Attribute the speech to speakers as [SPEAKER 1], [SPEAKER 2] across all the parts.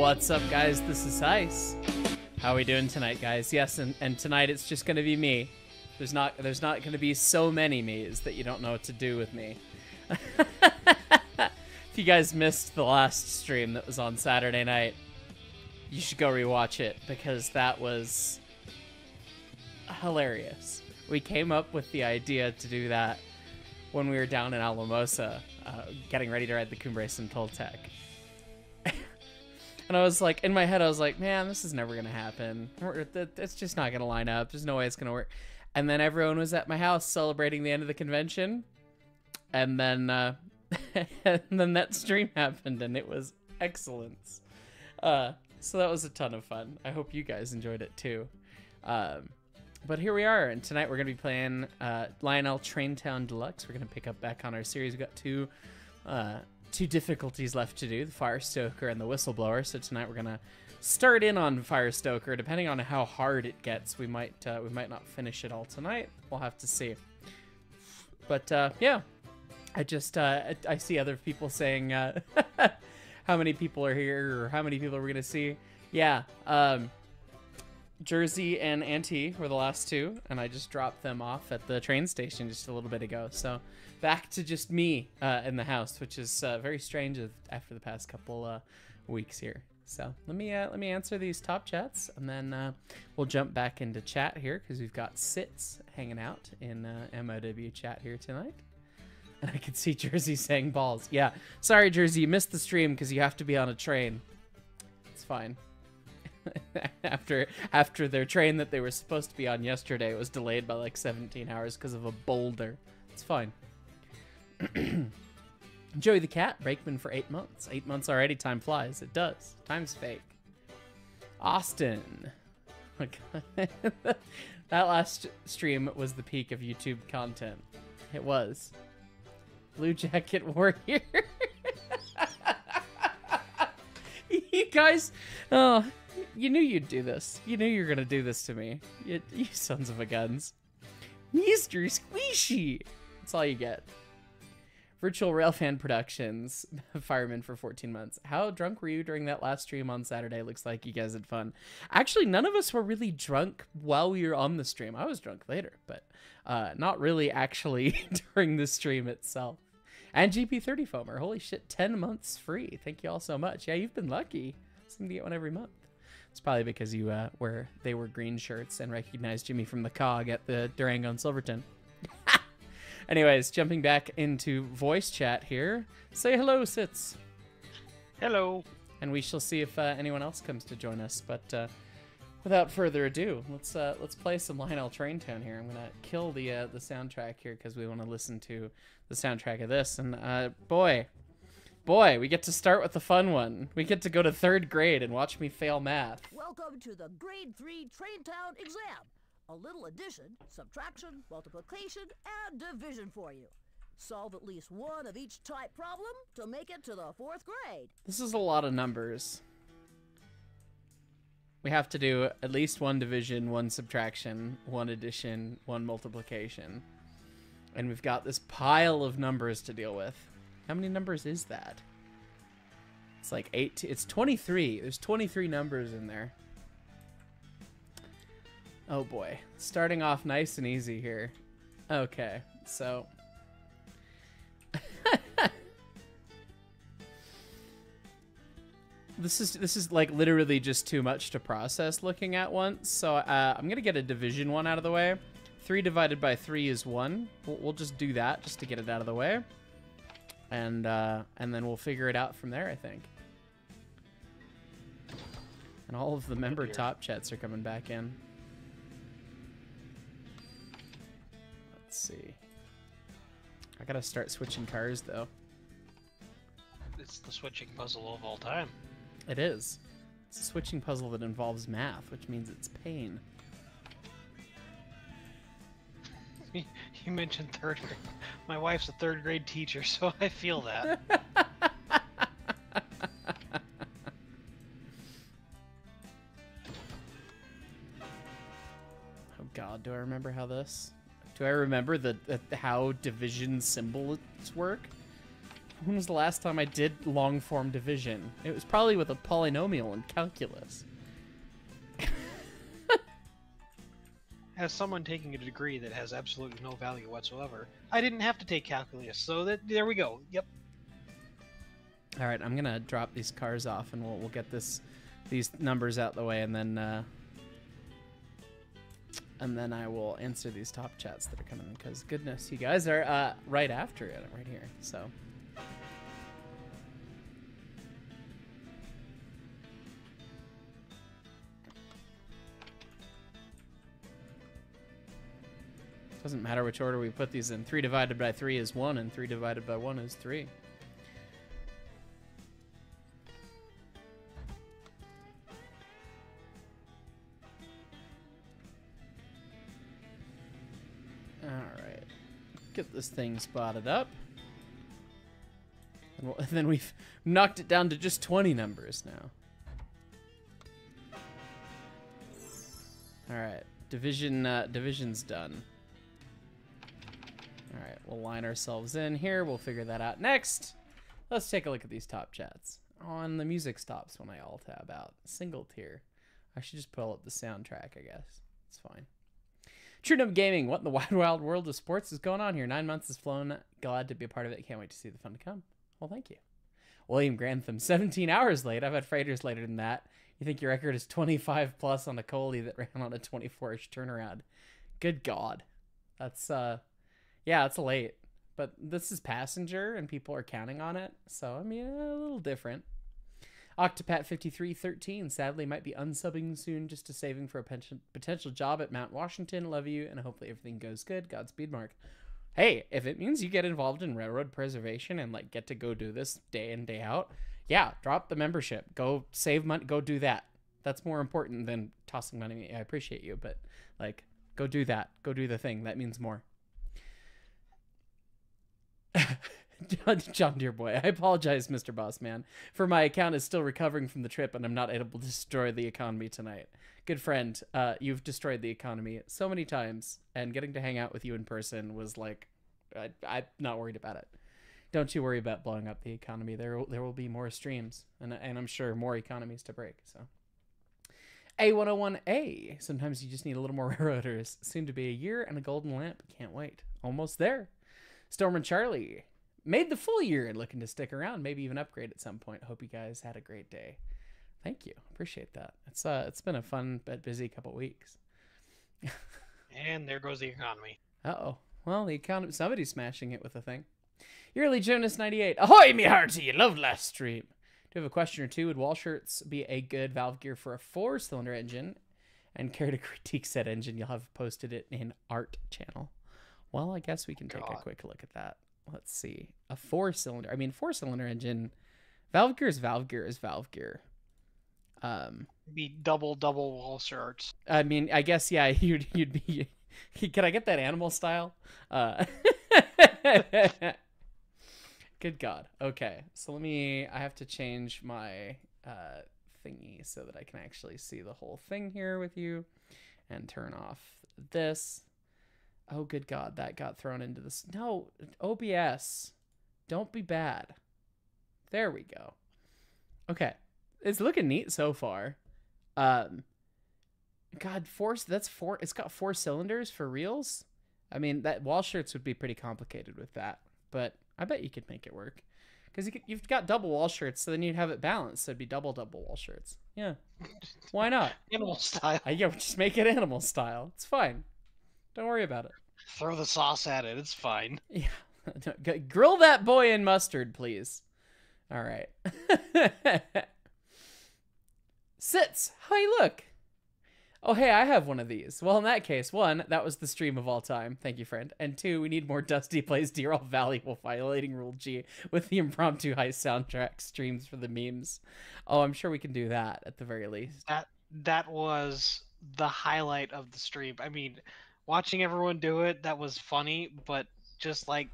[SPEAKER 1] What's up, guys? This is Hyce. How are we doing tonight, guys? Yes, and, and tonight it's just gonna be me. There's not there's not gonna be so many me's that you don't know what to do with me. if you guys missed the last stream that was on Saturday night, you should go rewatch it because that was hilarious. We came up with the idea to do that when we were down in Alamosa, uh, getting ready to ride the Cumbres and Toltec. And I was like, in my head, I was like, man, this is never gonna happen. We're- It's just not gonna line up. There's no way it's gonna work. And then everyone was at my house celebrating the end of the convention, and then uh, and then that stream happened, and it was excellence. Uh, so that was a ton of fun. I hope you guys enjoyed it too. Um, but here we are, and tonight we're going to be playing uh, Lionel Traintown Deluxe. We're going to pick up back on our series. We've got two, uh, two difficulties left to do, the Fire Stoker and the Whistleblower. So tonight we're going to start in on Fire Stoker. Depending on how hard it gets, we might uh, we might not finish it all tonight. We'll have to see. But uh, yeah, I just uh, I see other people saying uh, how many people are here or how many people we're to see. Yeah, um, Jersey and Auntie were the last two, and I just dropped them off at the train station just a little bit ago. So back to just me uh, in the house, which is uh, very strange after the past couple uh, weeks here. So let me uh, let me answer these top chats, and then uh, we'll jump back into chat here because we've got Sits hanging out in uh, MOW chat here tonight. And I can see Jersey saying balls. Yeah, sorry Jersey, you missed the stream because you have to be on a train. It's fine after after their train that they were supposed to be on yesterday was delayed by like 17 hours because of a boulder. It's fine. Joey the cat, Brakeman for eight months. Eight months already. Time flies. It does. Time's fake. Austin. Oh that last stream was the peak of YouTube content. It was. Blue Jacket Warrior. you guys, oh, you knew you'd do this. You knew you were gonna do this to me. You, you sons of a guns. Mr. Squishy. That's all you get. Virtual Railfan Productions, Fireman for 14 months. How drunk were you during that last stream on Saturday? Looks like you guys had fun. Actually, none of us were really drunk while we were on the stream. I was drunk later, but uh, not really actually during the stream itself. And GP30 Foamer, holy shit, 10 months free. Thank you all so much. Yeah, you've been lucky. Seem to get one every month. It's probably because you uh, were they were green shirts and recognized Jimmy from the cog at the Durango and Silverton. Anyways, jumping back into voice chat here. Say hello, Sits.
[SPEAKER 2] Hello.
[SPEAKER 1] And we shall see if uh, anyone else comes to join us. But uh, without further ado, let's uh, let's play some Lionel Train Traintown here. I'm gonna kill the uh, the soundtrack here because we want to listen to the soundtrack of this. And uh, boy, boy, we get to start with the fun one. We get to go to third grade and watch me fail math.
[SPEAKER 3] Welcome to the Grade 3 Traintown exam. A little addition, subtraction, multiplication, and division for you. Solve at least one of each type problem to make it to the fourth grade.
[SPEAKER 1] This is a lot of numbers. We have to do at least one division, one subtraction, one addition, one multiplication. And we've got this pile of numbers to deal with. How many numbers is that? It's like 8 it's 23. There's 23 numbers in there. Oh boy. Starting off nice and easy here. Okay. So this is this is like literally just too much to process looking at once. So uh, I'm gonna get a division one out of the way. Three divided by three is one. We'll, we'll just do that just to get it out of the way, and uh, and then we'll figure it out from there. I think. And all of the member top chats are coming back in. See. I gotta start switching cars though.
[SPEAKER 2] It's the switching puzzle of all time.
[SPEAKER 1] It is. It's a switching puzzle that involves math, which means it's pain.
[SPEAKER 2] You mentioned third grade. My wife's a third grade teacher, so I feel that.
[SPEAKER 1] Oh god, do I remember how this? Do I remember the, the how division symbols work? When was the last time I did long form division? It was probably with a polynomial in calculus.
[SPEAKER 2] As someone taking a degree that has absolutely no value whatsoever, I didn't have to take calculus, so that there we go. Yep.
[SPEAKER 1] All right, I'm gonna drop these cars off, and we'll we'll get this these numbers out the way, and then uh, and then I will answer these top chats that are coming. Because goodness, you guys are uh, right after it, right here. So. Doesn't matter which order we put these in. 3 divided by 3 is 1, and 3 divided by 1 is 3. Get this thing spotted up. And, we'll, and then we've knocked it down to just 20 numbers now. Alright. Division, uh, division's done. All right, we'll line ourselves in here. We'll figure that out next. Let's take a look at these top chats. On the music stops when I alt tab out. Single tier. I should just pull up the soundtrack, I guess. It's fine. True Gnome Gaming, what in the wide, wild world of sports is going on here? Nine months has flown. Glad to be a part of it. Can't wait to see the fun to come. Well, thank you. William Grantham, 17 hours late. I've had freighters later than that. You think your record is 25 plus on a Coley that ran on a 24 inch turnaround? Good God. That's, uh, yeah, it's late, but this is passenger and people are counting on it. So, I mean, a little different. Octopat5313 sadly might be unsubbing soon just to saving for a potential job at Mount Washington. Love you, and hopefully everything goes good. Godspeed, Mark. Hey, if it means you get involved in railroad preservation and like get to go do this day in day out, yeah, drop the membership. Go save money. Go do that. That's more important than tossing money. I appreciate you, but like, go do that. Go do the thing. That means more. John, Deere Boy, I apologize, Mr. Boss Man, for my account is still recovering from the trip and I'm not able to destroy the economy tonight. Good friend, uh, you've destroyed the economy so many times, and getting to hang out with you in person was like, I, I'm not worried about it. Don't you worry about blowing up the economy. There, there will be more streams, and and I'm sure more economies to break. So. A101A. Sometimes you just need a little more railroaders. Soon to be a year and a golden lamp. Can't wait. Almost there. Storm and Charlie made the full year and looking to stick around, maybe even upgrade at some point. Hope you guys had a great day. Thank you. Appreciate that. It's uh it's been a fun but busy couple weeks.
[SPEAKER 2] And there goes the economy.
[SPEAKER 1] Uh oh. Well, the economy somebody's smashing it with a thing. Yearly Jonas ninety eight. Ahoy, me hearty! Love last stream. Do you have a question or two? Would Walschaerts be a good valve gear for a four cylinder engine? And care to critique said engine? You'll have posted it in art channel. Well, I guess we can take a quick look at that. Let's see. A four cylinder. I mean, four cylinder engine. Valve gear is valve gear is valve gear. Um,
[SPEAKER 2] Be double double Walschaerts.
[SPEAKER 1] I mean, I guess yeah. You'd you'd be. Can I get that animal style? Uh, good God. Okay, so let me. I have to change my uh, thingy so that I can actually see the whole thing here with you, and turn off this. Oh, good God, that got thrown into this. No, OBS, don't be bad. There we go. Okay, it's looking neat so far. Um, God, four. That's four. It's got four cylinders for reals. I mean, that Walschaerts would be pretty complicated with that, but I bet you could make it work. Because you you've got double Walschaerts, so then you'd have it balanced. So it'd be double double Walschaerts. Yeah, why not?
[SPEAKER 2] Animal style.
[SPEAKER 1] I, yeah, just make it animal style. It's fine. Don't worry about it.
[SPEAKER 2] Throw the sauce at it. It's fine.
[SPEAKER 1] Yeah, grill that boy in mustard, please. All right. Sits. Hi, look. Oh, hey, I have one of these. Well, in that case, one, that was the stream of all time. Thank you, friend. And two, we need more Dusty plays Derail Valley while violating Rule G with the impromptu high soundtrack streams for the memes. Oh, I'm sure we can do that at the very least.
[SPEAKER 2] That that was the highlight of the stream. I mean, watching everyone do it, that was funny, but just like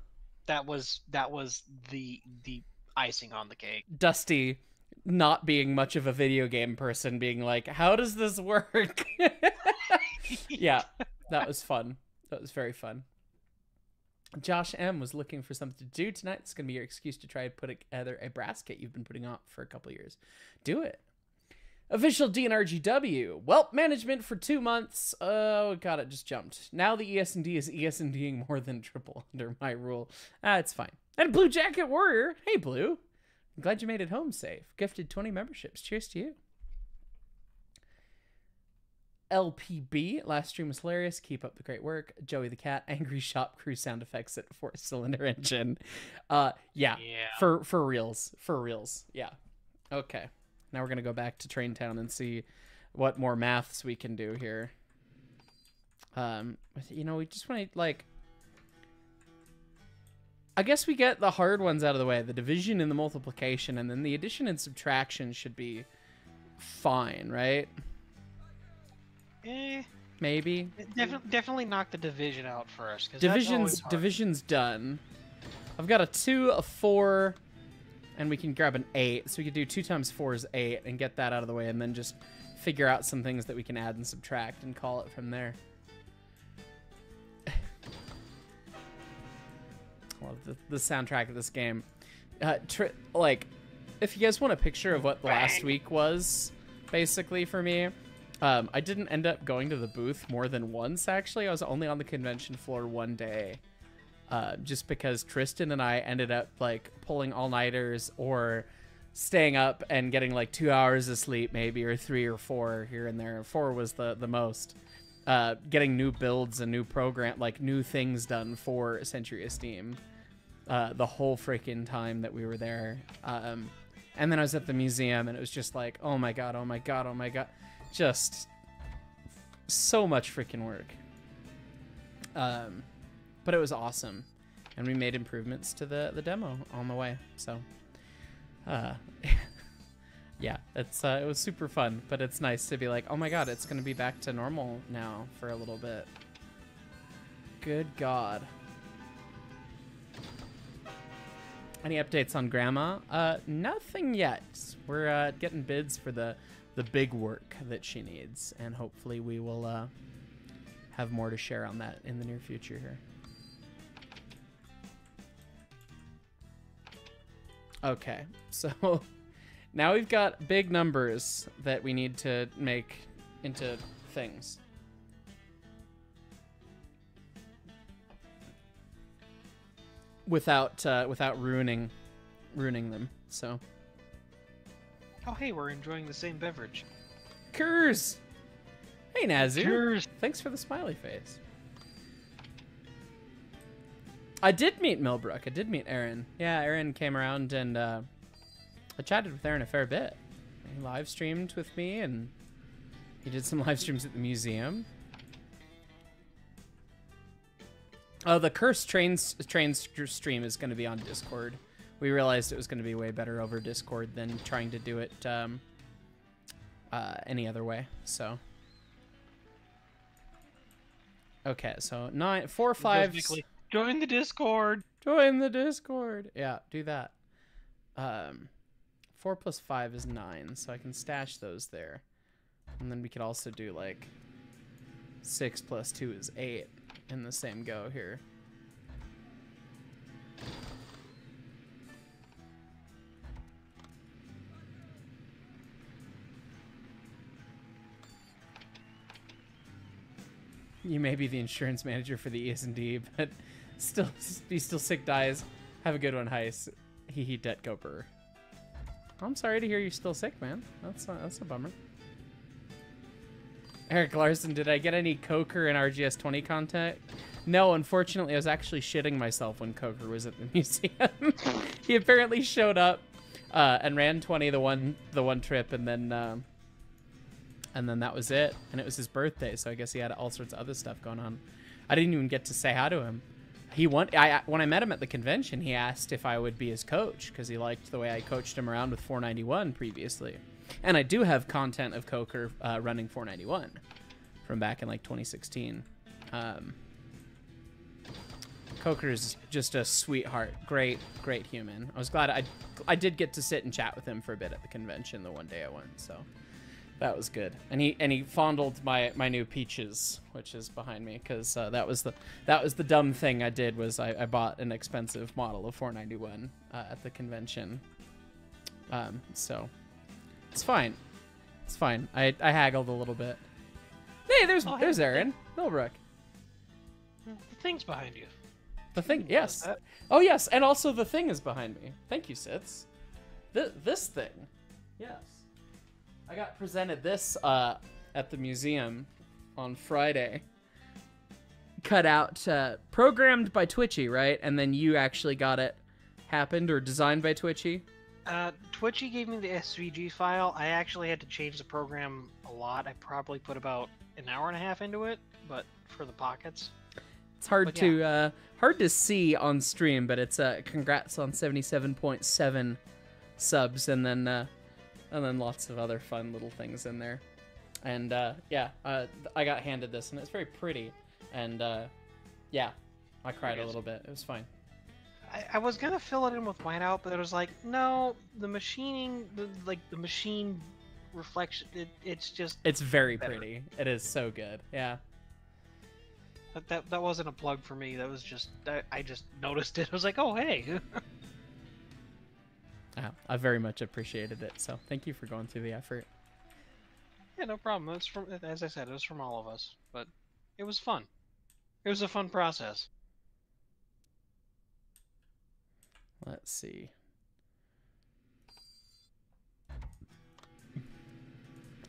[SPEAKER 2] that was that was the the icing on the cake.
[SPEAKER 1] Dusty not being much of a video game person being like, "How does this work?" yeah, that was fun. That was very fun. Josh M was looking for something to do tonight. It's gonna be your excuse to try and put together a brass kit you've been putting off for a couple years. Do it. Official DNRGW. Well, management for two months. Oh god, it just jumped. Now the ES&D is ES&Ding more than triple under my rule. Ah, it's fine. And Blue Jacket Warrior. Hey, Blue. I'm glad you made it home safe. Gifted 20 memberships. Cheers to you. LPB. Last stream was hilarious. Keep up the great work. Joey the Cat. Angry Shop Crew sound effects at four cylinder engine. Uh, yeah.
[SPEAKER 2] Yeah.
[SPEAKER 1] For for reals. For reals. Yeah. Okay. Now we're gonna go back to Train Town and see what more maths we can do here. Um, you know, we just want to like. I guess we get the hard ones out of the way, the division and the multiplication, and then the addition and subtraction should be fine, right?
[SPEAKER 2] Eh,
[SPEAKER 1] Maybe.
[SPEAKER 2] definitely, definitely knock the division out first.
[SPEAKER 1] Division's division's done. I've got a two, a four, and we can grab an eight. So we could do two times four is eight and get that out of the way, and then just figure out some things that we can add and subtract and call it from there. Love the, the soundtrack of this game. Uh, like, if you guys want a picture of what last week was, basically for me, um, I didn't end up going to the booth more than once. Actually, I was only on the convention floor one day, uh, just because Tristan and I ended up like pulling all nighters or staying up and getting like two hours of sleep, maybe or three or four here and there. Four was the the most. Uh, getting new builds and new program, like new things done for Century of Steam, uh, the whole freaking time that we were there. Um, and then I was at the museum, and it was just like, oh my god, oh my god, oh my god, just so much freaking work. Um, but it was awesome, and we made improvements to the the demo on the way. So, uh, yeah, it's uh, it was super fun. But it's nice to be like, oh my god, it's gonna be back to normal now for a little bit. Good God. Any updates on Grandma? Uh, nothing yet. We're uh, getting bids for the the big work that she needs, and hopefully we will uh, have more to share on that in the near future here. Okay, so now we've got big numbers that we need to make into things. Without uh, without ruining ruining them. So
[SPEAKER 2] Oh, hey, we're enjoying the same beverage.
[SPEAKER 1] Coors. Hey Nazu.
[SPEAKER 2] Cheers.
[SPEAKER 1] Thanks for the smiley face. I did meet Millbrook. I did meet Aaron. Yeah, Aaron came around and uh, I chatted with Aaron a fair bit. He live streamed with me and he did some live streams at the museum. Oh, the cursed trains train stream is going to be on Discord. We realized it was going to be way better over Discord than trying to do it um, uh, any other way. So. Okay, so nine, four, five.
[SPEAKER 2] Join the Discord.
[SPEAKER 1] Join the Discord. Yeah, do that. Um, four plus five is nine, so I can stash those there, and then we could also do like six plus two is eight in the same go here. You may be the insurance manager for the ES&D, but still, be still sick dies. Have a good one, Hyce. Hee hee, goper. I'm sorry to hear you're still sick, man. That's a, that's a bummer. Eric Larson, did I get any Coker and RGS 20 content? No, unfortunately, I was actually shitting myself when Coker was at the museum. he apparently showed up uh, and ran 20 the one the one trip, and then um, and then that was it. And it was his birthday, so I guess he had all sorts of other stuff going on. I didn't even get to say hi to him. He want I when I met him at the convention, he asked if I would be his coach because he liked the way I coached him around with 491 previously. And I do have content of Coker uh, running 491 from back in like 2016. Um, Coker is just a sweetheart, great, great human. I was glad I I did get to sit and chat with him for a bit at the convention the one day I went. So That was good, and he and he fondled my my new peaches, which is behind me, because uh, that was the that was the dumb thing I did was I, I bought an expensive model of 491 uh, at the convention. Um, so it's fine, it's fine. I I haggled a little bit. Hey, there's
[SPEAKER 2] Oh,
[SPEAKER 1] there's
[SPEAKER 2] hey.
[SPEAKER 1] Aaron Millbrook.
[SPEAKER 2] The thing's behind you.
[SPEAKER 1] The thing, yes. Oh yes, and also the thing is behind me. Thank you, Sits. Th- this thing, yes. I got presented this uh, at the museum on Friday. Cut out, uh, programmed by Twitchy, right? And then you actually got it happened or designed by Twitchy.
[SPEAKER 2] Uh, Twitchy gave me the SVG file. I actually had to change the program a lot. I probably put about an hour and a half into it, but for the pockets.
[SPEAKER 1] It's hard
[SPEAKER 2] But
[SPEAKER 1] to uh, hard to see on stream, but it's uh, congrats on seventy seven point seven subs, and then uh, and then lots of other fun little things in there. And uh, yeah, uh, I got handed this, and it's very pretty. And uh, yeah, I cried a little bit. It was fine.
[SPEAKER 2] I, I was gonna fill it in with whiteout, but it was like, no, the machining, the, like the machine reflection, it, it's just
[SPEAKER 1] It's very
[SPEAKER 2] Better.
[SPEAKER 1] pretty. It is so good. Yeah.
[SPEAKER 2] that, that that wasn't a plug for me. That was just I, I just noticed it. I was like, oh hey,
[SPEAKER 1] Yeah, I very much appreciated it. So thank you for going through the effort.
[SPEAKER 2] yeah, no problem. It's from as I said, it was from all of us, but it was fun. It was a fun process.
[SPEAKER 1] Let's see.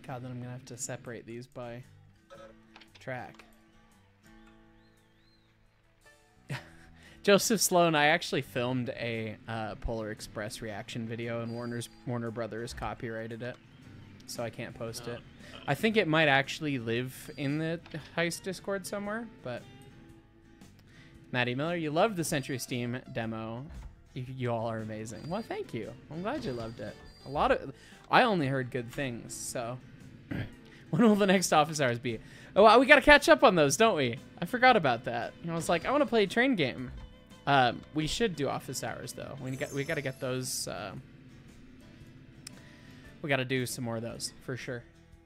[SPEAKER 1] God, then I'm gonna have to separate these by track. Joseph Sloan, I actually filmed a uh, Polar Express reaction video, and Warner's Warner Brothers copyrighted it, so I can't post it. I think it might actually live in the Hyce Discord somewhere, but Maddie Miller, you loved the Century Steam demo. You, you all are amazing. Well, thank you. I'm glad you loved it. A lot of, I only heard good things. So, when will the next office hours be? Oh, we got to catch up on those, don't we? I forgot about that. I was like, I want to play a train game. Um, we should do office hours though. We got we got to get those. Uh, we got to do some more of those for sure.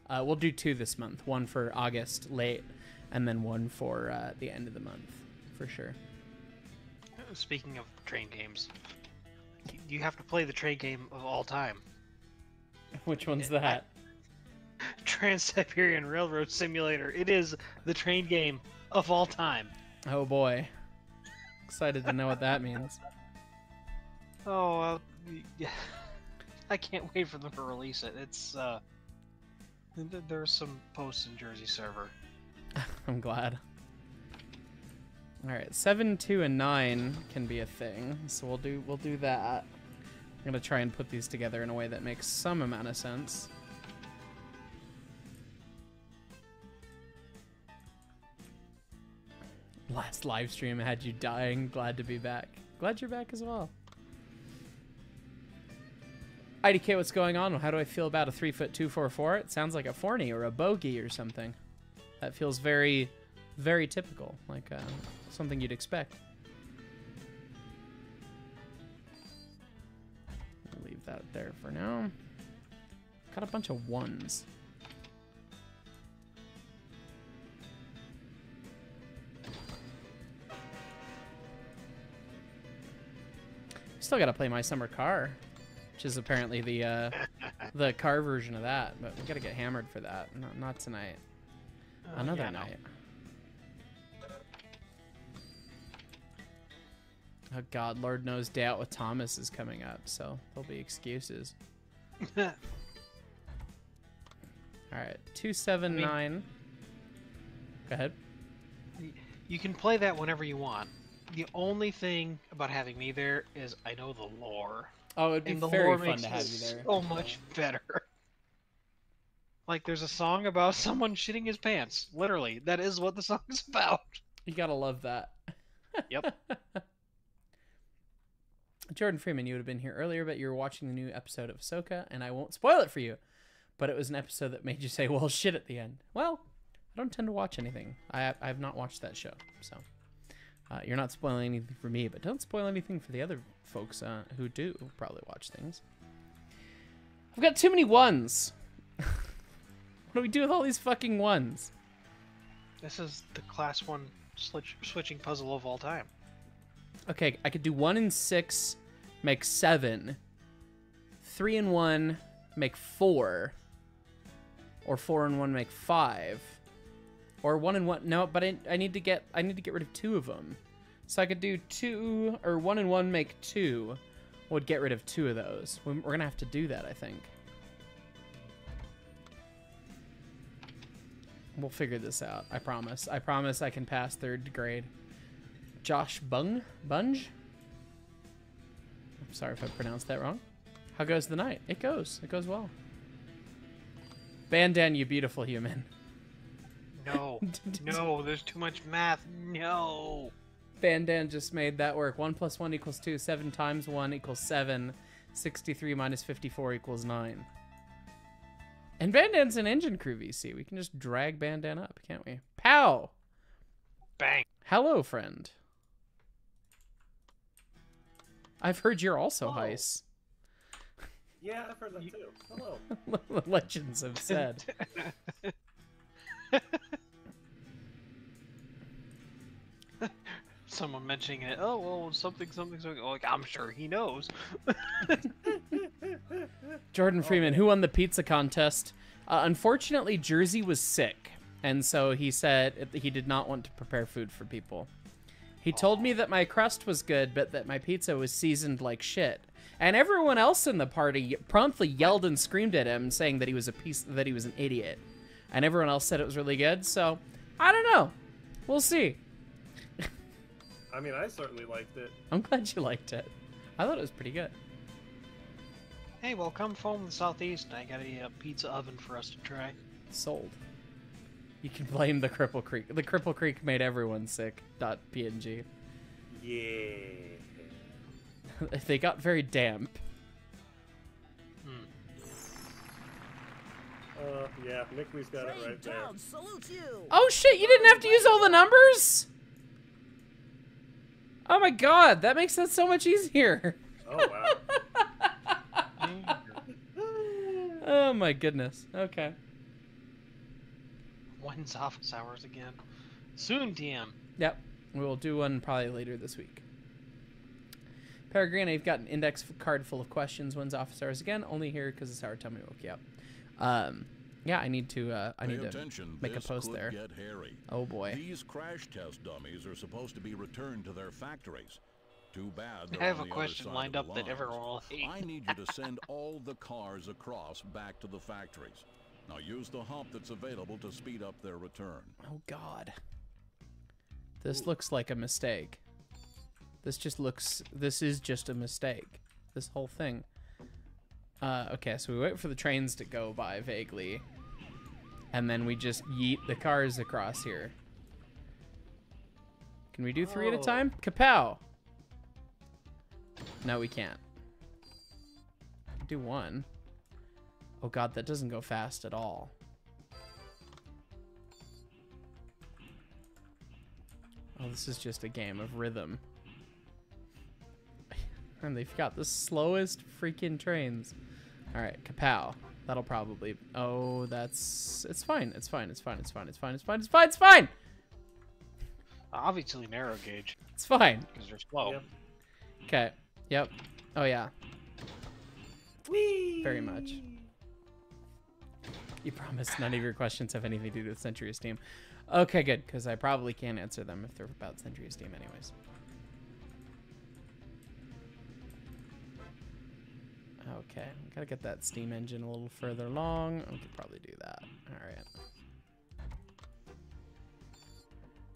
[SPEAKER 1] Uh, we'll do two this month. One for August late, and then one for uh, the end of the month for sure.
[SPEAKER 2] Speaking of train games, you have to play the train game of all time.
[SPEAKER 1] Which one's that?
[SPEAKER 2] Trans Siberian Railroad Simulator. It is the train game of all time.
[SPEAKER 1] Oh boy. Excited to know what that means.
[SPEAKER 2] Oh, uh, yeah. I can't wait for them to release it. It's uh, th- th- there's some posts in Jersey server.
[SPEAKER 1] I'm glad. All right, seven, two, and nine can be a thing, so we'll do we'll do that. I'm gonna try and put these together in a way that makes some amount of sense. Last live stream had you dying. Glad to be back. Glad you're back as well. IDK, what's going on? How do I feel about a three foot two four four? It sounds like a forney or a bogey or something. That feels very, very typical, like uh, something you'd expect. Leave that there for now. Got a bunch of ones. Still gotta play my summer car, which is apparently the uh, the car version of that. But we gotta get hammered for that. Not, not tonight.
[SPEAKER 2] Uh,
[SPEAKER 1] Another
[SPEAKER 2] yeah, no.
[SPEAKER 1] night. Oh God, Lord knows day out with Thomas is coming up, so there'll be excuses. All right, two seven nine. Go ahead.
[SPEAKER 2] you can play that whenever you want. The only thing about having me there is I know the lore.
[SPEAKER 1] Oh, it'd be
[SPEAKER 2] and the
[SPEAKER 1] very
[SPEAKER 2] lore
[SPEAKER 1] fun
[SPEAKER 2] makes
[SPEAKER 1] to have you there.
[SPEAKER 2] so much better. Like there's a song about someone shitting his pants. Literally, that is what the song is about.
[SPEAKER 1] You gotta love that.
[SPEAKER 2] Yep.
[SPEAKER 1] Jordan Freeman, you would have been here earlier, but you were watching the new episode of Ahsoka, and I won't spoil it for you. But it was an episode that made you say, "Well, shit" at the end. Well, I don't tend to watch anything. I I have not watched that show, so uh, you're not spoiling anything for me. But don't spoil anything for the other folks uh, who do probably watch things. I've got too many ones. What do we do with all these fucking ones?
[SPEAKER 2] This is the class one switch, switching puzzle of all time.
[SPEAKER 1] Okay, I could do one and six, make seven. Three and one, make four. Or four and one, make five. Or one and one. No, but I, I need to get I need to get rid of two of them. So I could do two or one and one, make two. Would get rid of two of those. We're gonna have to do that, I think. We'll figure this out. I promise. I promise I can pass third grade. Josh Bung? Bunge? I'm sorry if I pronounced that wrong. How goes the night? It goes. It goes well. Bandan, you beautiful human.
[SPEAKER 2] No, no, there's too much math. No.
[SPEAKER 1] Bandan just made that work. 1 plus 1 equals 2. 7 times 1 equals 7. 63 minus 54 equals 9. And Bandan's an engine crew VC. We can just drag Bandan up, can't we? Pow!
[SPEAKER 2] Bang.
[SPEAKER 1] Hello, friend. I've heard you're also
[SPEAKER 4] Oh.
[SPEAKER 1] Hyce.
[SPEAKER 4] Yeah, I've heard that too. Hello.
[SPEAKER 1] Legends have said.
[SPEAKER 2] Someone mentioning it. Oh well, something, something, something. Like I'm sure he knows.
[SPEAKER 1] Jordan Freeman, who won the pizza contest? Uh, unfortunately, Jersey was sick, and so he said he did not want to prepare food for people. He told me that my crust was good, but that my pizza was seasoned like shit. And everyone else in the party promptly yelled and screamed at him, saying that he was a piece, that he was an idiot. And everyone else said it was really good. So I don't know. We'll see.
[SPEAKER 4] I mean, I certainly liked it.
[SPEAKER 1] I'm glad you liked it. I thought it was pretty good.
[SPEAKER 2] Hey, well, come from the southeast. I got a uh, pizza oven for us to try.
[SPEAKER 1] Sold. You can blame the Cripple Creek. The Cripple Creek made everyone sick. Dot PNG.
[SPEAKER 4] Yeah.
[SPEAKER 1] they got very damp.
[SPEAKER 4] Uh, yeah, Mickley's got it right there.
[SPEAKER 3] Town you.
[SPEAKER 1] Oh shit! You didn't have to use all the numbers. Oh my god, that makes that so much easier.
[SPEAKER 4] Oh wow.
[SPEAKER 1] Oh my goodness. Okay.
[SPEAKER 2] When's office hours again? Soon, DM.
[SPEAKER 1] Yep. We will do one probably later this week. Peregrina, you've got an index card full of questions. When's office hours again? Only here because it's our time we woke you up. Um, yeah, I need to. Uh, I
[SPEAKER 5] Pay
[SPEAKER 1] need to
[SPEAKER 5] attention,
[SPEAKER 1] make a post there.
[SPEAKER 5] Get hairy.
[SPEAKER 1] Oh boy.
[SPEAKER 5] These crash test dummies are supposed to be returned to their factories. Too bad.
[SPEAKER 2] I have a question lined up that everyone will hate.
[SPEAKER 5] I need you to send all the cars across back to the factories. Now use the hump that's available to speed up their return.
[SPEAKER 1] Oh god. This looks like a mistake. This just looks. This is just a mistake. This whole thing. Uh, okay, so we wait for the trains to go by vaguely. And then we just yeet the cars across here. Can we do three at a
[SPEAKER 4] Oh.
[SPEAKER 1] time? Kapow! No, we can't. Do one. Oh god, that doesn't go fast at all. Oh, this is just a game of rhythm. And they've got the slowest freaking trains. All right, kapow. That'll probably. Oh, that's. It's fine. It's fine. It's fine. It's fine. It's fine. It's fine. It's fine. It's fine.
[SPEAKER 2] Obviously narrow gauge
[SPEAKER 1] It's fine.
[SPEAKER 2] because they're slow.
[SPEAKER 4] Yep.
[SPEAKER 1] Okay. Yep. Oh yeah.
[SPEAKER 4] Whee!
[SPEAKER 1] Very much. You promise none of your questions have anything to do with Century of Steam. Okay, good, because I probably can't answer them if they're about Century of Steam, anyways. Okay, gotta get that steam engine a little further along. We could probably do that. All right.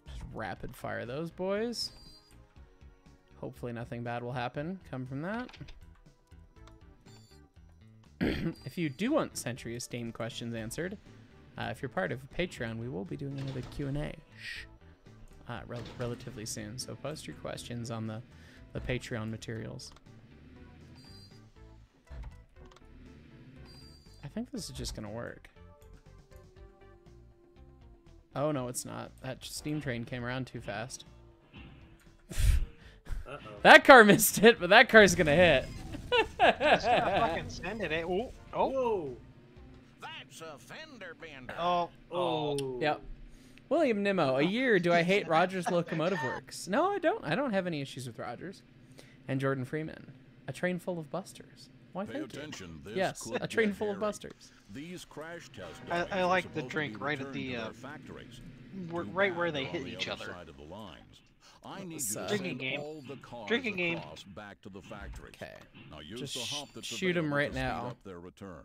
[SPEAKER 1] Just rapid fire those boys. Hopefully nothing bad will happen come from that. if you do want Century of Steam questions answered, uh, if you're part of Patreon, we will be doing another Q&A uh, rel- relatively soon. So post your questions on the, the Patreon materials. Think this is just going to work. Oh, no, it's not. That steam train came around too fast.
[SPEAKER 4] Uh-oh.
[SPEAKER 1] That car missed it, but that car's going to hit.
[SPEAKER 2] Just gotta fucking send it. eh? Oh, oh,
[SPEAKER 4] Whoa!
[SPEAKER 5] That's
[SPEAKER 6] That's a fender bender.
[SPEAKER 2] Oh,
[SPEAKER 4] Oh.
[SPEAKER 1] Yep. William Nimmo, a year. Do I hate Rogers Locomotive Works? No, I don't. I don't have any issues with Rogers. And Jordan Freeman, a train full of busters. Why,
[SPEAKER 5] Pay
[SPEAKER 1] thank you.
[SPEAKER 5] attention. This
[SPEAKER 1] Yes, a train
[SPEAKER 5] get
[SPEAKER 1] full of busters.
[SPEAKER 5] These crash test
[SPEAKER 2] I- I like the drink right at the,
[SPEAKER 5] to
[SPEAKER 2] uh,
[SPEAKER 5] factories.
[SPEAKER 2] we're right where they hit
[SPEAKER 5] the
[SPEAKER 2] each
[SPEAKER 5] other
[SPEAKER 2] other.
[SPEAKER 5] side of the lines. I need
[SPEAKER 1] Let's,
[SPEAKER 5] you to
[SPEAKER 2] Drinking game.
[SPEAKER 5] all the cars
[SPEAKER 2] Drinking game.
[SPEAKER 5] back to the factories.
[SPEAKER 1] Okay.
[SPEAKER 5] Now use
[SPEAKER 1] Just
[SPEAKER 5] the
[SPEAKER 1] sh-
[SPEAKER 5] hump that's
[SPEAKER 1] shoot 'em
[SPEAKER 5] available
[SPEAKER 1] right
[SPEAKER 5] to speed
[SPEAKER 1] now.
[SPEAKER 5] up their return.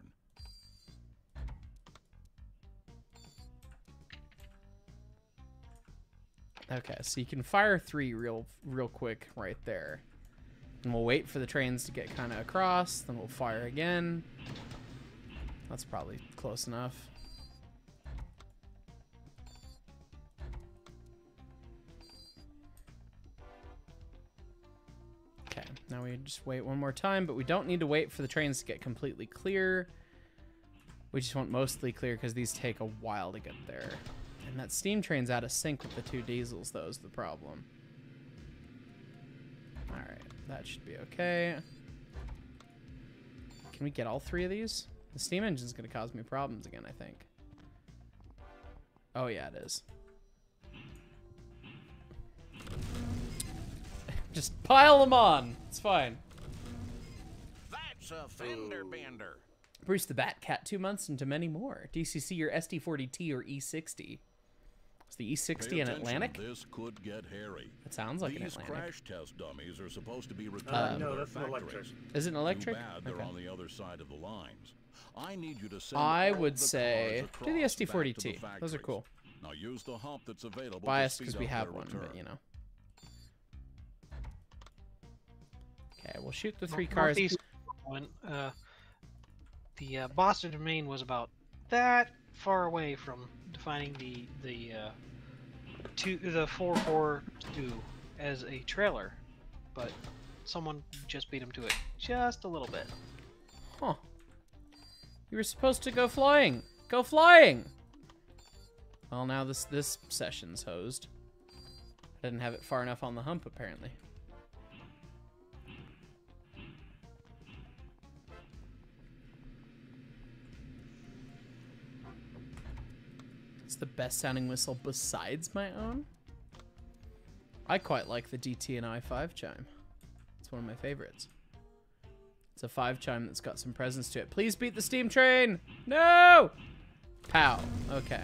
[SPEAKER 1] Okay, so you can fire three real, real quick right there. And we'll wait for the trains to get kind of across. Then we'll fire again. That's probably close enough. Okay, now we just wait one more time, but we don't need to wait for the trains to get completely clear. We just want mostly clear because these take a while to get there. And that steam train's out of sync with the two diesels, though, is the problem. Alright, that should be okay. Can we get all three of these? The steam engine's going to cause me problems again, I think. Oh, yeah, it is. Just pile them on. It's fine.
[SPEAKER 6] That's a fender bender.
[SPEAKER 1] Bruce the Bat Cat, two months into many more. DCC your SD40T or E60. Is the E60
[SPEAKER 5] Pay
[SPEAKER 1] an Atlantic?
[SPEAKER 5] This could get hairy.
[SPEAKER 1] It sounds like an
[SPEAKER 5] These
[SPEAKER 1] Atlantic.
[SPEAKER 5] crash test dummies are supposed to be returned
[SPEAKER 4] Uh,
[SPEAKER 5] to
[SPEAKER 4] no,
[SPEAKER 5] their
[SPEAKER 4] that's an electric.
[SPEAKER 1] Is it an electric?
[SPEAKER 5] Too bad they're
[SPEAKER 1] Okay.
[SPEAKER 5] on the other side of the lines. I need you to send
[SPEAKER 1] I would
[SPEAKER 5] the
[SPEAKER 1] say do the
[SPEAKER 5] across back to
[SPEAKER 1] SD40T.
[SPEAKER 5] the
[SPEAKER 1] Those are cool.
[SPEAKER 5] Now use the hump that's available. to
[SPEAKER 1] Biased because we have
[SPEAKER 5] their
[SPEAKER 1] one, but you know. Okay, we'll shoot the three cars.
[SPEAKER 2] Northeast one, uh, the uh, Boston and Maine was about that far away from defining the the uh, two the four four two as a trailer, but someone just beat him to it just a little bit.
[SPEAKER 1] Huh. You were supposed to go flying. Go flying. Well, now this this session's hosed. I didn't have it far enough on the hump, apparently. The best sounding whistle besides my own. I quite like the DT&I 5 chime. It's one of my favorites. It's a five chime that's got some presence to it. Please beat the steam train! No! Pow. Okay.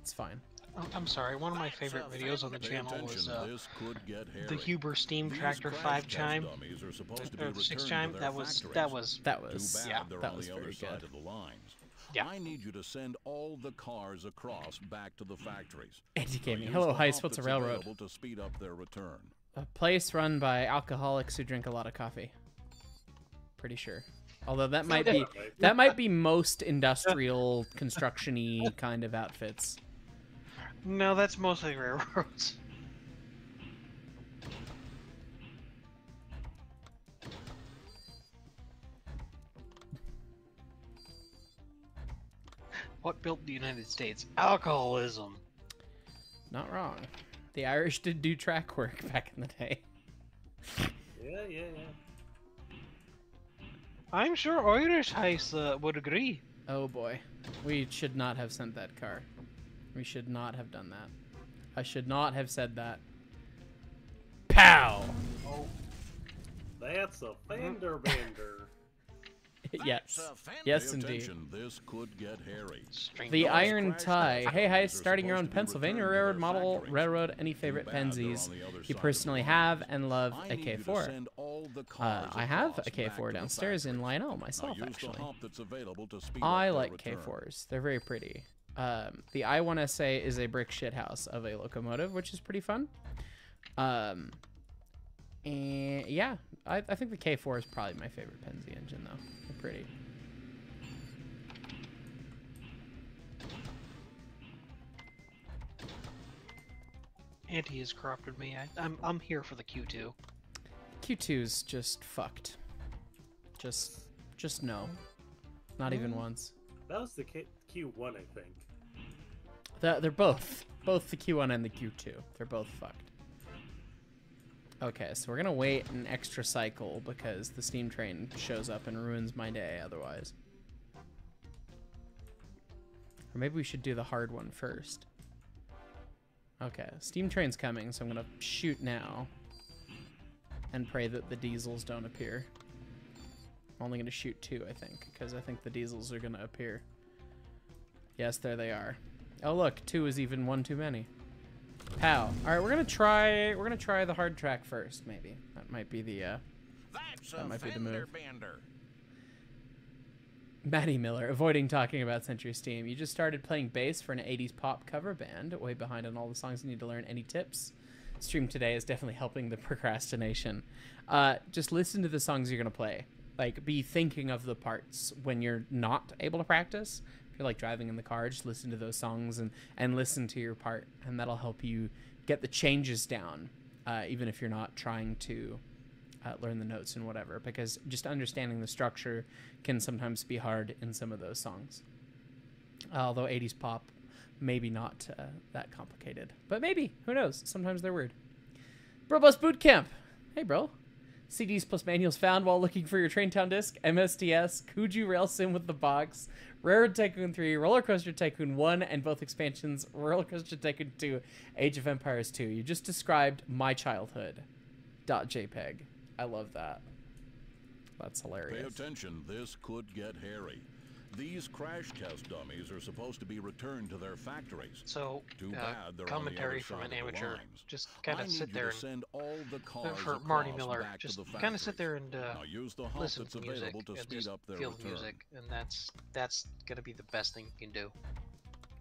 [SPEAKER 1] It's fine.
[SPEAKER 2] Oh, I'm sorry. One of my favorite videos on the channel
[SPEAKER 5] attention,
[SPEAKER 2] was uh,
[SPEAKER 5] this could get hairy.
[SPEAKER 2] the Huber Steam Tractor five chime
[SPEAKER 5] dummies are supposed to be
[SPEAKER 2] or six chime. That was that was
[SPEAKER 1] That was
[SPEAKER 2] yeah,
[SPEAKER 1] that was
[SPEAKER 5] the other
[SPEAKER 1] very
[SPEAKER 5] side
[SPEAKER 1] good.
[SPEAKER 5] Of the lines.
[SPEAKER 2] Yeah.
[SPEAKER 5] I need you to send all the cars across back to the factories.
[SPEAKER 1] Anti
[SPEAKER 5] Now
[SPEAKER 1] gaming. Hello,
[SPEAKER 5] Hyce.
[SPEAKER 1] What's a railroad?
[SPEAKER 5] To speed up their return.
[SPEAKER 1] A place run by alcoholics who drink a lot of coffee. Pretty sure. Although that might be that might be most industrial construction-y kind of outfits.
[SPEAKER 2] no. That's mostly railroads. What built the United States? Alcoholism.
[SPEAKER 1] Not wrong. The Irish did do track work back in the day.
[SPEAKER 4] Yeah, yeah, yeah.
[SPEAKER 2] I'm sure Irish Hyce uh, would agree.
[SPEAKER 1] Oh boy. We should not have sent that car. We should not have done that. I should not have said that. Pow!
[SPEAKER 4] That's a fender bender.
[SPEAKER 1] yes.
[SPEAKER 6] That's a fender
[SPEAKER 1] Yes, indeed.
[SPEAKER 5] this could get hairy.
[SPEAKER 1] The Iron Tie. Hey, hi, starting your own
[SPEAKER 5] supposed to be
[SPEAKER 1] Pennsylvania railroad model railroad. Any favorite
[SPEAKER 5] bad they're
[SPEAKER 1] Pennsys
[SPEAKER 5] on the other
[SPEAKER 1] you personally have and love
[SPEAKER 5] I
[SPEAKER 1] a
[SPEAKER 5] need you to
[SPEAKER 1] K4?
[SPEAKER 5] send all the
[SPEAKER 1] Uh, I have
[SPEAKER 5] across
[SPEAKER 1] a
[SPEAKER 5] back to
[SPEAKER 1] K4 downstairs in. Lionel myself, actually.
[SPEAKER 5] hump that's available to speed
[SPEAKER 1] I like. K4s. They're very pretty. Um, the I1SA is a brick shithouse of a locomotive, which is pretty fun. Um, and yeah, I, I think the K4 is probably my favorite Pennsy engine, though. They're pretty.
[SPEAKER 2] Auntie has corrupted me. I, I'm I'm here for the Q2.
[SPEAKER 1] Q2's just fucked. Just, just no. Not even mm. once.
[SPEAKER 4] That was the K- Q1, I think.
[SPEAKER 1] They're, they're both. Both the Q1 and the Q2. They're both fucked. Okay, so we're gonna wait an extra cycle because the steam train shows up and ruins my day otherwise. Or maybe we should do the hard one first. Okay, steam train's coming, so I'm gonna shoot now. And pray that the diesels don't appear. I'm only gonna shoot two, I think, because I think the diesels are gonna appear. Yes, there they are. Oh look, two is even one too many. Pow. Alright, we're gonna try we're gonna try the hard track first, maybe. That might be the uh
[SPEAKER 6] That's
[SPEAKER 1] That might be the move.
[SPEAKER 6] bender.
[SPEAKER 1] Maddie Miller, avoiding talking about Century Steam. You just started playing bass for an 80s pop cover band, way behind on all the songs you need to learn. Any tips? Stream today is definitely helping the procrastination. Uh, just listen to the songs you're going to play. Like, be thinking of the parts when you're not able to practice. You're like driving in the car, just listen to those songs and, and listen to your part, and that'll help you get the changes down, uh, even if you're not trying to uh, learn the notes and whatever because just understanding the structure can sometimes be hard in some of those songs. Although 80s pop maybe not uh, that complicated but maybe who knows? Sometimes they're weird. Bro Brobus Boot Camp. Hey bro CDs plus manuals found while looking for your Train Town disc, MSTS, Kuju Rail Sim with the box, Railroad Tycoon 3, Roller Coaster Tycoon 1, and both expansions, Roller Coaster Tycoon 2, Age of Empires 2. You just described my childhood. Dot JPEG. I love that. That's hilarious.
[SPEAKER 5] Pay attention, this could get hairy. These crash test dummies are supposed to be returned to their factories.
[SPEAKER 2] So,
[SPEAKER 5] Too
[SPEAKER 2] uh,
[SPEAKER 5] bad they're on the
[SPEAKER 2] commentary from an amateur. Just kind of sit there and
[SPEAKER 5] send all the cars
[SPEAKER 2] for Marty Miller,
[SPEAKER 5] back
[SPEAKER 2] just kind of sit there and uh,
[SPEAKER 5] Now use the hump
[SPEAKER 2] listen
[SPEAKER 5] that's
[SPEAKER 2] to music
[SPEAKER 5] available to
[SPEAKER 2] and
[SPEAKER 5] speed
[SPEAKER 2] just
[SPEAKER 5] up their
[SPEAKER 2] feel
[SPEAKER 5] return.
[SPEAKER 2] music, and that's that's gonna be the best thing you can do.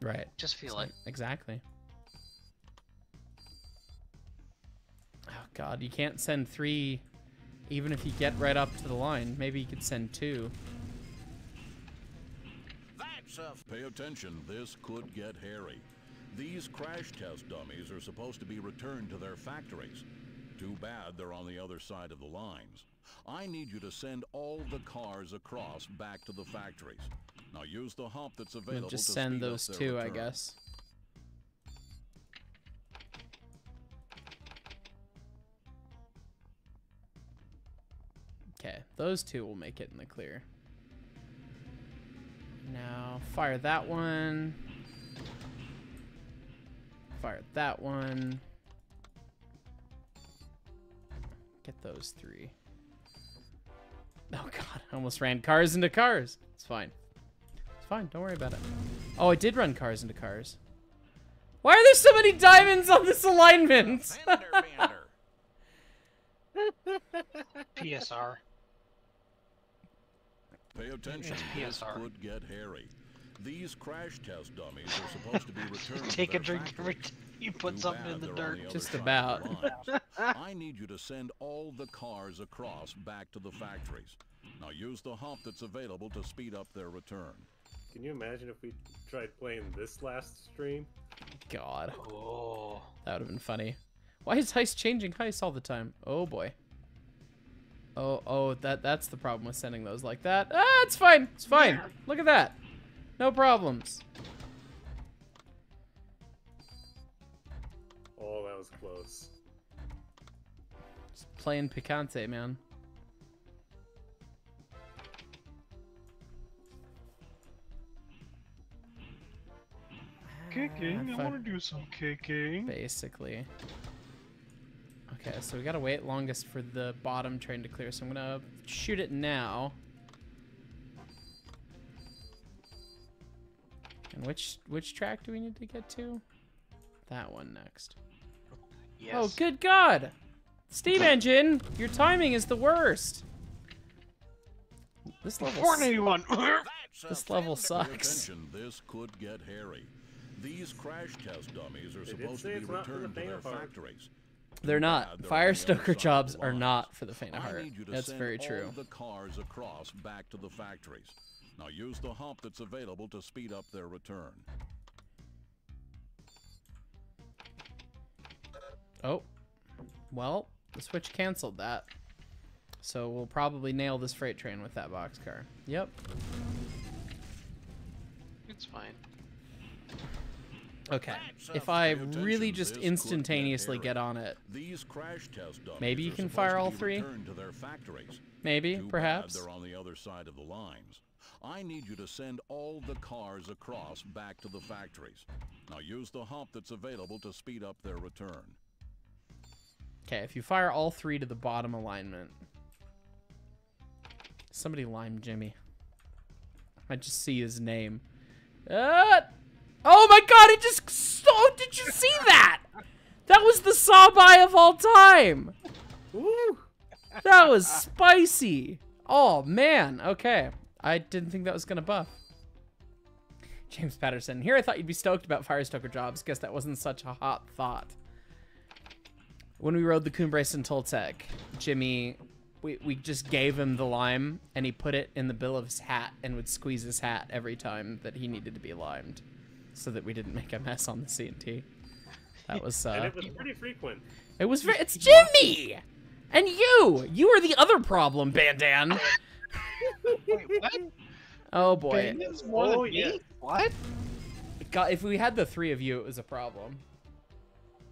[SPEAKER 1] Right.
[SPEAKER 2] Just feel it.
[SPEAKER 1] Exactly. Oh god, you can't send three even if you get right up to the line. Maybe you could send two.
[SPEAKER 6] That's a
[SPEAKER 5] Pay attention, this could get hairy. These crash test dummies are supposed to be returned to their factories. Too bad they're on the other side of the lines. I need you to send all the cars across back to the factories. Now use the hump that's available.
[SPEAKER 1] We'll
[SPEAKER 5] available
[SPEAKER 1] just
[SPEAKER 5] to
[SPEAKER 1] send
[SPEAKER 5] speed up
[SPEAKER 1] those
[SPEAKER 5] their
[SPEAKER 1] two, I guess. Okay, those two will make it in the clear. Now, fire that one. Fire that one. Get those three. Oh god, I almost ran cars into cars. It's fine. It's fine, don't worry about it. Oh, I did run cars into cars. Why are there so many diamonds on this alignment?
[SPEAKER 6] fender bender.
[SPEAKER 2] PSR.
[SPEAKER 5] Pay attention, this
[SPEAKER 2] PSR.
[SPEAKER 5] could get hairy. These crash test dummies are supposed to be returned to
[SPEAKER 2] Take a
[SPEAKER 5] their
[SPEAKER 2] drink every time you put
[SPEAKER 5] Too
[SPEAKER 2] something in the dirt.
[SPEAKER 5] other
[SPEAKER 1] Just about.
[SPEAKER 5] I need you to send all the cars across back to the factories. Now use the hump that's available to speed up their return.
[SPEAKER 4] Can you imagine if we tried playing this last stream?
[SPEAKER 1] God,
[SPEAKER 2] Oh.
[SPEAKER 1] that would have been funny. Why is Hyce changing Hyce all the time? Oh boy. Oh, oh, that that's the problem with sending those like that. Ah, it's fine. It's fine. Look at that. No problems.
[SPEAKER 4] Oh, that was close.
[SPEAKER 1] Just playing picante, man.
[SPEAKER 2] Kicking.
[SPEAKER 1] Ah,
[SPEAKER 2] I
[SPEAKER 1] fuck.
[SPEAKER 2] want to do some kicking.
[SPEAKER 1] basically. Okay, so we gotta wait longest for the bottom train to clear, so I'm gonna shoot it now. And which which track do we need to get to? That one next.
[SPEAKER 2] Yes.
[SPEAKER 1] Oh, good God! Steam engine, your timing is the worst. This level, s-
[SPEAKER 2] 481.
[SPEAKER 1] This level sucks.
[SPEAKER 5] attention, this could get hairy. These crash test dummies are supposed to be
[SPEAKER 4] it's not for the
[SPEAKER 5] returned to their factories.
[SPEAKER 1] They're not.
[SPEAKER 5] bad they're
[SPEAKER 1] Fire
[SPEAKER 5] on the other
[SPEAKER 1] stoker jobs
[SPEAKER 5] the
[SPEAKER 1] are not for the faint of
[SPEAKER 5] I
[SPEAKER 1] heart.
[SPEAKER 5] need you to
[SPEAKER 1] That's
[SPEAKER 5] send
[SPEAKER 1] very
[SPEAKER 5] all
[SPEAKER 1] true.
[SPEAKER 5] the cars across back to the factories. Now use the hump that's available to speed up their return.
[SPEAKER 1] Oh, well, the switch canceled that. So we'll probably nail this freight train with that boxcar. Yep.
[SPEAKER 2] it's fine.
[SPEAKER 1] Okay. If I really just
[SPEAKER 5] this could get
[SPEAKER 1] instantaneously get on it,
[SPEAKER 5] These crash test
[SPEAKER 1] Maybe you can fire all three?
[SPEAKER 5] to their factories.
[SPEAKER 1] maybe, perhaps.
[SPEAKER 5] they're on the other side of the lines. I need you to send all the cars across back to the factories. Now use the hump that's available to speed up their return.
[SPEAKER 1] Okay, if you fire all three to the bottom alignment. Somebody lime Jimmy. I just see his name. Uh, oh my god, it just so did you see that? That was the sawby of all time.
[SPEAKER 4] Woo!
[SPEAKER 1] That was spicy. Oh man, okay. I didn't think that was gonna buff. James Patterson. Here I thought you'd be stoked about Firestoker jobs. Guess that wasn't such a hot thought. When we rode the Cumbres and Toltec, Jimmy, we, we just gave him the lime and he put it in the bill of his hat and would squeeze his hat every time that he needed to be limed so that we didn't make a mess on the CNT. That was,
[SPEAKER 4] And
[SPEAKER 1] uh,
[SPEAKER 4] it was pretty frequent.
[SPEAKER 1] it was, it's Jimmy! And you! You are the other problem, Bandan.
[SPEAKER 2] Wait, what?
[SPEAKER 1] Oh boy.
[SPEAKER 2] Bandit's more
[SPEAKER 4] Oh,
[SPEAKER 2] than me?
[SPEAKER 4] yeah.
[SPEAKER 2] What?
[SPEAKER 1] God, if we had the three of you, it was a problem.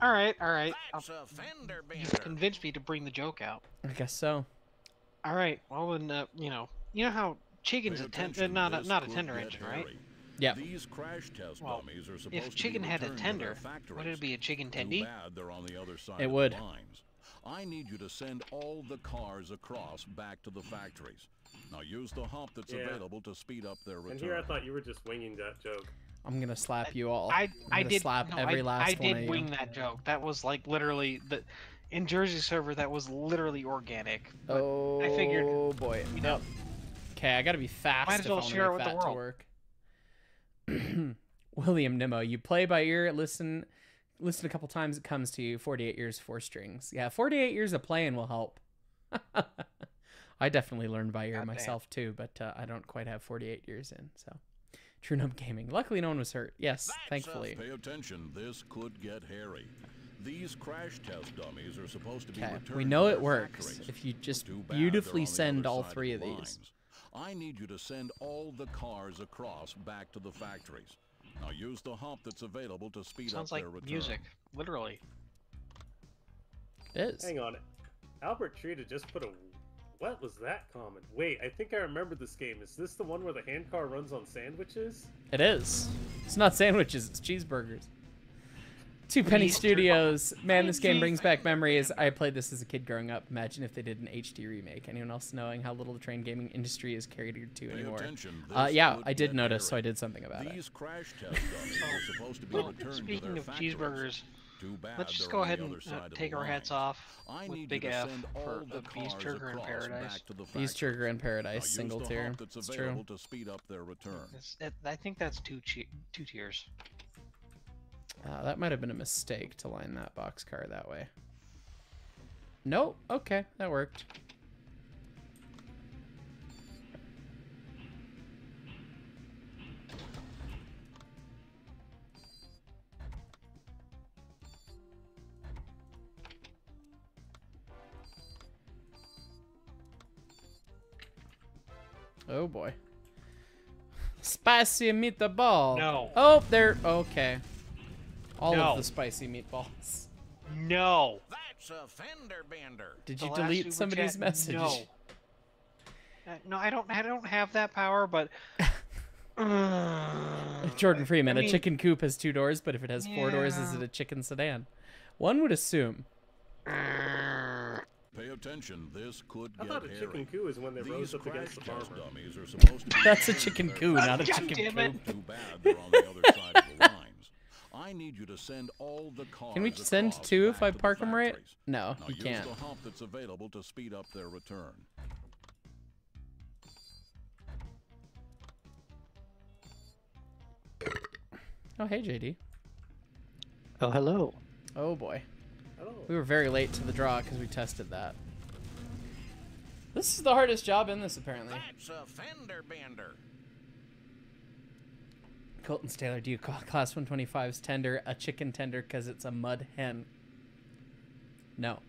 [SPEAKER 2] All right, all right.
[SPEAKER 6] That's a fender
[SPEAKER 2] You've convinced me to bring the joke out.
[SPEAKER 1] I guess so.
[SPEAKER 2] All right. Well, then, uh, you know, you know how chicken's
[SPEAKER 5] Pay
[SPEAKER 2] a ten, uh, not a, not a tender
[SPEAKER 5] get
[SPEAKER 2] engine, right?
[SPEAKER 5] Hairy.
[SPEAKER 1] Yeah.
[SPEAKER 5] These crash test
[SPEAKER 2] Well,
[SPEAKER 5] dummies are supposed
[SPEAKER 2] If
[SPEAKER 5] to be
[SPEAKER 2] chicken had a tender,
[SPEAKER 5] their
[SPEAKER 2] would it be a chicken
[SPEAKER 5] Too
[SPEAKER 2] tendy?
[SPEAKER 5] bad on the other side
[SPEAKER 1] It would.
[SPEAKER 5] the lines. I need you to send all the cars across back to the factories. Now use the hump that's
[SPEAKER 4] Yeah.
[SPEAKER 5] available to speed up their return.
[SPEAKER 4] And here I thought you were just winging that joke.
[SPEAKER 1] I'm gonna slap you all.
[SPEAKER 2] I
[SPEAKER 1] I'm
[SPEAKER 2] I
[SPEAKER 1] gonna
[SPEAKER 2] did
[SPEAKER 1] slap
[SPEAKER 2] no,
[SPEAKER 1] every
[SPEAKER 2] I,
[SPEAKER 1] last
[SPEAKER 2] I
[SPEAKER 1] one of
[SPEAKER 2] did
[SPEAKER 1] you.
[SPEAKER 2] wing that joke. That was like literally the in Jersey server. That was literally organic. But
[SPEAKER 1] oh
[SPEAKER 2] I figured, oh,
[SPEAKER 1] boy.
[SPEAKER 2] you know,
[SPEAKER 1] Okay, I gotta be fast
[SPEAKER 2] Might as well share it with the
[SPEAKER 1] that to
[SPEAKER 2] world.
[SPEAKER 1] work. William Nimmo, you play by ear. Listen, listen a couple times. It comes to you. Forty-eight years, four strings. Yeah, forty-eight years of playing will help. I definitely learned by ear
[SPEAKER 2] Goddamn.
[SPEAKER 1] myself too, but uh, I don't quite have forty-eight years in. So, True Numb Gaming. Luckily, no one was hurt. Yes,
[SPEAKER 6] That's a
[SPEAKER 1] thankfully.
[SPEAKER 5] Pay attention, this could get hairy. These crash test dummies are supposed to be
[SPEAKER 1] Okay,
[SPEAKER 5] returned
[SPEAKER 1] we know it works
[SPEAKER 5] factories.
[SPEAKER 1] if you just
[SPEAKER 5] Too bad they're
[SPEAKER 1] beautifully send all
[SPEAKER 5] side of
[SPEAKER 1] three of these.
[SPEAKER 5] Lines. I need you to send all the cars across back to the factories. Now use the hump that's available to speed
[SPEAKER 2] sounds
[SPEAKER 5] up
[SPEAKER 2] like
[SPEAKER 5] their return.
[SPEAKER 2] music, literally.
[SPEAKER 1] It is.
[SPEAKER 4] Hang on. Albert Trita just put a. What was that comment? Wait, I think I remember this game. Is this the one where the hand car runs on sandwiches?
[SPEAKER 1] It is. It's not sandwiches, it's cheeseburgers. Two Penny Studios. Man, this game brings back memories. I played this as a kid growing up. Imagine if they did an HD remake. Anyone else knowing how little the train gaming industry is carried to anymore? Uh, yeah, I did notice, so I did something about it.
[SPEAKER 5] These crash test dummies are supposed to be
[SPEAKER 2] Well,
[SPEAKER 5] returned
[SPEAKER 2] speaking of cheeseburgers, let's just go ahead and uh, take our hats off with Big F
[SPEAKER 5] send
[SPEAKER 2] for
[SPEAKER 5] the
[SPEAKER 2] Beast
[SPEAKER 5] cars
[SPEAKER 2] Burger in Paradise.
[SPEAKER 5] back
[SPEAKER 1] Beast
[SPEAKER 5] factories.
[SPEAKER 1] In Paradise, single tier. It's true.
[SPEAKER 5] to speed up their return.
[SPEAKER 2] It's, it, I think that's two two tiers.
[SPEAKER 1] Uh, that might have been a mistake to line that boxcar that way. Nope. Okay, that worked. Oh boy. Spicy meatball.
[SPEAKER 2] No.
[SPEAKER 1] Oh, there. Okay. All
[SPEAKER 2] No.
[SPEAKER 1] of the spicy meatballs.
[SPEAKER 2] No.
[SPEAKER 6] That's a fender bender.
[SPEAKER 1] Did you delete somebody's
[SPEAKER 2] chat,
[SPEAKER 1] message?
[SPEAKER 2] No. Uh, no, I don't. I don't have that power, but.
[SPEAKER 1] Jordan Freeman,
[SPEAKER 2] I
[SPEAKER 1] a
[SPEAKER 2] mean-
[SPEAKER 1] chicken coupe has two doors, but if it has four doors, is it a chicken sedan? One would assume.
[SPEAKER 5] Pay attention, this could
[SPEAKER 4] I
[SPEAKER 5] get
[SPEAKER 4] thought a
[SPEAKER 5] hairy.
[SPEAKER 4] chicken coup is when they
[SPEAKER 5] These
[SPEAKER 4] rose up against the
[SPEAKER 5] test
[SPEAKER 4] farmer.
[SPEAKER 5] dummies are supposed to be
[SPEAKER 1] That's a chicken
[SPEAKER 5] their
[SPEAKER 1] coup, not a chicken
[SPEAKER 2] damn it.
[SPEAKER 1] coop.
[SPEAKER 5] Too bad they're on the other side of the lines. I need you to send all the cars
[SPEAKER 1] Can we send two if I
[SPEAKER 5] to the
[SPEAKER 1] park them right? No,
[SPEAKER 5] Now
[SPEAKER 1] you
[SPEAKER 5] use
[SPEAKER 1] can't.
[SPEAKER 5] the hump that's available to speed up their return.
[SPEAKER 1] Oh, hey, JD.
[SPEAKER 2] Oh, hello.
[SPEAKER 1] Oh, boy.
[SPEAKER 4] Oh,
[SPEAKER 1] We were very late to the draw because we tested that. This is the hardest job in this, apparently.
[SPEAKER 6] That's a fender bender.
[SPEAKER 1] Colton Taylor, do you call Class 125's tender a chicken tender because it's a mud hen? No.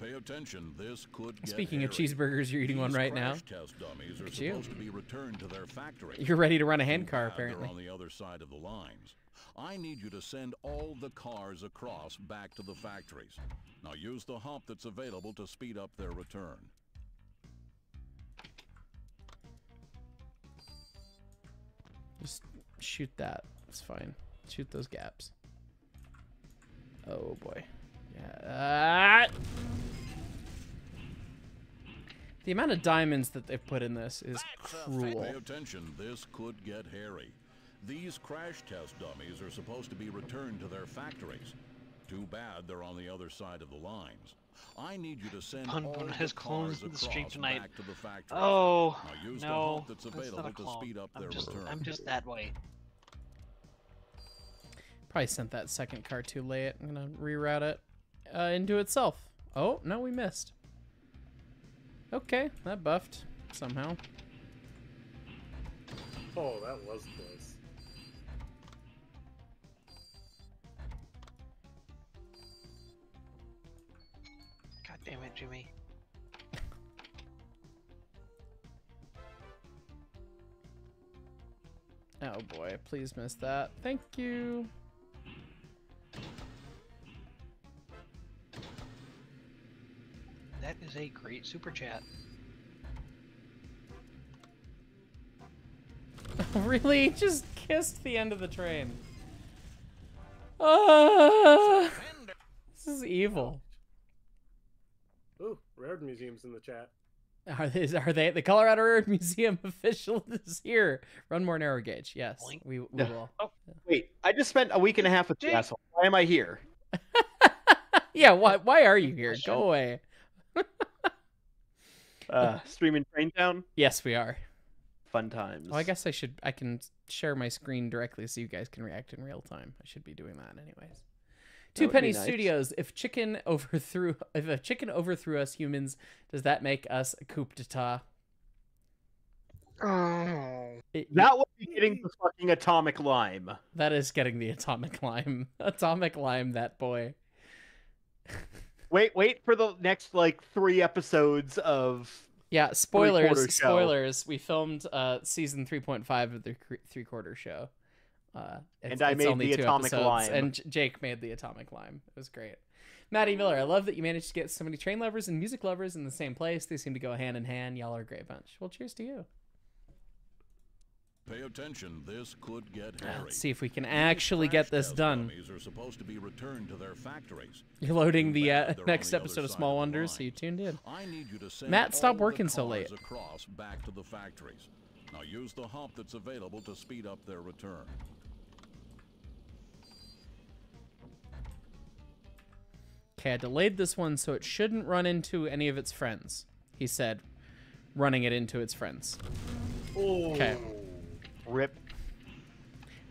[SPEAKER 5] Pay attention, this could get
[SPEAKER 1] Speaking of cheeseburgers, you're eating one right now.
[SPEAKER 5] crash Test dummies are
[SPEAKER 1] at you.
[SPEAKER 5] supposed to be returned to their factories.
[SPEAKER 1] You're ready to run a hand car, apparently.
[SPEAKER 5] on the other side of the lines. I need you to send all the cars across back to the factories. Now use the hump that's available to speed up their return.
[SPEAKER 1] Just shoot that. It's fine. Shoot those gaps. Oh boy. Yeah. Ah! The amount of diamonds that they've put in this is cruel.
[SPEAKER 5] Pay attention, this could get hairy. These crash test dummies are supposed to be returned to their factories. Too bad they're on the other side of the lines. I need you to send
[SPEAKER 2] Bun
[SPEAKER 5] all
[SPEAKER 2] has clones
[SPEAKER 5] cars
[SPEAKER 2] in the stream tonight.
[SPEAKER 5] to the.
[SPEAKER 2] Oh
[SPEAKER 5] Now use the
[SPEAKER 2] no,
[SPEAKER 5] hump that's
[SPEAKER 2] that's not a
[SPEAKER 5] available to
[SPEAKER 2] clone.
[SPEAKER 5] speed up their
[SPEAKER 2] I'm just,
[SPEAKER 5] return.
[SPEAKER 2] I'm just that way.
[SPEAKER 1] Probably sent that second car too late. I'm gonna reroute it uh, into itself. Oh no, we missed. Okay, that buffed somehow.
[SPEAKER 4] Oh, that was close.
[SPEAKER 2] Damn it, Jimmy.
[SPEAKER 1] Oh boy, please miss that. Thank you.
[SPEAKER 2] That is a great super chat.
[SPEAKER 1] really? Just kissed the end of the train.
[SPEAKER 6] Fender.
[SPEAKER 1] this is evil.
[SPEAKER 4] Ooh, Rared Museum's in the chat.
[SPEAKER 1] Are they? Are they? The Colorado Railroad Museum official is here. Run more narrow gauge. Yes,
[SPEAKER 2] Boink.
[SPEAKER 1] we, we
[SPEAKER 7] Yeah.
[SPEAKER 1] will.
[SPEAKER 7] Wait, I just spent a week and a half with you,
[SPEAKER 2] Jake.
[SPEAKER 7] asshole. Why am I here?
[SPEAKER 1] yeah. Why? Why are you here? Go away.
[SPEAKER 7] Uh, streaming Train Town.
[SPEAKER 1] Yes, we are.
[SPEAKER 7] Fun times.
[SPEAKER 1] Well, I guess I should. I can share my screen directly so you guys can react in real time. I should be doing that anyways. Two Penny
[SPEAKER 7] nice.
[SPEAKER 1] Studios. If chicken overthrew, if a chicken overthrew us humans, does that make us a coup d'état?
[SPEAKER 2] Oh.
[SPEAKER 1] It-
[SPEAKER 7] that would be getting the fucking atomic lime.
[SPEAKER 1] that is getting the atomic lime. Atomic lime, that boy.
[SPEAKER 7] Wait, wait for the next like three episodes of.
[SPEAKER 1] Yeah,
[SPEAKER 7] quarter
[SPEAKER 1] spoilers.
[SPEAKER 7] show.
[SPEAKER 1] Spoilers. We filmed uh season three point five of the three quarter show. Uh, it's,
[SPEAKER 7] And I
[SPEAKER 1] it's
[SPEAKER 7] made
[SPEAKER 1] only
[SPEAKER 7] the atomic
[SPEAKER 1] episodes,
[SPEAKER 7] lime.
[SPEAKER 1] and J- Jake made the atomic lime. It was great. Maddie Miller, I love that you managed to get so many train lovers and music lovers in the same place. They seem to go hand in hand. Y'all are a great bunch. Well, cheers to you.
[SPEAKER 5] Pay attention, this could get
[SPEAKER 1] Uh,
[SPEAKER 5] hairy.
[SPEAKER 1] Let's see if we can actually get this done.
[SPEAKER 5] dummies are supposed to be returned to their factories.
[SPEAKER 1] You're loading the uh,
[SPEAKER 5] bad they're on
[SPEAKER 1] next episode of Small Wonders, so you tuned in.
[SPEAKER 5] I need you to send
[SPEAKER 1] Matt, stop working so late.
[SPEAKER 5] cars across back to the factories. Now use the hump that's available to speed up their return.
[SPEAKER 1] Okay, I delayed this one so it shouldn't run into any of its friends. He said, running it into its friends. Okay.
[SPEAKER 7] Rip.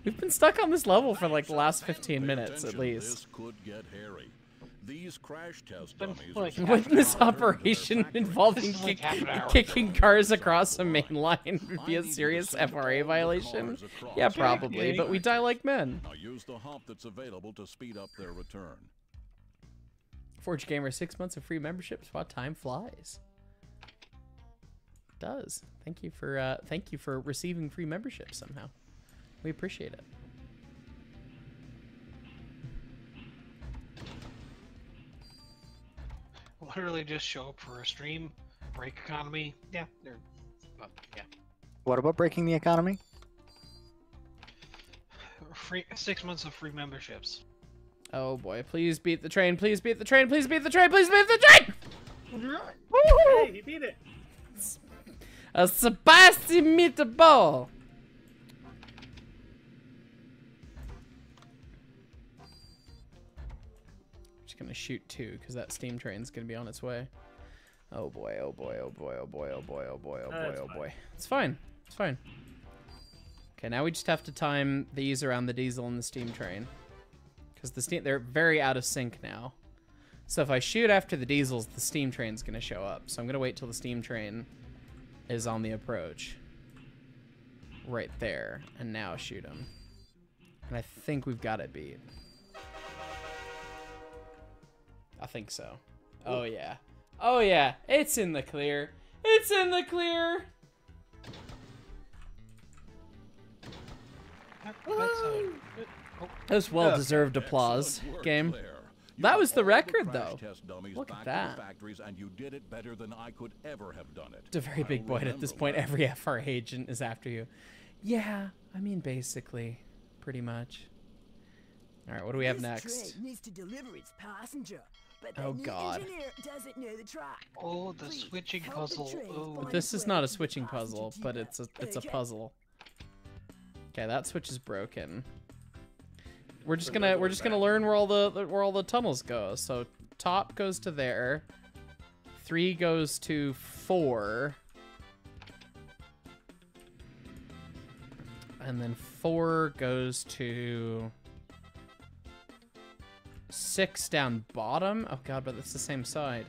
[SPEAKER 1] We've been stuck on this level for like the last 15 minutes at least.
[SPEAKER 5] This could get hairy. These crash test dummies
[SPEAKER 2] like
[SPEAKER 5] are
[SPEAKER 2] half
[SPEAKER 1] With this
[SPEAKER 5] supposed to be returned to their
[SPEAKER 1] operation involving
[SPEAKER 2] This like
[SPEAKER 1] kick-
[SPEAKER 2] half an hour.
[SPEAKER 1] kicking cars across a main line would be a
[SPEAKER 5] need you to
[SPEAKER 1] serious
[SPEAKER 5] send
[SPEAKER 1] FRA violation? Yeah,
[SPEAKER 5] back to the
[SPEAKER 1] probably, but we die like men.
[SPEAKER 5] Now use the hump that's available to speed up their return.
[SPEAKER 1] Forge Gamer, six months of free memberships. Wow, time flies. It does. Thank you for uh, thank you for receiving free memberships somehow. We appreciate it.
[SPEAKER 2] Literally just show up for a stream, break economy. Yeah, they're. Well, yeah.
[SPEAKER 8] What about breaking the economy?
[SPEAKER 2] Free six months of free memberships.
[SPEAKER 1] Oh boy, please beat the train, please beat the train, please beat the train, please beat the train!
[SPEAKER 4] Hey, he beat it.
[SPEAKER 1] A spicy meatball! Just gonna shoot two, because that steam train's gonna be on its way. Oh boy, oh boy, oh boy, oh boy, oh boy, oh boy, oh boy,
[SPEAKER 4] it's
[SPEAKER 1] oh
[SPEAKER 4] fine.
[SPEAKER 1] boy. It's fine. It's fine. Okay, now we just have to time these around the diesel and the steam train. Because the steam they're very out of sync now. So if I shoot after the diesels, the steam train's gonna show up. So I'm gonna wait till the steam train is on the approach. Right there. And now shoot him. And I think we've got it beat. I think so. Oh yeah. Oh yeah. It's in the clear. It's in the clear.
[SPEAKER 2] That- That's a. Oh,
[SPEAKER 1] That was well-deserved applause.
[SPEAKER 5] Work,
[SPEAKER 1] Game.
[SPEAKER 5] Claire.
[SPEAKER 1] That
[SPEAKER 5] got
[SPEAKER 1] was the record,
[SPEAKER 5] crash
[SPEAKER 1] though. Look at that.
[SPEAKER 5] To the factories, and you did it better than I could ever have done it.
[SPEAKER 1] It's a very big
[SPEAKER 5] I'll.
[SPEAKER 1] At this point, every FR agent is after you. Yeah, I mean, basically, pretty much. All right, what do we have
[SPEAKER 9] this
[SPEAKER 1] next?
[SPEAKER 9] train needs to deliver its passenger, but
[SPEAKER 1] Oh, God.
[SPEAKER 9] doesn't know the track.
[SPEAKER 2] Oh, the
[SPEAKER 9] Please,
[SPEAKER 2] switching
[SPEAKER 9] help the
[SPEAKER 2] puzzle. Oh.
[SPEAKER 1] This is not a switching puzzle, but it's a it's a
[SPEAKER 9] Okay.
[SPEAKER 1] puzzle. Okay, that switch is broken. We're just gonna we're just gonna learn where all the- where all the tunnels go. So top goes to there. Three goes to four. And then four goes to six down bottom. Oh god, but that's the same side.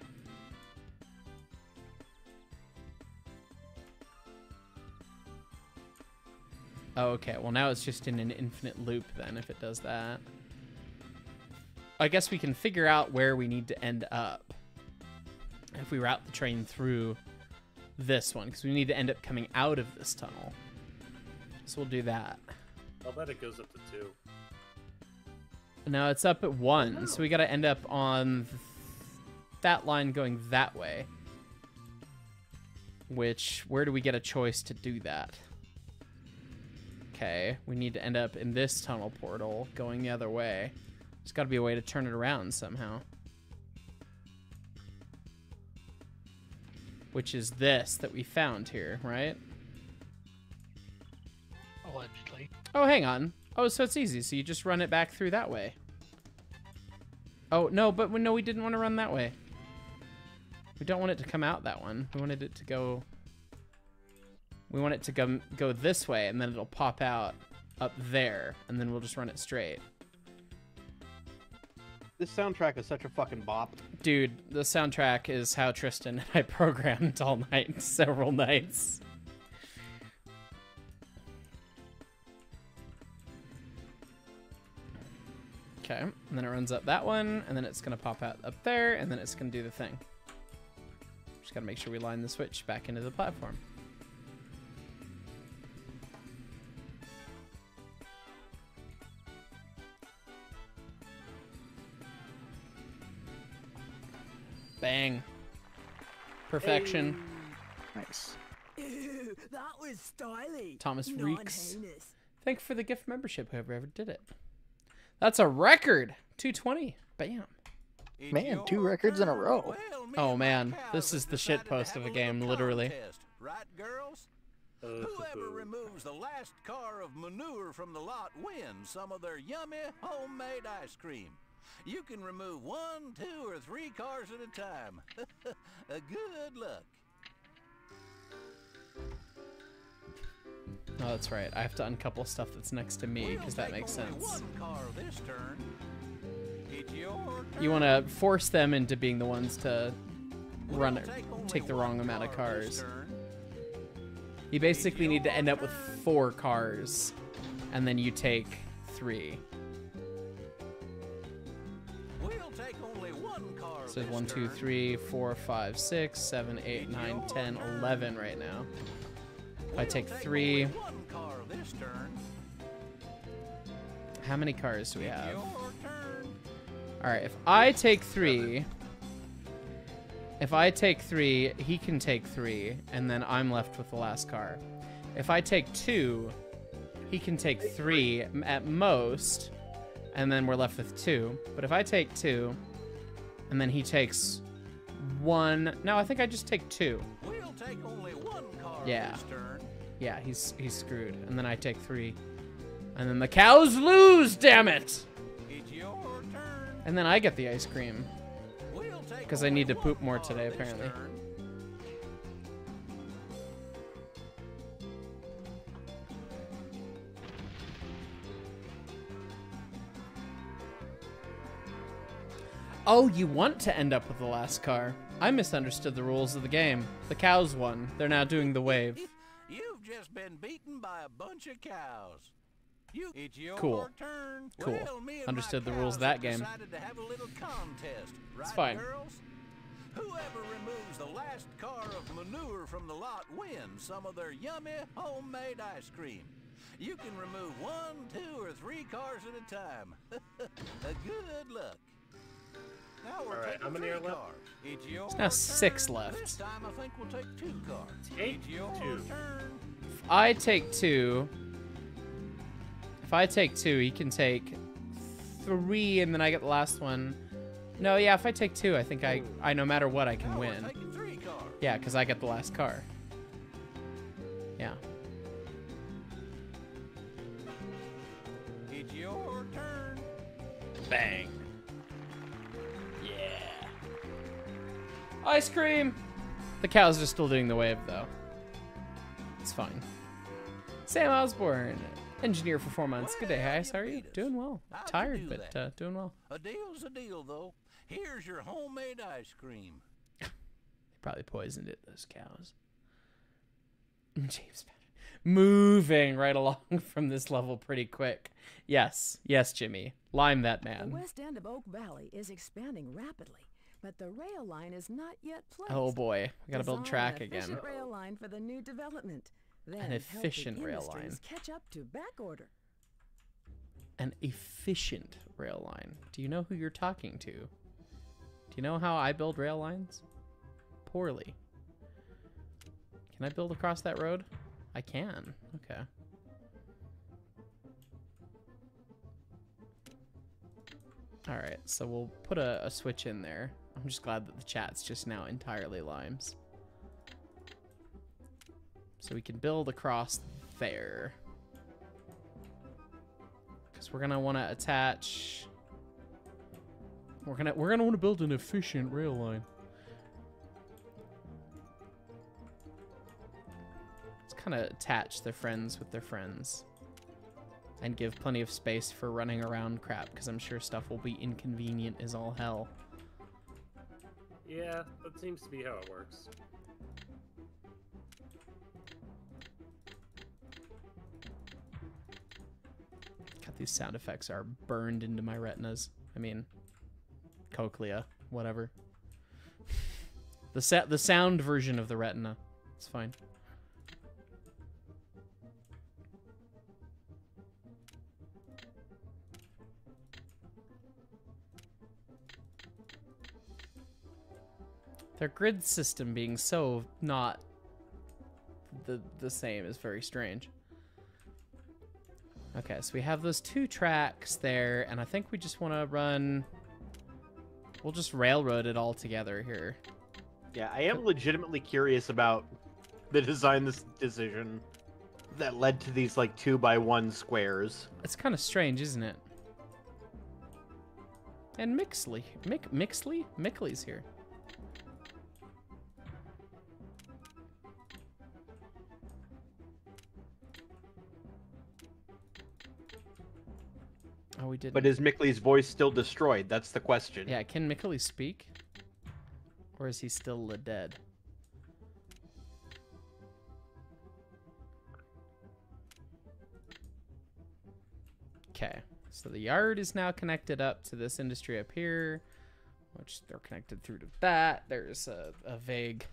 [SPEAKER 1] Oh, okay. Well, now it's just in an infinite loop then, if it does that. I guess we can figure out where we need to end up. If we route the train through this one, because we need to end up coming out of this tunnel. So we'll do that.
[SPEAKER 4] I'll bet it goes up to two.
[SPEAKER 1] Now it's up at one, so we oh. gotta end up on th- that line going that way. Which, where do we get a choice to do that? Okay, we need to end up in this tunnel portal going the other way. There's gotta be a way to turn it around somehow. Which is this that we found here, right?
[SPEAKER 2] Allegedly.
[SPEAKER 1] Oh, hang on. Oh, so it's easy. So you just run it back through that way. Oh, no, but we- no, we didn't want to run that way. We don't want it to come out that one. We wanted it to go... We want it to go, go this way, and then it'll pop out up there, and then we'll just run it straight.
[SPEAKER 7] This soundtrack is such a fucking bop.
[SPEAKER 1] Dude, the soundtrack is how Tristan and I programmed all night, several nights. Okay, and then it runs up that one, and then it's gonna pop out up there, and then it's gonna do the thing. Just gotta make sure we line the switch back into the platform. Bang. Perfection.
[SPEAKER 8] Nice.
[SPEAKER 9] Ew, that was stylish.
[SPEAKER 1] Thomas Reeks.
[SPEAKER 9] Non-heinous.
[SPEAKER 1] Thank you for the gift membership, whoever ever did it. That's a record. 220. Bam.
[SPEAKER 8] Man, two records in a row.
[SPEAKER 1] Oh, man. This is the shit post of a game, literally.
[SPEAKER 5] Right, girls?
[SPEAKER 4] Uh,
[SPEAKER 5] Whoever removes the last car of manure from the lot wins some of their yummy homemade ice cream. You can remove one, two, or three cars at a time. good luck.
[SPEAKER 1] Oh, that's right. I have to uncouple stuff that's next to me, because that
[SPEAKER 5] We'll
[SPEAKER 1] makes
[SPEAKER 5] only
[SPEAKER 1] sense.
[SPEAKER 5] One car this turn. It's your turn.
[SPEAKER 1] You want to force them into being the ones to
[SPEAKER 5] We'll
[SPEAKER 1] run it,
[SPEAKER 5] take
[SPEAKER 1] take the wrong amount of cars. You basically need to end up with four cars, and then you take three. So
[SPEAKER 5] this
[SPEAKER 1] one, two,
[SPEAKER 5] turn.
[SPEAKER 1] three, four, five, six, seven, eight, nine, ten, eleven right now. If I take
[SPEAKER 5] take
[SPEAKER 1] three,
[SPEAKER 5] only one car this turn.
[SPEAKER 1] how many cars do we have? All right, if I take three, if I take three, he can take three, and then I'm left with the last car. If I take two, he can take three at most, and then we're left with two. But if I take two, and then he takes one, no, I think I just take two.
[SPEAKER 5] We'll take only one car
[SPEAKER 1] Yeah. Yeah, he's he's screwed, and then I take three, and then the cows lose. Damn it!
[SPEAKER 5] It's your turn.
[SPEAKER 1] And then I get the ice cream.
[SPEAKER 5] We'll
[SPEAKER 1] I need to poop more today, apparently.
[SPEAKER 5] turn.
[SPEAKER 1] Oh, you want to end up with the last car. I misunderstood the rules of the game. The cows won. They're now doing the wave.
[SPEAKER 5] You've just been beaten by a bunch of cows. You, it's your
[SPEAKER 1] Cool.
[SPEAKER 5] turn.
[SPEAKER 1] Cool.
[SPEAKER 5] Well,
[SPEAKER 1] Understood the rules of that game.
[SPEAKER 5] Decided to have a little contest, right,
[SPEAKER 1] fine.
[SPEAKER 5] girls? Whoever removes the last car of manure from the lot wins some of their yummy homemade ice cream. You can remove one, two, or three cars at a time. a good luck. Now we're
[SPEAKER 4] All right,
[SPEAKER 5] taking
[SPEAKER 4] how many
[SPEAKER 5] three
[SPEAKER 4] are left?
[SPEAKER 5] It's your
[SPEAKER 1] now six left.
[SPEAKER 5] This time I think we'll take two cars.
[SPEAKER 4] Take
[SPEAKER 5] your
[SPEAKER 4] two.
[SPEAKER 1] If I take two, If I take two, he can take three, and then I get the last one. No, yeah, if I take two, I think I, I no matter what, I can
[SPEAKER 6] Now we're
[SPEAKER 1] win.
[SPEAKER 6] taking three cars.
[SPEAKER 1] Yeah, because I get the last car. Yeah.
[SPEAKER 6] It's your turn.
[SPEAKER 1] Bang. Ice cream! The cows are still doing the wave, though. It's fine. Sam Osborne, engineer for four months. Good day, guys. How are you? Doing well.
[SPEAKER 6] How'd
[SPEAKER 1] Tired, but uh, doing well.
[SPEAKER 6] A deal's a deal, though. Here's your homemade ice cream.
[SPEAKER 1] They probably poisoned it, those cows. James Patterson. Moving right along from this level pretty quick. Yes, yes, Jimmy. Lime that man.
[SPEAKER 3] The
[SPEAKER 1] man.
[SPEAKER 3] west end of Oak Valley is expanding rapidly, but the rail line is not yet placed.
[SPEAKER 1] Oh boy, we gotta build track
[SPEAKER 3] an
[SPEAKER 1] again.
[SPEAKER 3] rail line for the new development. Then the
[SPEAKER 1] efficient rail line.
[SPEAKER 3] Catch up to back order.
[SPEAKER 1] An efficient rail line. Do you know who you're talking to? Do you know how I build rail lines? Poorly. Can I build across that road? I can. Okay. All right, so we'll put a, a switch in there. I'm just glad that the chat's just now entirely limes. So we can build across there. Because we're gonna want to attach. We're gonna we're gonna want to build an efficient rail line. Let's kind of attach their friends with their friends. And give plenty of space for running around crap, because I'm sure stuff will be inconvenient as all hell.
[SPEAKER 4] Yeah, that seems to be how it works.
[SPEAKER 1] God, these sound effects are burned into my retinas. I mean, cochlea, whatever. The sa- the sound version of the retina. It's fine. Their grid system being so not the the same is very strange. Okay, so we have those two tracks there, and I think we just want to run... We'll just railroad it all together here.
[SPEAKER 7] Yeah, I am legitimately curious about the design this decision that led to these like two by one squares.
[SPEAKER 1] It's kind of strange, isn't it? And Mixley. Mick, Mixley? Mickley's here. We did.
[SPEAKER 7] But is Mickley's voice still destroyed? That's the question.
[SPEAKER 1] Yeah, can Mickley speak? Or is he still the dead? Okay, so the yard is now connected up to this industry up here, which they're connected through to that. There's a, a vague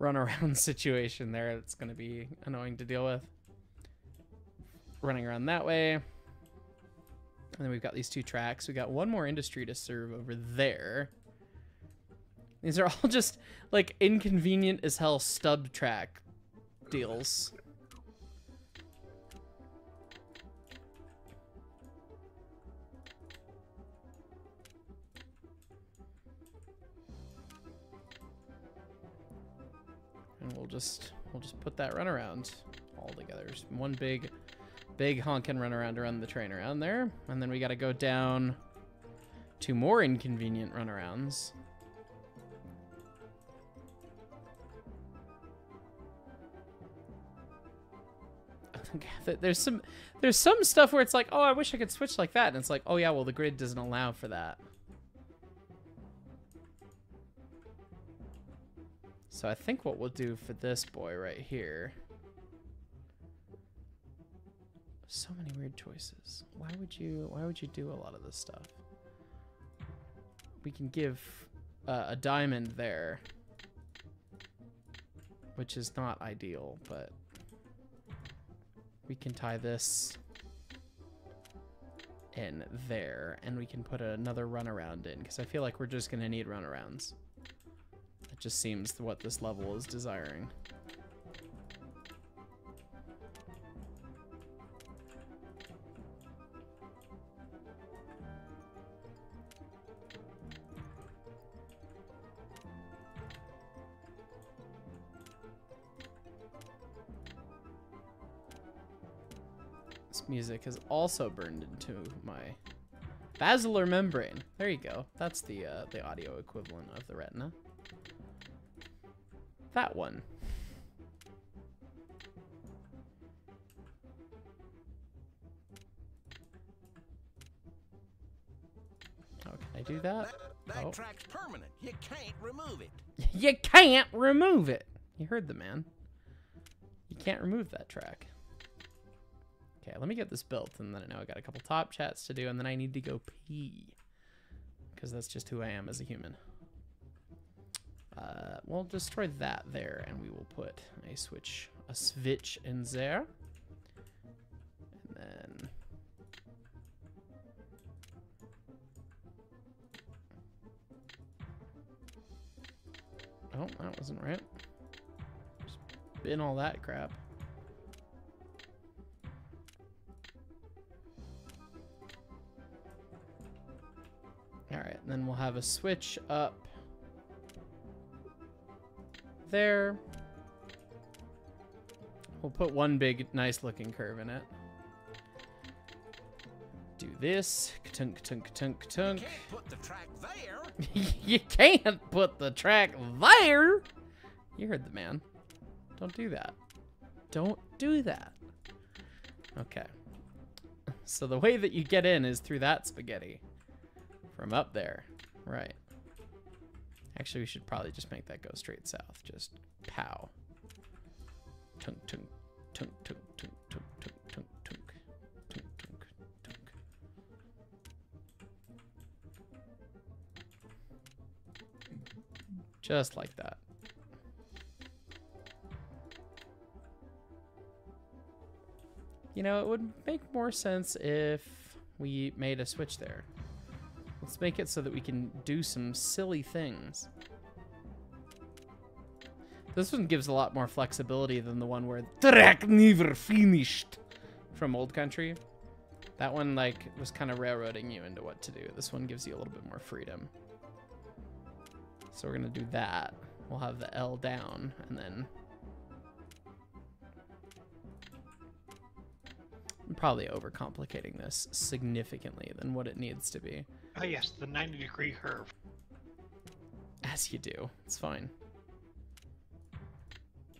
[SPEAKER 1] runaround situation there that's going to be annoying to deal with. Running around that way. And then we've got these two tracks. We got one more industry to serve over there. These are all just like inconvenient as hell stub track deals. And we'll just we'll just put that runaround all together. Just one big big honkin' runaround to run the train around there. And then we gotta go down two more inconvenient runarounds. there's some there's some stuff where it's like, oh, I wish I could switch like that, and it's like, oh yeah, well the grid doesn't allow for that. So I think what we'll do for this boy right here. So many weird choices. Why would you why would you do a lot of this stuff? We can give uh, a diamond there, which is not ideal, but we can tie this in there, and we can put another runaround in, because I feel like we're just going to need runarounds. It just seems what this level is desiring. Music is also burned into my basilar membrane. There you go. That's the uh, the audio equivalent of the retina. That one. How can I do that?
[SPEAKER 6] That, that
[SPEAKER 1] Oh.
[SPEAKER 6] track's permanent. You can't remove it.
[SPEAKER 1] You can't remove it. You heard the man. You can't remove that track. Okay, let me get this built, and then I know I got a couple top chats to do, and then I need to go pee. Because that's just who I am as a human. Uh, we'll destroy that there, and we will put a switch, a switch in there. And then... Oh, that wasn't right. Spin all that crap. Alright, then we'll have a switch up there. We'll put one big, nice looking curve in it. Do this. Tunk, tunk, tunk,
[SPEAKER 6] You
[SPEAKER 1] tunk.
[SPEAKER 6] can't put the track there.
[SPEAKER 1] you can't put the track there. You heard the man. Don't do that. Don't do that. Okay. So the way that you get in is through that spaghetti. From up there. Right. Actually, we should probably just make that go straight south. Just pow. Tunk, tunk, tunk, tunk, tunk, tunk, tunk, tunk, tunk, tunk, tunk, tunk. Just like that. You know, it would make more sense if we made a switch there. Let's make it so that we can do some silly things. This one gives a lot more flexibility than the one where track never finished from Old Country. That one like was kind of railroading you into what to do. This one gives you a little bit more freedom. So we're gonna do that. We'll have the L down and then I'm probably overcomplicating this significantly than what it needs to be.
[SPEAKER 2] Oh yes, the 90 degree curve.
[SPEAKER 1] As you do. It's fine.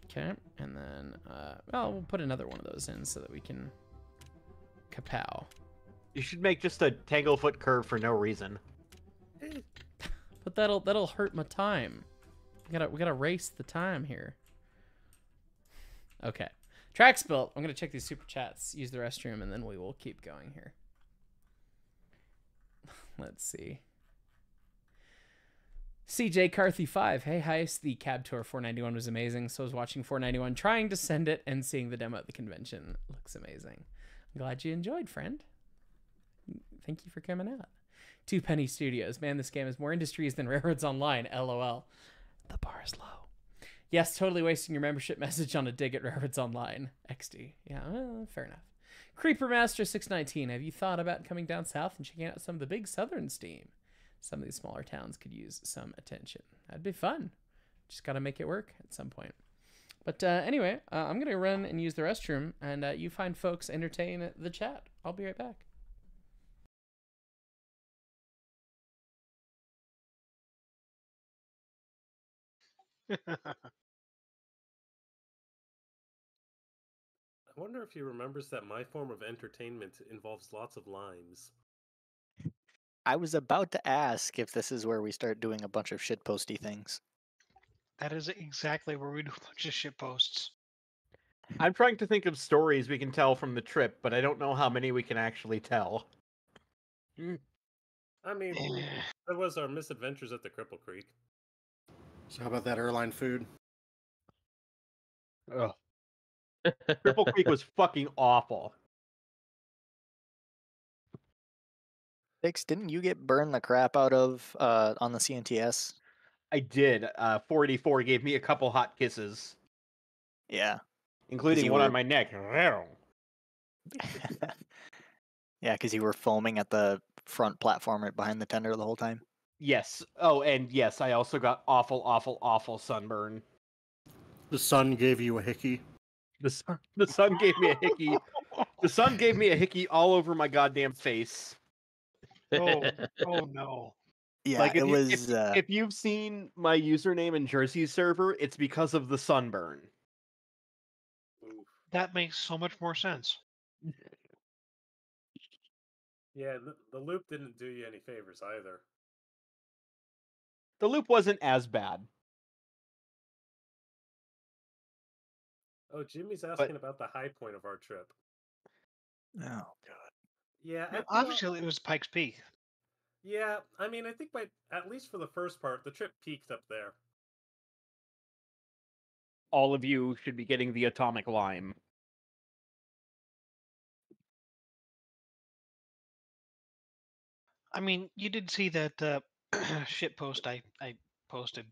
[SPEAKER 1] Okay, and then, uh, well, we'll put another one of those in so that we can kapow.
[SPEAKER 7] You should make just a tanglefoot curve for no reason.
[SPEAKER 1] But that'll that'll hurt my time. We gotta we gotta race the time here. Okay, tracks built. I'm gonna check these super chats, use the restroom, and then we will keep going here. Let's see. CJ Carthy 5. Hey, Hyce. The cab tour 491 was amazing. So I was watching 491, trying to send it and seeing the demo at the convention. Looks amazing. I'm glad you enjoyed, friend. Thank you for coming out. Two Penny Studios. Man, this game has more industries than Railroads Online. LOL. The bar is low. Yes, totally wasting your membership message on a dig at Railroads Online. XD. Yeah, well, fair enough. Creeper Master 619. Have you thought about coming down south and checking out some of the big southern steam? Some of these smaller towns could use some attention. That'd be fun. Just got to make it work at some point. But uh, anyway, uh, I'm going to run and use the restroom, and uh, you find folks entertain the chat. I'll be right back.
[SPEAKER 4] I wonder if he remembers that my form of entertainment involves lots of limes.
[SPEAKER 8] I was about to ask if this is where we start doing a bunch of shitposty things.
[SPEAKER 2] That is exactly where we do a bunch of shit posts.
[SPEAKER 7] I'm trying to think of stories we can tell from the trip, but I don't know how many we can actually tell. Hmm.
[SPEAKER 4] I mean, eh. that was our misadventures at the Cripple Creek.
[SPEAKER 10] So how about that airline food?
[SPEAKER 7] Ugh. Cripple Creek was fucking awful.
[SPEAKER 8] Dix, didn't you get burned the crap out of uh, on the C&TS?
[SPEAKER 7] I did. Uh, 484 gave me a couple hot kisses,
[SPEAKER 8] Yeah.
[SPEAKER 7] including one
[SPEAKER 8] were-
[SPEAKER 7] on my neck.
[SPEAKER 8] yeah, because you were foaming at the front platform right behind the tender the whole time.
[SPEAKER 7] Yes. Oh, and yes, I also got awful, awful, awful sunburn.
[SPEAKER 10] The sun gave you a hickey.
[SPEAKER 7] The sun, the sun gave me a hickey The sun gave me a hickey all over my goddamn face.
[SPEAKER 2] Oh, oh no.
[SPEAKER 8] Yeah,
[SPEAKER 7] like if
[SPEAKER 8] it
[SPEAKER 7] you-
[SPEAKER 8] was.
[SPEAKER 7] if,
[SPEAKER 8] uh,
[SPEAKER 7] if you've seen my username in Jersey server, it's because of the sunburn.
[SPEAKER 2] That makes so much more sense.
[SPEAKER 4] Yeah, the, the loop didn't do you any favors either.
[SPEAKER 7] The loop wasn't as bad.
[SPEAKER 4] Oh, Jimmy's asking about the high point of our trip.
[SPEAKER 8] oh god.
[SPEAKER 4] Yeah, I
[SPEAKER 2] No,
[SPEAKER 4] feel-
[SPEAKER 2] Obviously, it was Pikes Peak.
[SPEAKER 4] Yeah, I mean, I think by at least for the first part, the trip peaked up there.
[SPEAKER 7] All of you should be getting the atomic lime.
[SPEAKER 2] I mean, you did see that uh, shit post I, I posted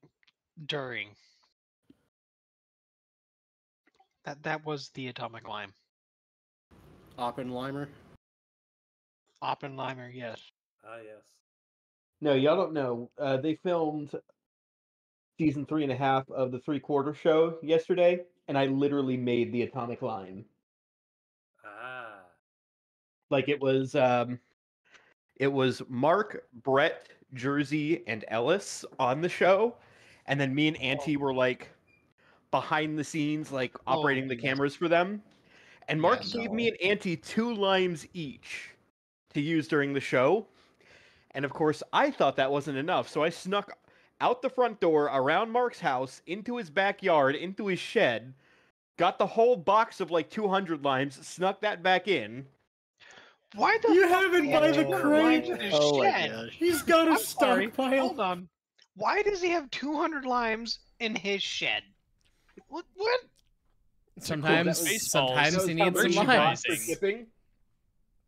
[SPEAKER 2] during. That that was the atomic lime.
[SPEAKER 10] Oppenheimer.
[SPEAKER 2] Oppenheimer, yes.
[SPEAKER 4] Ah, yes.
[SPEAKER 7] No, y'all don't know. Uh, they filmed season three and a half of the three quarter show yesterday, and I literally made the atomic line.
[SPEAKER 4] Ah.
[SPEAKER 7] Like it was, um, it was Mark, Brett, Jersey, and Ellis on the show, and then me and Auntie were like behind the scenes, like
[SPEAKER 2] Oh,
[SPEAKER 7] operating the cameras for them. And Mark
[SPEAKER 2] Yes.
[SPEAKER 7] gave me and Auntie two limes each to use during the show. And of course, I thought that wasn't enough, so I snuck out the front door, around Mark's house, into his backyard, into his shed, got the whole box of like 200 limes, snuck that back in.
[SPEAKER 2] Why the
[SPEAKER 10] You
[SPEAKER 2] fuck
[SPEAKER 10] have it by the crate.
[SPEAKER 2] limes in his
[SPEAKER 8] Oh my
[SPEAKER 2] shed?
[SPEAKER 8] gosh.
[SPEAKER 10] He's got a
[SPEAKER 2] I'm
[SPEAKER 10] stockpile.
[SPEAKER 2] Hold on. Why does he have 200 limes in his shed? What? What?
[SPEAKER 1] Sometimes,
[SPEAKER 7] was-
[SPEAKER 1] sometimes
[SPEAKER 7] That
[SPEAKER 1] he
[SPEAKER 7] was
[SPEAKER 1] needs some
[SPEAKER 7] much you
[SPEAKER 1] limes.
[SPEAKER 7] bought for
[SPEAKER 11] Merchandising.
[SPEAKER 7] shipping.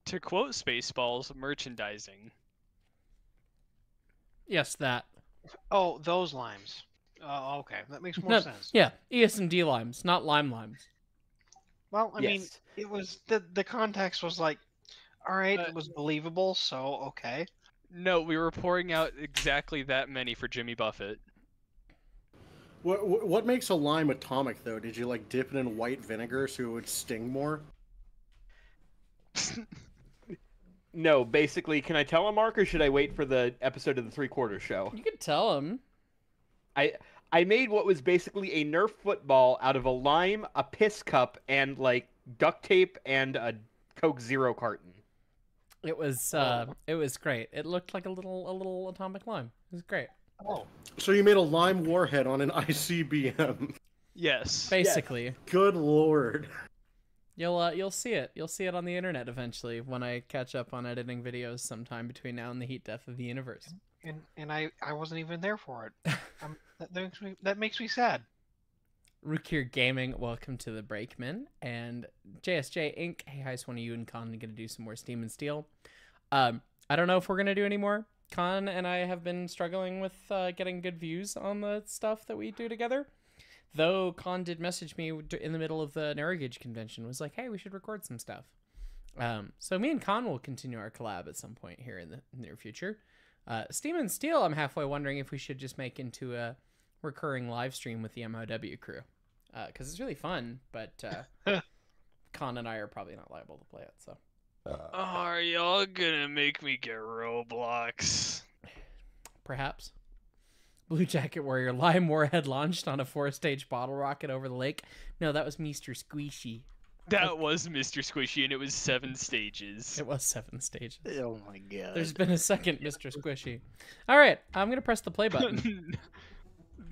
[SPEAKER 11] To quote Spaceballs, merchandising.
[SPEAKER 1] Yes, that.
[SPEAKER 2] Oh, those limes. Oh, okay. That makes more
[SPEAKER 1] No,
[SPEAKER 2] sense.
[SPEAKER 1] Yeah, ES&D limes, not lime limes.
[SPEAKER 2] Well, I mean, it was the the context was like, all right,
[SPEAKER 11] Uh,
[SPEAKER 2] it was believable, so okay.
[SPEAKER 11] No, we were pouring out exactly that many for Jimmy Buffett.
[SPEAKER 10] What, what what makes a lime atomic though? Did you like dip it in white vinegar so it would sting more?
[SPEAKER 7] No, basically, can I tell him, Mark, or should I wait for the episode of the three quarter show?
[SPEAKER 1] You could tell him.
[SPEAKER 7] I I made what was basically a Nerf football out of a lime, a piss cup, and like duct tape and a Coke Zero carton.
[SPEAKER 1] It was uh, it was great. It looked like a little a little atomic lime. It was great.
[SPEAKER 2] Oh,
[SPEAKER 10] So you made a lime warhead on an ICBM.
[SPEAKER 11] Yes.
[SPEAKER 1] Basically,
[SPEAKER 10] Good lord.
[SPEAKER 1] you'll uh, you'll see it. You'll see it on the internet eventually when I catch up on editing videos sometime between now and the heat death of the universe.
[SPEAKER 2] and and I I wasn't even there for it. Um, that makes me that makes me sad.
[SPEAKER 1] Rukir Gaming, welcome to the Breakman, and JSJ Inc. Hey, Hyce, one of you and Con are gonna do some more Steam and Steel. Um, I don't know if we're gonna do any more. Con and I have been struggling with uh, getting good views on the stuff that we do together. Though Con did message me in the middle of the Narrowgauge convention, was like, "Hey, we should record some stuff." Um, so me and Con will continue our collab at some point here in the near future. Uh, Steam and Steel, I'm halfway wondering if we should just make into a recurring live stream with the MOW crew because it's really fun. But uh, Con and I are probably not liable to play it. So
[SPEAKER 11] Are y'all gonna make me get Roblox?
[SPEAKER 1] perhaps Blue Jacket Warrior Lime Warhead launched on a four-stage bottle rocket over the lake. No, that was Mr. Squishy.
[SPEAKER 11] That was Mr. Squishy, and it was seven stages.
[SPEAKER 1] It was seven stages.
[SPEAKER 8] Oh my god.
[SPEAKER 1] There's been a second Mr. Squishy. All right, I'm gonna press the play button.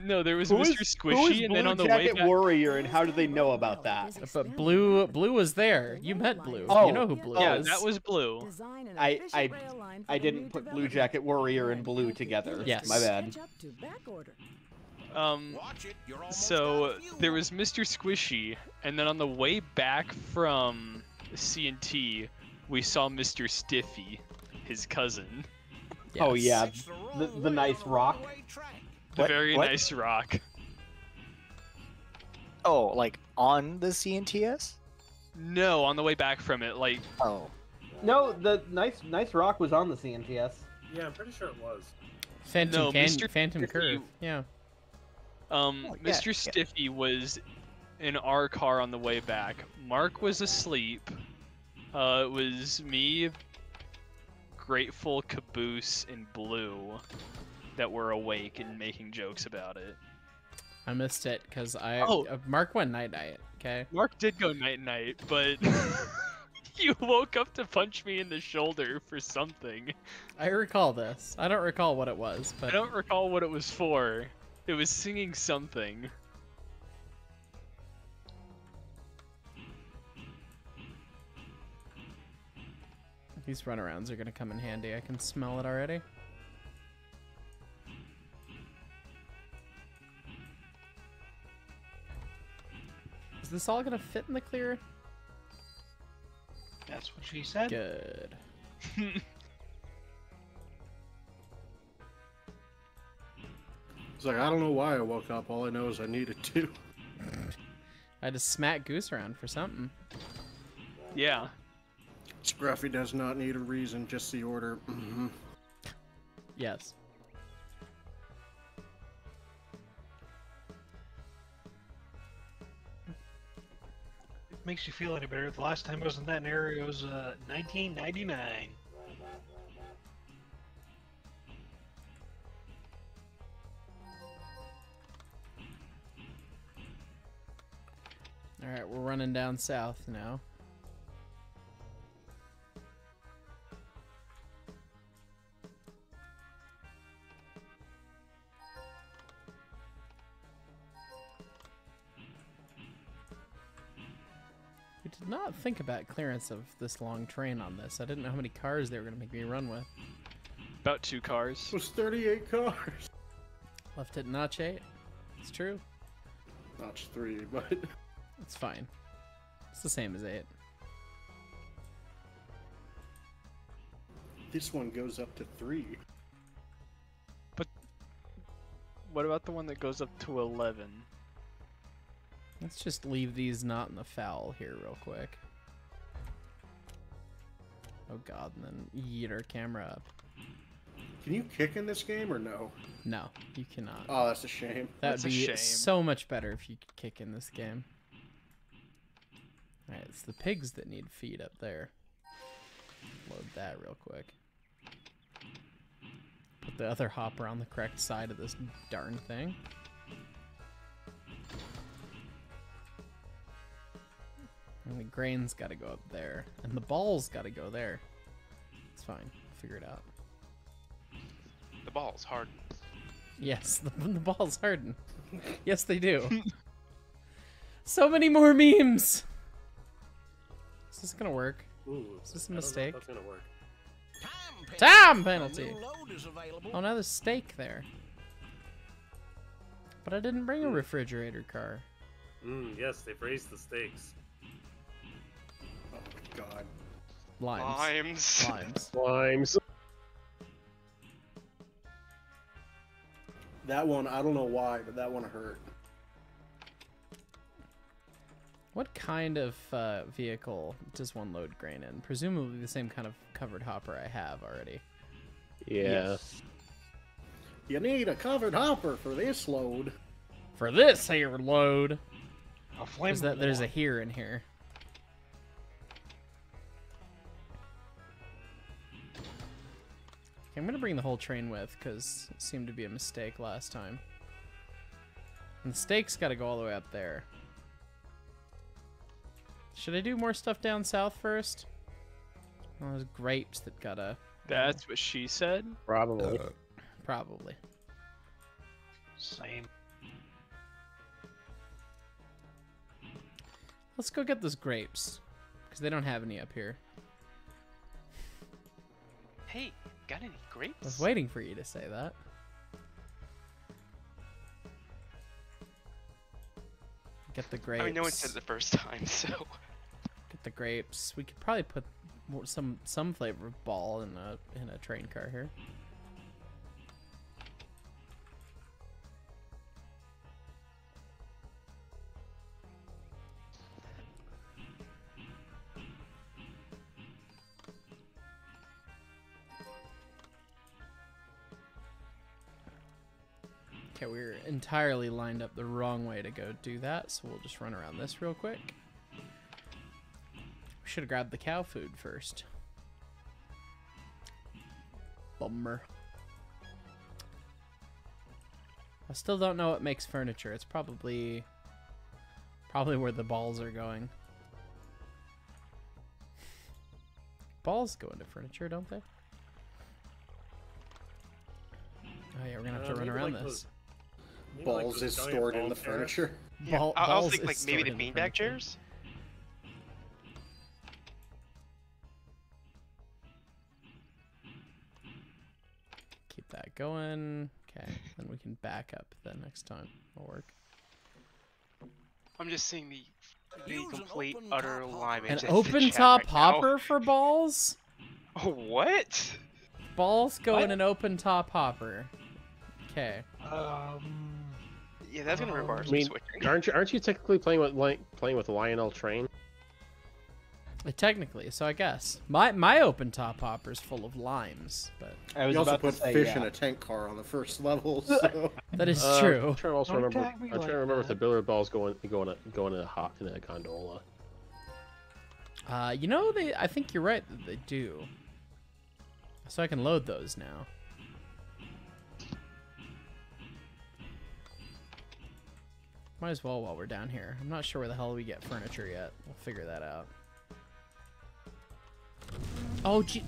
[SPEAKER 11] no, there was
[SPEAKER 7] Who
[SPEAKER 11] Mr.
[SPEAKER 7] is-
[SPEAKER 11] Squishy,
[SPEAKER 7] who is
[SPEAKER 11] and then on the way back.
[SPEAKER 7] Warrior, and how do they know about that?
[SPEAKER 1] But Blue, Blue was there. You met Blue.
[SPEAKER 7] Oh,
[SPEAKER 1] you know who Blue
[SPEAKER 11] Yeah,
[SPEAKER 1] is.
[SPEAKER 11] that was Blue.
[SPEAKER 7] I I
[SPEAKER 3] rail line for
[SPEAKER 7] I didn't put Blue. Jacket Warrior and
[SPEAKER 3] And
[SPEAKER 7] Blue together.
[SPEAKER 1] Yes.
[SPEAKER 7] My bad.
[SPEAKER 3] catch up to back order.
[SPEAKER 11] Um,
[SPEAKER 6] Watch it, you're almost
[SPEAKER 11] so
[SPEAKER 6] out of fuel.
[SPEAKER 11] there was Mr. Squishy, and then on the way back from C&T, we saw Mr. Stiffy, his cousin.
[SPEAKER 7] Oh yeah, the,
[SPEAKER 6] wrong
[SPEAKER 7] the nice rock.
[SPEAKER 6] One-way track.
[SPEAKER 11] The
[SPEAKER 8] What-
[SPEAKER 11] very
[SPEAKER 8] what?
[SPEAKER 11] nice rock.
[SPEAKER 8] Oh, like on the C&TS?
[SPEAKER 11] No, on the way back from it, like
[SPEAKER 8] Oh.
[SPEAKER 7] No, the nice nice rock was on the C&TS.
[SPEAKER 4] Yeah, I'm pretty sure it was.
[SPEAKER 1] Phantom,
[SPEAKER 11] No,
[SPEAKER 1] Can-
[SPEAKER 11] Mr.
[SPEAKER 1] Phantom
[SPEAKER 11] Stiffy-
[SPEAKER 1] Curve. Yeah.
[SPEAKER 11] Um,
[SPEAKER 8] Oh, yeah,
[SPEAKER 11] Mr.
[SPEAKER 8] yeah.
[SPEAKER 11] Stiffy was in our car on the way back. Mark was asleep. Uh, it was me, Grateful, Caboose, and Blue that were awake and making jokes about it.
[SPEAKER 1] I missed it because I
[SPEAKER 11] Oh.
[SPEAKER 1] uh, Mark went night night. Okay.
[SPEAKER 11] Mark did go night night, but you woke up to punch me in the shoulder for something.
[SPEAKER 1] I recall this. I don't recall what it was, but I
[SPEAKER 11] don't recall what it was for. It was singing something.
[SPEAKER 1] these runarounds are gonna come in handy. I can smell it already. This all gonna fit in the clear?
[SPEAKER 2] That's what she said.
[SPEAKER 1] Good.
[SPEAKER 10] It's like I don't know why I woke up. All I know is I needed to.
[SPEAKER 1] I had to smack Goose around for something.
[SPEAKER 11] Yeah.
[SPEAKER 10] Scruffy does not need a reason, just the order. hmm
[SPEAKER 1] Yes.
[SPEAKER 2] Makes you feel any better. The last time I was in that area was uh, 1999.
[SPEAKER 1] Alright, we're running down south now. Did not think about clearance of this long train on this. I didn't know how many cars they were going to make me run with.
[SPEAKER 11] About two cars.
[SPEAKER 10] It was 38 cars.
[SPEAKER 1] Left it notch 8. It's true.
[SPEAKER 10] Notch three, but
[SPEAKER 1] It's fine. It's the same as 8.
[SPEAKER 10] this one goes up to three. But...
[SPEAKER 11] What about the one that goes up to 11?
[SPEAKER 1] Let's just leave these not in the foul here real quick. Oh god, and then yeet our camera up.
[SPEAKER 10] Can you kick in this game or no?
[SPEAKER 1] No, you cannot.
[SPEAKER 10] Oh, that's a shame.
[SPEAKER 1] That would be
[SPEAKER 11] shame.
[SPEAKER 1] so much better if you could kick in this game. Alright, it's the pigs that need feed up there. Load that real quick. Put the other hopper on the correct side of this darn thing. And the grain's gotta go up there. And the ball's gotta go there. It's fine. Figure it out.
[SPEAKER 12] The ball's hard.
[SPEAKER 1] Yes, the, the balls harden. yes, they do. so many more memes. Is this gonna work?
[SPEAKER 4] Ooh,
[SPEAKER 1] Is this a
[SPEAKER 4] I don't know if
[SPEAKER 1] mistake?
[SPEAKER 4] That's gonna work.
[SPEAKER 1] Time penalty.
[SPEAKER 6] new load.
[SPEAKER 1] Oh, now there's steak there. But I didn't bring a refrigerator car.
[SPEAKER 4] Mm, yes, they've raised the stakes.
[SPEAKER 10] My god.
[SPEAKER 1] Limes.
[SPEAKER 12] Limes.
[SPEAKER 1] Limes.
[SPEAKER 4] Limes.
[SPEAKER 10] That one, I don't know why, but that one hurt.
[SPEAKER 1] What kind of uh, vehicle does one load grain in? Presumably the same kind of covered hopper I have already.
[SPEAKER 4] Yeah.
[SPEAKER 10] You need a covered hopper for this load.
[SPEAKER 1] For this here load.
[SPEAKER 2] A flame.
[SPEAKER 1] There's, that, there's a here in here. I'm gonna bring the whole train with, because it seemed to be a mistake last time. And the stake's gotta go all the way up there. Should I do more stuff down south first? Oh, those grapes that gotta...
[SPEAKER 11] That's what she said?
[SPEAKER 4] Probably.
[SPEAKER 1] Uh, Probably.
[SPEAKER 2] Same.
[SPEAKER 1] Let's go get those grapes. Because they don't have any up here.
[SPEAKER 12] Hey, got any grapes?
[SPEAKER 1] I was waiting for you to say that. Get the grapes.
[SPEAKER 12] I mean, no one said it the first time, so.
[SPEAKER 1] Get the grapes. We could probably put some some flavor of ball in a in a train car here. Okay, entirely lined up the wrong way to go do that, so we'll just run around this real quick. We should have grabbed the cow food first. Bummer. I still don't know what makes furniture. It's probably probably where the balls are going. Balls go into furniture, don't they? Oh yeah, we're gonna have to
[SPEAKER 4] Uh,
[SPEAKER 1] run around
[SPEAKER 4] like
[SPEAKER 1] this.
[SPEAKER 4] Maybe
[SPEAKER 10] Balls
[SPEAKER 4] those
[SPEAKER 10] is
[SPEAKER 4] giant
[SPEAKER 10] stored in the
[SPEAKER 4] carrots.
[SPEAKER 10] furniture.
[SPEAKER 12] Yeah,
[SPEAKER 1] Ball-
[SPEAKER 12] I, I
[SPEAKER 1] balls
[SPEAKER 12] was thinking like maybe the
[SPEAKER 1] in the
[SPEAKER 12] beanbag chairs.
[SPEAKER 1] Keep that going. Okay, then we can back up the next time. It'll work.
[SPEAKER 12] I'm just seeing the the
[SPEAKER 6] Use an
[SPEAKER 12] complete utter
[SPEAKER 6] top
[SPEAKER 12] alignment.
[SPEAKER 1] An open top
[SPEAKER 12] right now.
[SPEAKER 1] hopper for balls?
[SPEAKER 12] Oh, what?
[SPEAKER 1] Balls go in an open top hopper. Okay.
[SPEAKER 2] Um,
[SPEAKER 12] Yeah, that's gonna require
[SPEAKER 2] Um,
[SPEAKER 12] some
[SPEAKER 13] I mean,
[SPEAKER 12] switching.
[SPEAKER 13] aren't you aren't you technically playing with li- playing with Lionel Train?
[SPEAKER 1] Uh, Technically, so I guess my my open top hopper is full of limes, but
[SPEAKER 7] I was
[SPEAKER 10] You also
[SPEAKER 7] about
[SPEAKER 10] put
[SPEAKER 7] to say,
[SPEAKER 10] fish
[SPEAKER 7] yeah.
[SPEAKER 10] in a tank car on the first level. So.
[SPEAKER 1] that is
[SPEAKER 13] Uh,
[SPEAKER 1] true.
[SPEAKER 13] I'm trying to also
[SPEAKER 2] Don't
[SPEAKER 13] remember. I'm trying to remember if the billiard balls go in go in a in a hot in a gondola.
[SPEAKER 1] Uh, you know they. I think you're right that they do. So I can load those now. Might as well while we're down here. I'm not sure where the hell we get furniture yet. We'll figure that out. Oh, gee.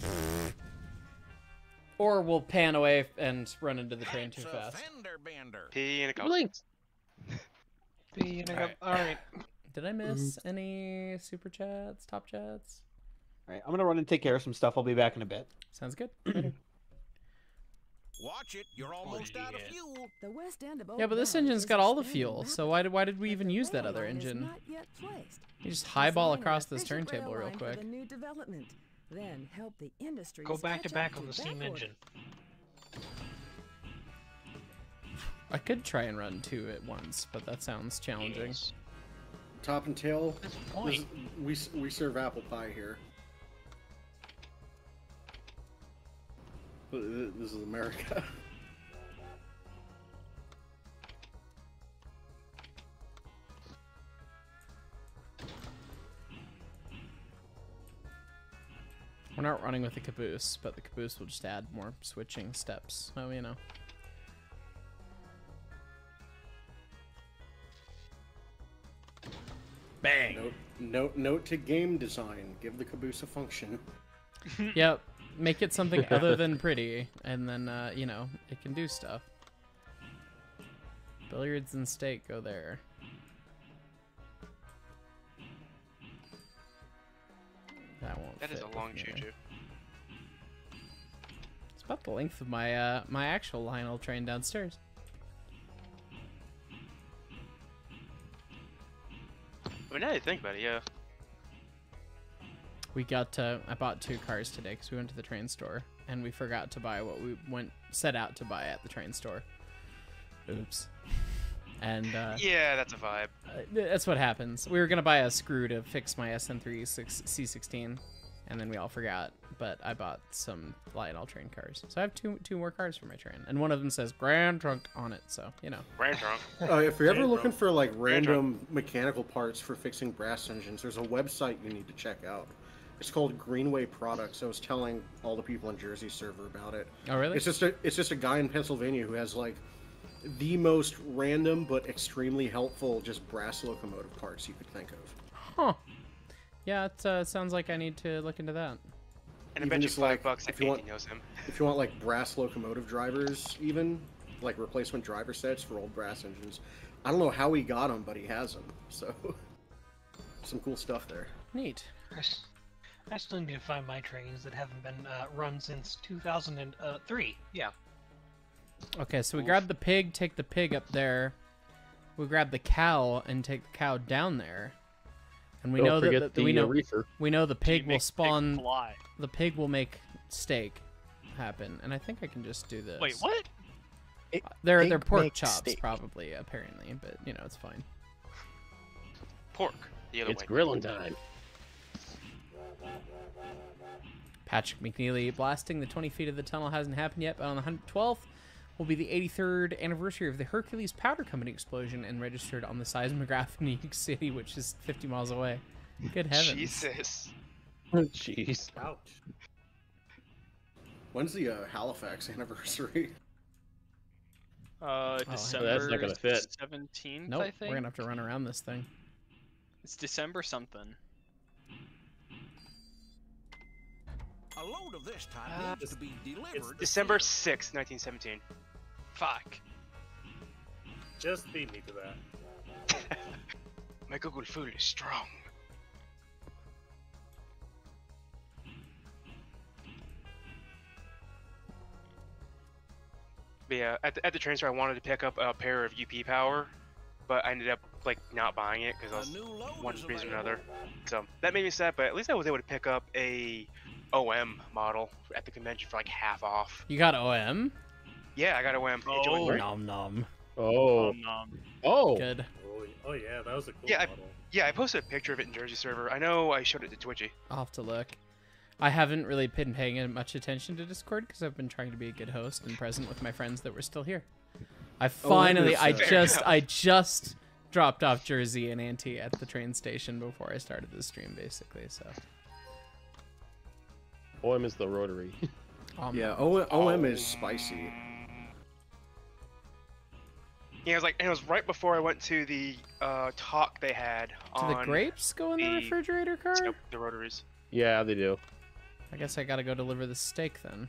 [SPEAKER 1] Or we'll pan away and run into the train too fast.
[SPEAKER 6] fender.
[SPEAKER 12] Pee in a cup.
[SPEAKER 13] Blinked.
[SPEAKER 2] be in a
[SPEAKER 1] Alright.
[SPEAKER 2] All right.
[SPEAKER 1] Did I miss any super chats, top chats?
[SPEAKER 7] All right, I'm gonna run and take care of some stuff. I'll be back in a bit.
[SPEAKER 1] Sounds good. Later.
[SPEAKER 6] Watch it, you're oh, almost out of
[SPEAKER 2] yeah.
[SPEAKER 6] fuel.
[SPEAKER 3] The west end of
[SPEAKER 1] yeah, but this engine's got all the fuel, so why did why did we even use that other engine?
[SPEAKER 3] not yet placed.
[SPEAKER 1] You just highball
[SPEAKER 3] Design
[SPEAKER 1] across this turntable real quick.
[SPEAKER 3] the new development. Then help the industry
[SPEAKER 2] Go back to back on the steam
[SPEAKER 3] backorder.
[SPEAKER 2] engine.
[SPEAKER 1] I could try and run two at once, but that sounds challenging.
[SPEAKER 2] Yes.
[SPEAKER 10] Top and tail.
[SPEAKER 2] That's the
[SPEAKER 10] This,
[SPEAKER 2] point.
[SPEAKER 10] we we serve apple pie here. Th- th- This is America.
[SPEAKER 1] We're not running with the caboose, but the caboose will just add more switching steps. So, you know. Bang!
[SPEAKER 10] Note, note, note to game design. Give the caboose a function.
[SPEAKER 1] Yep. Make it something other than pretty, and then, uh, you know, it can do stuff. Billiards and steak go there. That won't
[SPEAKER 12] That is
[SPEAKER 1] fit
[SPEAKER 12] a long
[SPEAKER 1] me.
[SPEAKER 12] choo choo.
[SPEAKER 1] It's about the length of my uh my actual Lionel train downstairs.
[SPEAKER 12] I mean, now you think about it, yeah.
[SPEAKER 1] We got to, I bought two cars today because we went to the train store and we forgot to buy what we went set out to buy at the train store. Oops. And uh,
[SPEAKER 12] Yeah, that's a vibe.
[SPEAKER 1] uh, that's what happens. We were gonna buy a screw to fix my SN3 six- C16, and then we all forgot. But I bought some Lionel train cars, so I have two two more cars for my train, and one of them says Grand Trunk on it. So you know.
[SPEAKER 12] Grand Trunk.
[SPEAKER 10] Uh, if you're ever
[SPEAKER 4] Jane
[SPEAKER 10] looking
[SPEAKER 4] Bro.
[SPEAKER 10] for like random mechanical parts for fixing brass engines, there's a website you need to check out. It's called Greenway Products. I was telling all the people on Jersey server about it.
[SPEAKER 1] Oh really?
[SPEAKER 10] It's just a it's just a guy in Pennsylvania who has like the most random but extremely helpful just brass locomotive parts you could think of.
[SPEAKER 1] Huh. Yeah, it uh, sounds like I need to look into that.
[SPEAKER 12] And I
[SPEAKER 10] Even
[SPEAKER 12] bet
[SPEAKER 10] just like,
[SPEAKER 12] bucks
[SPEAKER 10] if
[SPEAKER 12] if
[SPEAKER 10] you want-
[SPEAKER 12] knows him.
[SPEAKER 10] If you want like brass locomotive drivers, even like replacement driver sets for old brass engines, I don't know how he got them, but he has them. So some cool stuff there.
[SPEAKER 1] Neat.
[SPEAKER 2] I s- I still need to find my trains that haven't been uh, run since 2003. Yeah.
[SPEAKER 1] Okay, so we grab the pig, take the pig up there. We grab the cow and take the cow down there. And we
[SPEAKER 13] Don't
[SPEAKER 1] know that,
[SPEAKER 13] forget
[SPEAKER 1] that
[SPEAKER 13] the
[SPEAKER 1] we know
[SPEAKER 13] Arether.
[SPEAKER 1] we know the pig will
[SPEAKER 11] make pig
[SPEAKER 1] spawn
[SPEAKER 11] fly.
[SPEAKER 1] the pig will make steak happen. And I think I can just do this.
[SPEAKER 11] Wait, what?
[SPEAKER 1] They're
[SPEAKER 8] Pig
[SPEAKER 1] they're pork chops
[SPEAKER 8] steak.
[SPEAKER 1] probably apparently, but you know, it's fine.
[SPEAKER 12] Pork. The other
[SPEAKER 13] It's
[SPEAKER 12] way.
[SPEAKER 13] grilling time.
[SPEAKER 1] Patrick McNeely blasting the 20 feet of the tunnel hasn't happened yet, but on the 112th will be the 83rd anniversary of the Hercules Powder Company explosion and registered on the seismograph in New York City, which is 50 miles away. Good heavens.
[SPEAKER 12] Jesus.
[SPEAKER 13] Jeez.
[SPEAKER 4] Ouch.
[SPEAKER 10] When's the uh, Halifax anniversary?
[SPEAKER 11] Uh,
[SPEAKER 1] that's
[SPEAKER 11] December
[SPEAKER 13] not gonna fit.
[SPEAKER 11] 17th,
[SPEAKER 1] Nope,
[SPEAKER 11] I think.
[SPEAKER 1] we're gonna have to run around this thing.
[SPEAKER 11] It's December something.
[SPEAKER 6] A load of this type
[SPEAKER 12] Uh,
[SPEAKER 6] needs to be delivered.
[SPEAKER 12] December sixth, 1917.
[SPEAKER 11] Fuck.
[SPEAKER 4] Just beat me to that.
[SPEAKER 12] My Google food is strong. But yeah, at the, at the train store, I wanted to pick up a pair of UP Power, but I ended up like not buying it because I
[SPEAKER 6] A
[SPEAKER 12] was one reason or another. So that made me sad, but at least I was able to pick up a OM model at the convention for like half off.
[SPEAKER 1] You got OM?
[SPEAKER 12] Yeah, I got OM.
[SPEAKER 11] Oh.
[SPEAKER 1] Nom nom.
[SPEAKER 13] Oh.
[SPEAKER 11] Um, um,
[SPEAKER 13] Oh.
[SPEAKER 1] Good.
[SPEAKER 4] Oh, oh yeah, that was a cool
[SPEAKER 12] Yeah, I-
[SPEAKER 4] model.
[SPEAKER 12] Yeah, I posted a picture of it in Jersey server. I know I showed it to Twitchy.
[SPEAKER 1] I'll have to look. I haven't really been paying much attention to Discord because I've been trying to be a good host and present with my friends that were still here. I finally,
[SPEAKER 10] is,
[SPEAKER 1] I just,
[SPEAKER 12] enough.
[SPEAKER 1] I just dropped off Jersey and Auntie at the train station before I started the stream, basically. So,
[SPEAKER 13] OM is the rotary.
[SPEAKER 1] um,
[SPEAKER 10] Yeah, o- OM is spicy.
[SPEAKER 12] Yeah, it was like, it was right before I went to the uh, talk they had
[SPEAKER 1] Do
[SPEAKER 12] on
[SPEAKER 1] the grapes go in the
[SPEAKER 12] the-
[SPEAKER 1] refrigerator car?
[SPEAKER 12] Nope, the rotaries.
[SPEAKER 13] yeah, they do.
[SPEAKER 1] I guess I gotta go deliver the steak then.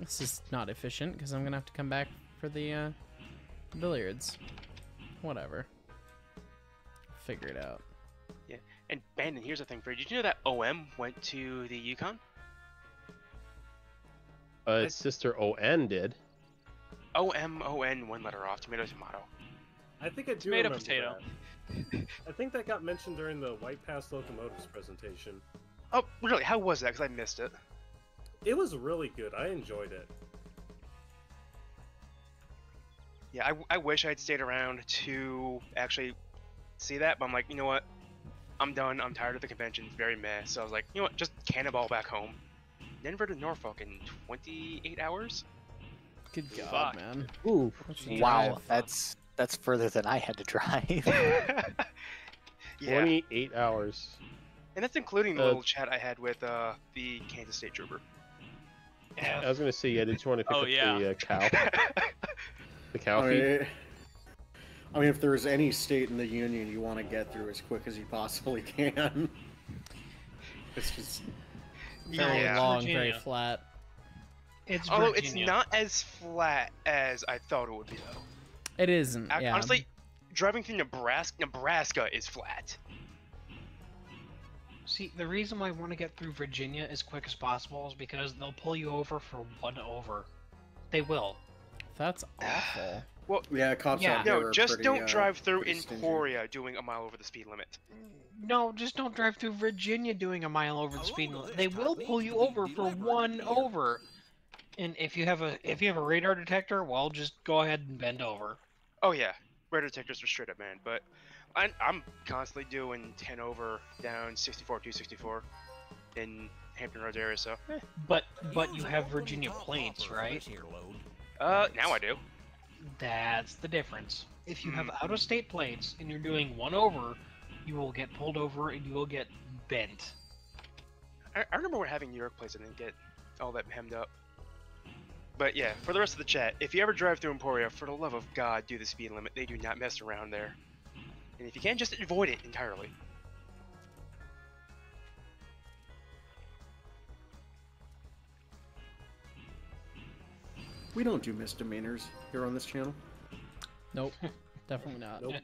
[SPEAKER 1] This is not efficient because I'm gonna have to come back for the uh, billiards. Whatever. Figure it out.
[SPEAKER 12] And Bandon, here's the thing for you. Did you know that OM went to the Yukon?
[SPEAKER 13] Uh, its sister ON did.
[SPEAKER 12] O M O N, one letter off. Tomato, tomato.
[SPEAKER 4] I think I do
[SPEAKER 11] Tomato,
[SPEAKER 4] remember
[SPEAKER 11] potato.
[SPEAKER 4] that. I think that got mentioned during the White Pass Locomotives presentation.
[SPEAKER 12] Oh, really? How was that? Because I missed it.
[SPEAKER 4] It was really good. I enjoyed it.
[SPEAKER 12] Yeah, I, I wish I'd stayed around to actually see that, but I'm like, you know what? I'm done. I'm tired of the convention. It's very meh. So I was like, you know what? Just cannonball back home. Denver to Norfolk in 28 hours.
[SPEAKER 1] Good God,
[SPEAKER 11] Fuck.
[SPEAKER 1] man.
[SPEAKER 13] Ooh.
[SPEAKER 8] Wow, that's that's further than I had to drive.
[SPEAKER 12] yeah,
[SPEAKER 13] 28 hours.
[SPEAKER 12] and that's including the
[SPEAKER 13] Uh,
[SPEAKER 12] little chat I had with uh, the Kansas State Trooper.
[SPEAKER 13] I was gonna say, yeah, did you want to pick
[SPEAKER 11] Oh,
[SPEAKER 13] up
[SPEAKER 11] yeah.
[SPEAKER 13] the uh, cow? The cow
[SPEAKER 10] I
[SPEAKER 13] feed?
[SPEAKER 10] Mean, I mean, if there's any state in the union you want to get through as quick as you possibly can, it's just
[SPEAKER 1] Very
[SPEAKER 12] Yeah.
[SPEAKER 1] long, very flat.
[SPEAKER 2] It's
[SPEAKER 12] Although
[SPEAKER 2] Virginia.
[SPEAKER 12] it's not as flat as I thought it would be, though.
[SPEAKER 1] It isn't.
[SPEAKER 12] Ac-
[SPEAKER 1] Yeah.
[SPEAKER 12] Honestly, driving through Nebraska, Nebraska is flat.
[SPEAKER 2] See, the reason why I want to get through Virginia as quick as possible is because they'll pull you over for one over. They will.
[SPEAKER 1] That's awful.
[SPEAKER 10] yeah, cops
[SPEAKER 2] Yeah.
[SPEAKER 10] out there
[SPEAKER 12] No,
[SPEAKER 10] are
[SPEAKER 12] just
[SPEAKER 10] pretty,
[SPEAKER 12] don't
[SPEAKER 10] uh,
[SPEAKER 12] drive through
[SPEAKER 10] pretty stingy.
[SPEAKER 12] Emporia doing a mile over the speed limit.
[SPEAKER 2] No, just don't drive through Virginia doing a mile over the speed limit. They will pull you over for one over. And if you have a if you have a radar detector, well, just go ahead and bend over.
[SPEAKER 12] Oh yeah, radar detectors are straight up man, but I, I'm constantly doing 10 over down 64 264 in Hampton Roads area, so.
[SPEAKER 2] But but you have Virginia
[SPEAKER 6] top
[SPEAKER 2] plates, right?
[SPEAKER 6] this here load.
[SPEAKER 12] uh now I do.
[SPEAKER 2] That's the difference. If you have
[SPEAKER 12] Mm.
[SPEAKER 2] out of state plates and you're doing one over, you will get pulled over and you will get bent.
[SPEAKER 12] I, I remember having New York plates, I didn't get all that hemmed up. But yeah, for the rest of the chat, if you ever drive through Emporia, for the love of God, do the speed limit. They do not mess around there. And if you can, just avoid it entirely.
[SPEAKER 10] We don't do misdemeanors here on this channel.
[SPEAKER 1] Nope. Definitely not.
[SPEAKER 4] Nope.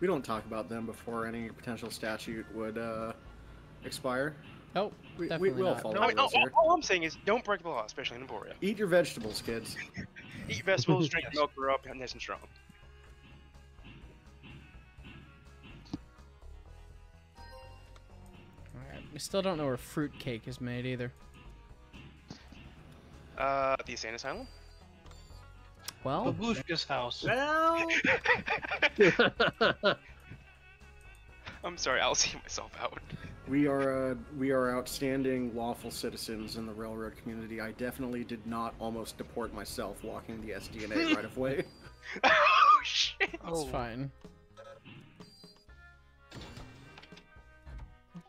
[SPEAKER 10] We don't talk about them before any potential statute would uh, expire.
[SPEAKER 1] Nope.
[SPEAKER 10] We, we,
[SPEAKER 1] Definitely
[SPEAKER 10] we'll
[SPEAKER 1] not.
[SPEAKER 10] follow
[SPEAKER 12] No,
[SPEAKER 10] the
[SPEAKER 12] I all,
[SPEAKER 10] rules here.
[SPEAKER 12] all I'm saying is don't break the law, especially in Emporia.
[SPEAKER 10] Eat your vegetables, kids.
[SPEAKER 12] Eat vegetables, drink milk, grow up nice and strong.
[SPEAKER 1] Alright. We still don't know where fruit cake is made either.
[SPEAKER 12] Uh, the insane asylum.
[SPEAKER 1] Well,
[SPEAKER 2] Babushka's house.
[SPEAKER 4] Well,
[SPEAKER 12] I'm sorry, I'll see myself out.
[SPEAKER 10] We are uh, we are outstanding lawful citizens in the railroad community. I definitely did not almost deport myself walking the SD&A right of way.
[SPEAKER 12] oh shit!
[SPEAKER 1] it's fine.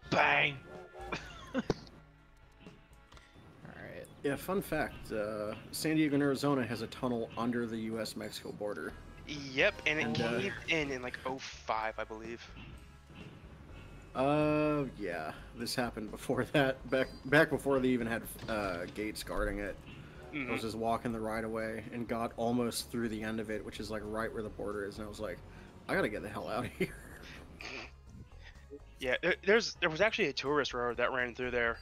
[SPEAKER 2] Bang.
[SPEAKER 10] Yeah, fun fact: uh, San Diego, Arizona has a tunnel under the U.S.-Mexico border.
[SPEAKER 12] Yep, and it
[SPEAKER 10] And, uh,
[SPEAKER 12] caved in in like 05, I believe.
[SPEAKER 10] Uh, yeah, this happened before that. Back back before they even had uh, gates guarding it. I was
[SPEAKER 12] Mhm.
[SPEAKER 10] just walking the right of way and got almost through the end of it, which is like right where the border is, and I was like, I gotta get the hell out of here.
[SPEAKER 12] Yeah, there, there's there was actually a tourist road that ran through there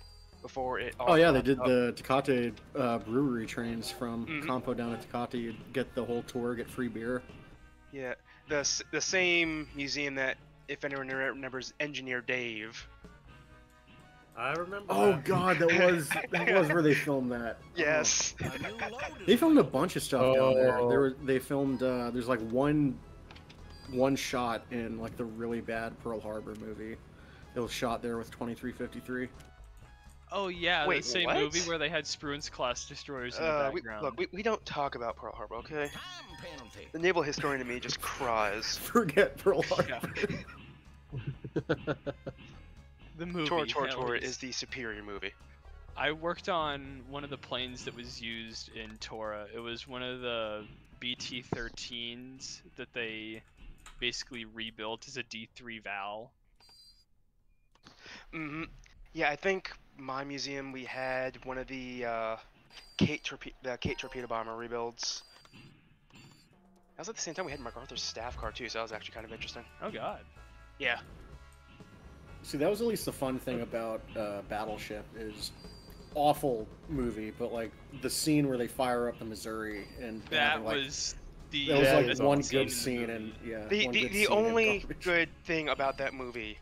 [SPEAKER 12] before it. all
[SPEAKER 10] Oh yeah, they did
[SPEAKER 12] up.
[SPEAKER 10] the Tecate uh, brewery trains from
[SPEAKER 12] Mhm.
[SPEAKER 10] Campo down to Tecate. You get the whole tour, get free beer.
[SPEAKER 12] Yeah, the the same museum that, if anyone remembers, Engineer Dave.
[SPEAKER 4] I remember.
[SPEAKER 10] Oh
[SPEAKER 4] that.
[SPEAKER 10] god, that was that was where they filmed that.
[SPEAKER 12] Yes.
[SPEAKER 10] They filmed a bunch of stuff down there.
[SPEAKER 13] Oh.
[SPEAKER 10] There were they filmed uh there's like one one shot in like the really bad Pearl Harbor movie. It was shot there with 2353.
[SPEAKER 11] Oh yeah,
[SPEAKER 12] Wait,
[SPEAKER 11] the same
[SPEAKER 12] what?
[SPEAKER 11] movie where they had Spruance class destroyers in the
[SPEAKER 12] Uh, we,
[SPEAKER 11] background.
[SPEAKER 12] look, we, we don't talk about Pearl Harbor, okay? The naval historian in me just cries.
[SPEAKER 10] Forget Pearl Harbor.
[SPEAKER 11] the movie. Tora
[SPEAKER 12] Tora
[SPEAKER 11] Tora
[SPEAKER 12] is the superior movie.
[SPEAKER 11] I worked on one of the planes that was used in Tora. It was one of the BT-13s that they basically rebuilt as a D3 Val.
[SPEAKER 12] hmm Yeah, I think my museum we had one of the uh, Kate torpe- the Kate torpedo bomber rebuilds. That was at the same time we had MacArthur's staff car too, so that was actually kind of interesting.
[SPEAKER 11] Oh god.
[SPEAKER 12] Yeah.
[SPEAKER 10] See, that was at least the fun thing about uh, Battleship is awful movie, but like the scene where they fire up the Missouri and
[SPEAKER 11] That
[SPEAKER 10] having, like,
[SPEAKER 11] was the
[SPEAKER 10] that was
[SPEAKER 11] yeah,
[SPEAKER 10] like one good scene and yeah.
[SPEAKER 12] The
[SPEAKER 10] one
[SPEAKER 12] the, the only good thing about that movie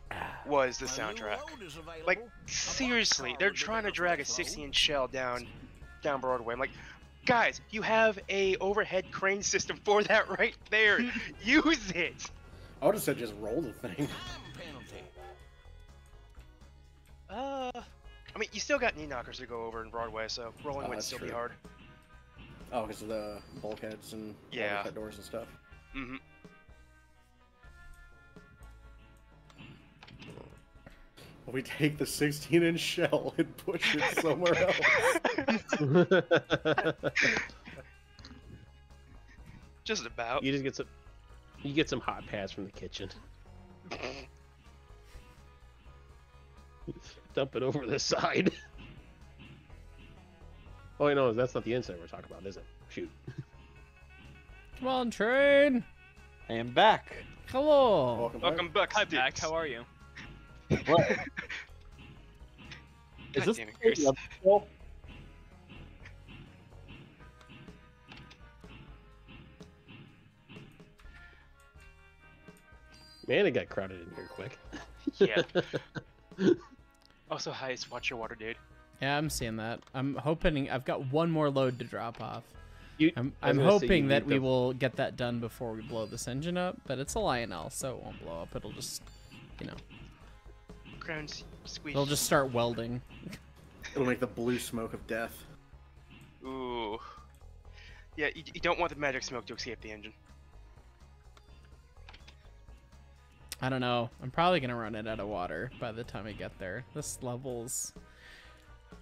[SPEAKER 12] was the soundtrack. Like seriously, they're trying to drag a 60-inch shell down down Broadway. I'm like, guys, you have a overhead crane system for that right there. Use it.
[SPEAKER 10] I would have said just roll the thing.
[SPEAKER 12] Uh, I mean, you still got knee knockers to go over in Broadway, so rolling
[SPEAKER 10] Oh,
[SPEAKER 12] would still
[SPEAKER 10] true.
[SPEAKER 12] be hard.
[SPEAKER 10] Oh, because of the bulkheads and
[SPEAKER 12] Yeah.
[SPEAKER 10] overhead doors and stuff.
[SPEAKER 12] hmm
[SPEAKER 10] We take the 16 inch shell and push it somewhere else.
[SPEAKER 12] Just about.
[SPEAKER 13] You just get some. You get some hot pads from the kitchen. Dump it over the side. Oh, wait, no, that's not the inside we're talking about, is it? Shoot.
[SPEAKER 1] Come on, train.
[SPEAKER 7] I am back.
[SPEAKER 1] Hello.
[SPEAKER 10] Welcome,
[SPEAKER 12] Welcome back,
[SPEAKER 11] Hi, Mac. How are you?
[SPEAKER 7] What? Is this
[SPEAKER 12] damn it,
[SPEAKER 7] the
[SPEAKER 12] Chris.
[SPEAKER 13] Man, it got crowded in here quick.
[SPEAKER 12] Yeah. Also, Hyce, watch your water, dude.
[SPEAKER 1] Yeah, I'm seeing that. I'm hoping I've got one more load to drop off.
[SPEAKER 13] You,
[SPEAKER 1] I'm,
[SPEAKER 13] I was
[SPEAKER 1] I'm
[SPEAKER 13] gonna say you
[SPEAKER 1] hoping that we
[SPEAKER 13] to-
[SPEAKER 1] will get that done before we blow this engine up, but it's a Lionel, so it won't blow up. It'll just, you know,
[SPEAKER 12] Crown s- squeeze.
[SPEAKER 1] it'll just start welding.
[SPEAKER 10] It'll make the blue smoke of death.
[SPEAKER 12] Ooh. Yeah, you, you don't want the magic smoke to escape the engine.
[SPEAKER 1] I don't know. I'm probably gonna run it out of water by the time I get there. This level's.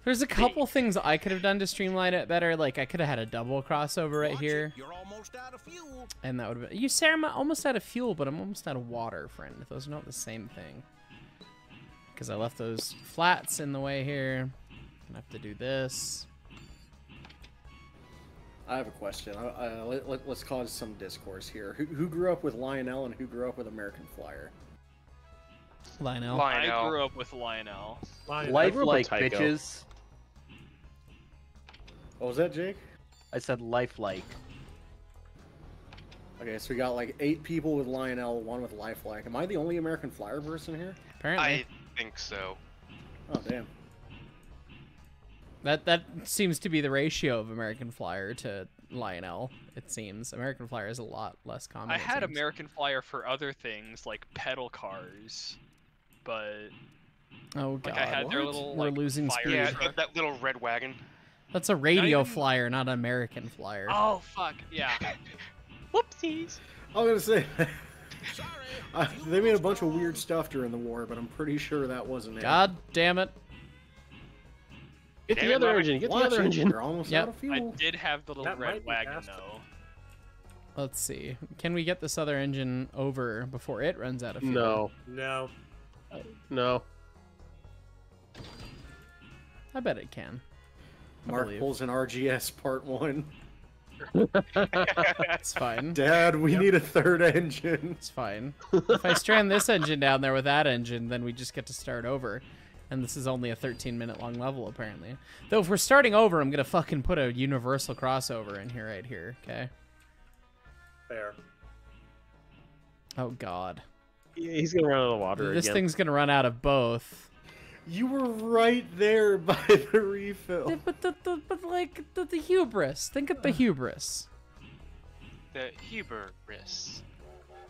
[SPEAKER 1] There's a couple things I could have done to streamline it better. Like I could have had a double crossover right here,
[SPEAKER 6] You're almost out of fuel.
[SPEAKER 1] and that would have been. You say I'm almost out of fuel, but I'm almost out of water, friend. Those are not the same thing. Because I left those flats in the way here. Gonna have to do this.
[SPEAKER 10] I have a question. Uh, let, let, us cause some discourse here. Who, who grew up with Lionel and who grew up with American Flyer?
[SPEAKER 1] Lionel.
[SPEAKER 12] Lionel.
[SPEAKER 11] I grew up with Lionel.
[SPEAKER 4] Lionel.
[SPEAKER 7] Life like bitches.
[SPEAKER 10] What oh, was that, Jake?
[SPEAKER 7] I said lifelike.
[SPEAKER 10] Okay, so we got like eight people with Lionel, one with Lifelike. Am I the only American Flyer person here?
[SPEAKER 1] Apparently.
[SPEAKER 12] I think so.
[SPEAKER 10] Oh, damn.
[SPEAKER 1] That that seems to be the ratio of American Flyer to Lionel. It seems American Flyer is a lot less common.
[SPEAKER 11] I had
[SPEAKER 1] seems.
[SPEAKER 11] American Flyer for other things like pedal cars, but
[SPEAKER 1] Oh god,
[SPEAKER 11] like I had their little
[SPEAKER 1] we're
[SPEAKER 11] like
[SPEAKER 1] losing speed.
[SPEAKER 12] Yeah, that, that little red wagon.
[SPEAKER 1] That's a radio
[SPEAKER 11] even-
[SPEAKER 1] flyer, not an American Flyer.
[SPEAKER 11] Oh fuck yeah! Whoopsies.
[SPEAKER 10] I was gonna say, Uh, they made a bunch of weird stuff during the war, but I'm pretty sure that wasn't it.
[SPEAKER 1] God damn it.
[SPEAKER 13] Get
[SPEAKER 12] Damn
[SPEAKER 13] the other
[SPEAKER 12] Mark.
[SPEAKER 13] engine. Get the other engine.
[SPEAKER 10] You're almost
[SPEAKER 1] Yep.
[SPEAKER 10] out of fuel.
[SPEAKER 11] I did have the little
[SPEAKER 4] That
[SPEAKER 11] red wagon
[SPEAKER 4] faster.
[SPEAKER 11] though.
[SPEAKER 1] Let's see. Can we get this other engine over before it runs out of fuel?
[SPEAKER 13] No,
[SPEAKER 4] No.
[SPEAKER 13] No.
[SPEAKER 1] I bet it can. I
[SPEAKER 10] Mark
[SPEAKER 1] believe.
[SPEAKER 10] pulls an RGS Part One.
[SPEAKER 1] It's fine.
[SPEAKER 10] Dad, we need a third engine.
[SPEAKER 1] It's fine. if I strand this engine down there with that engine, then we just get to start over. And this is only a 13 minute long level, apparently. Though if we're starting over, I'm gonna fucking put a universal crossover in here, right here, okay?
[SPEAKER 4] Fair.
[SPEAKER 1] Oh god.
[SPEAKER 13] Yeah, He's gonna run out of water
[SPEAKER 1] This
[SPEAKER 13] again.
[SPEAKER 1] thing's gonna run out of both.
[SPEAKER 10] You were right there by the refill.
[SPEAKER 1] But the, the but like the, the hubris. Think of the hubris.
[SPEAKER 12] The hubris.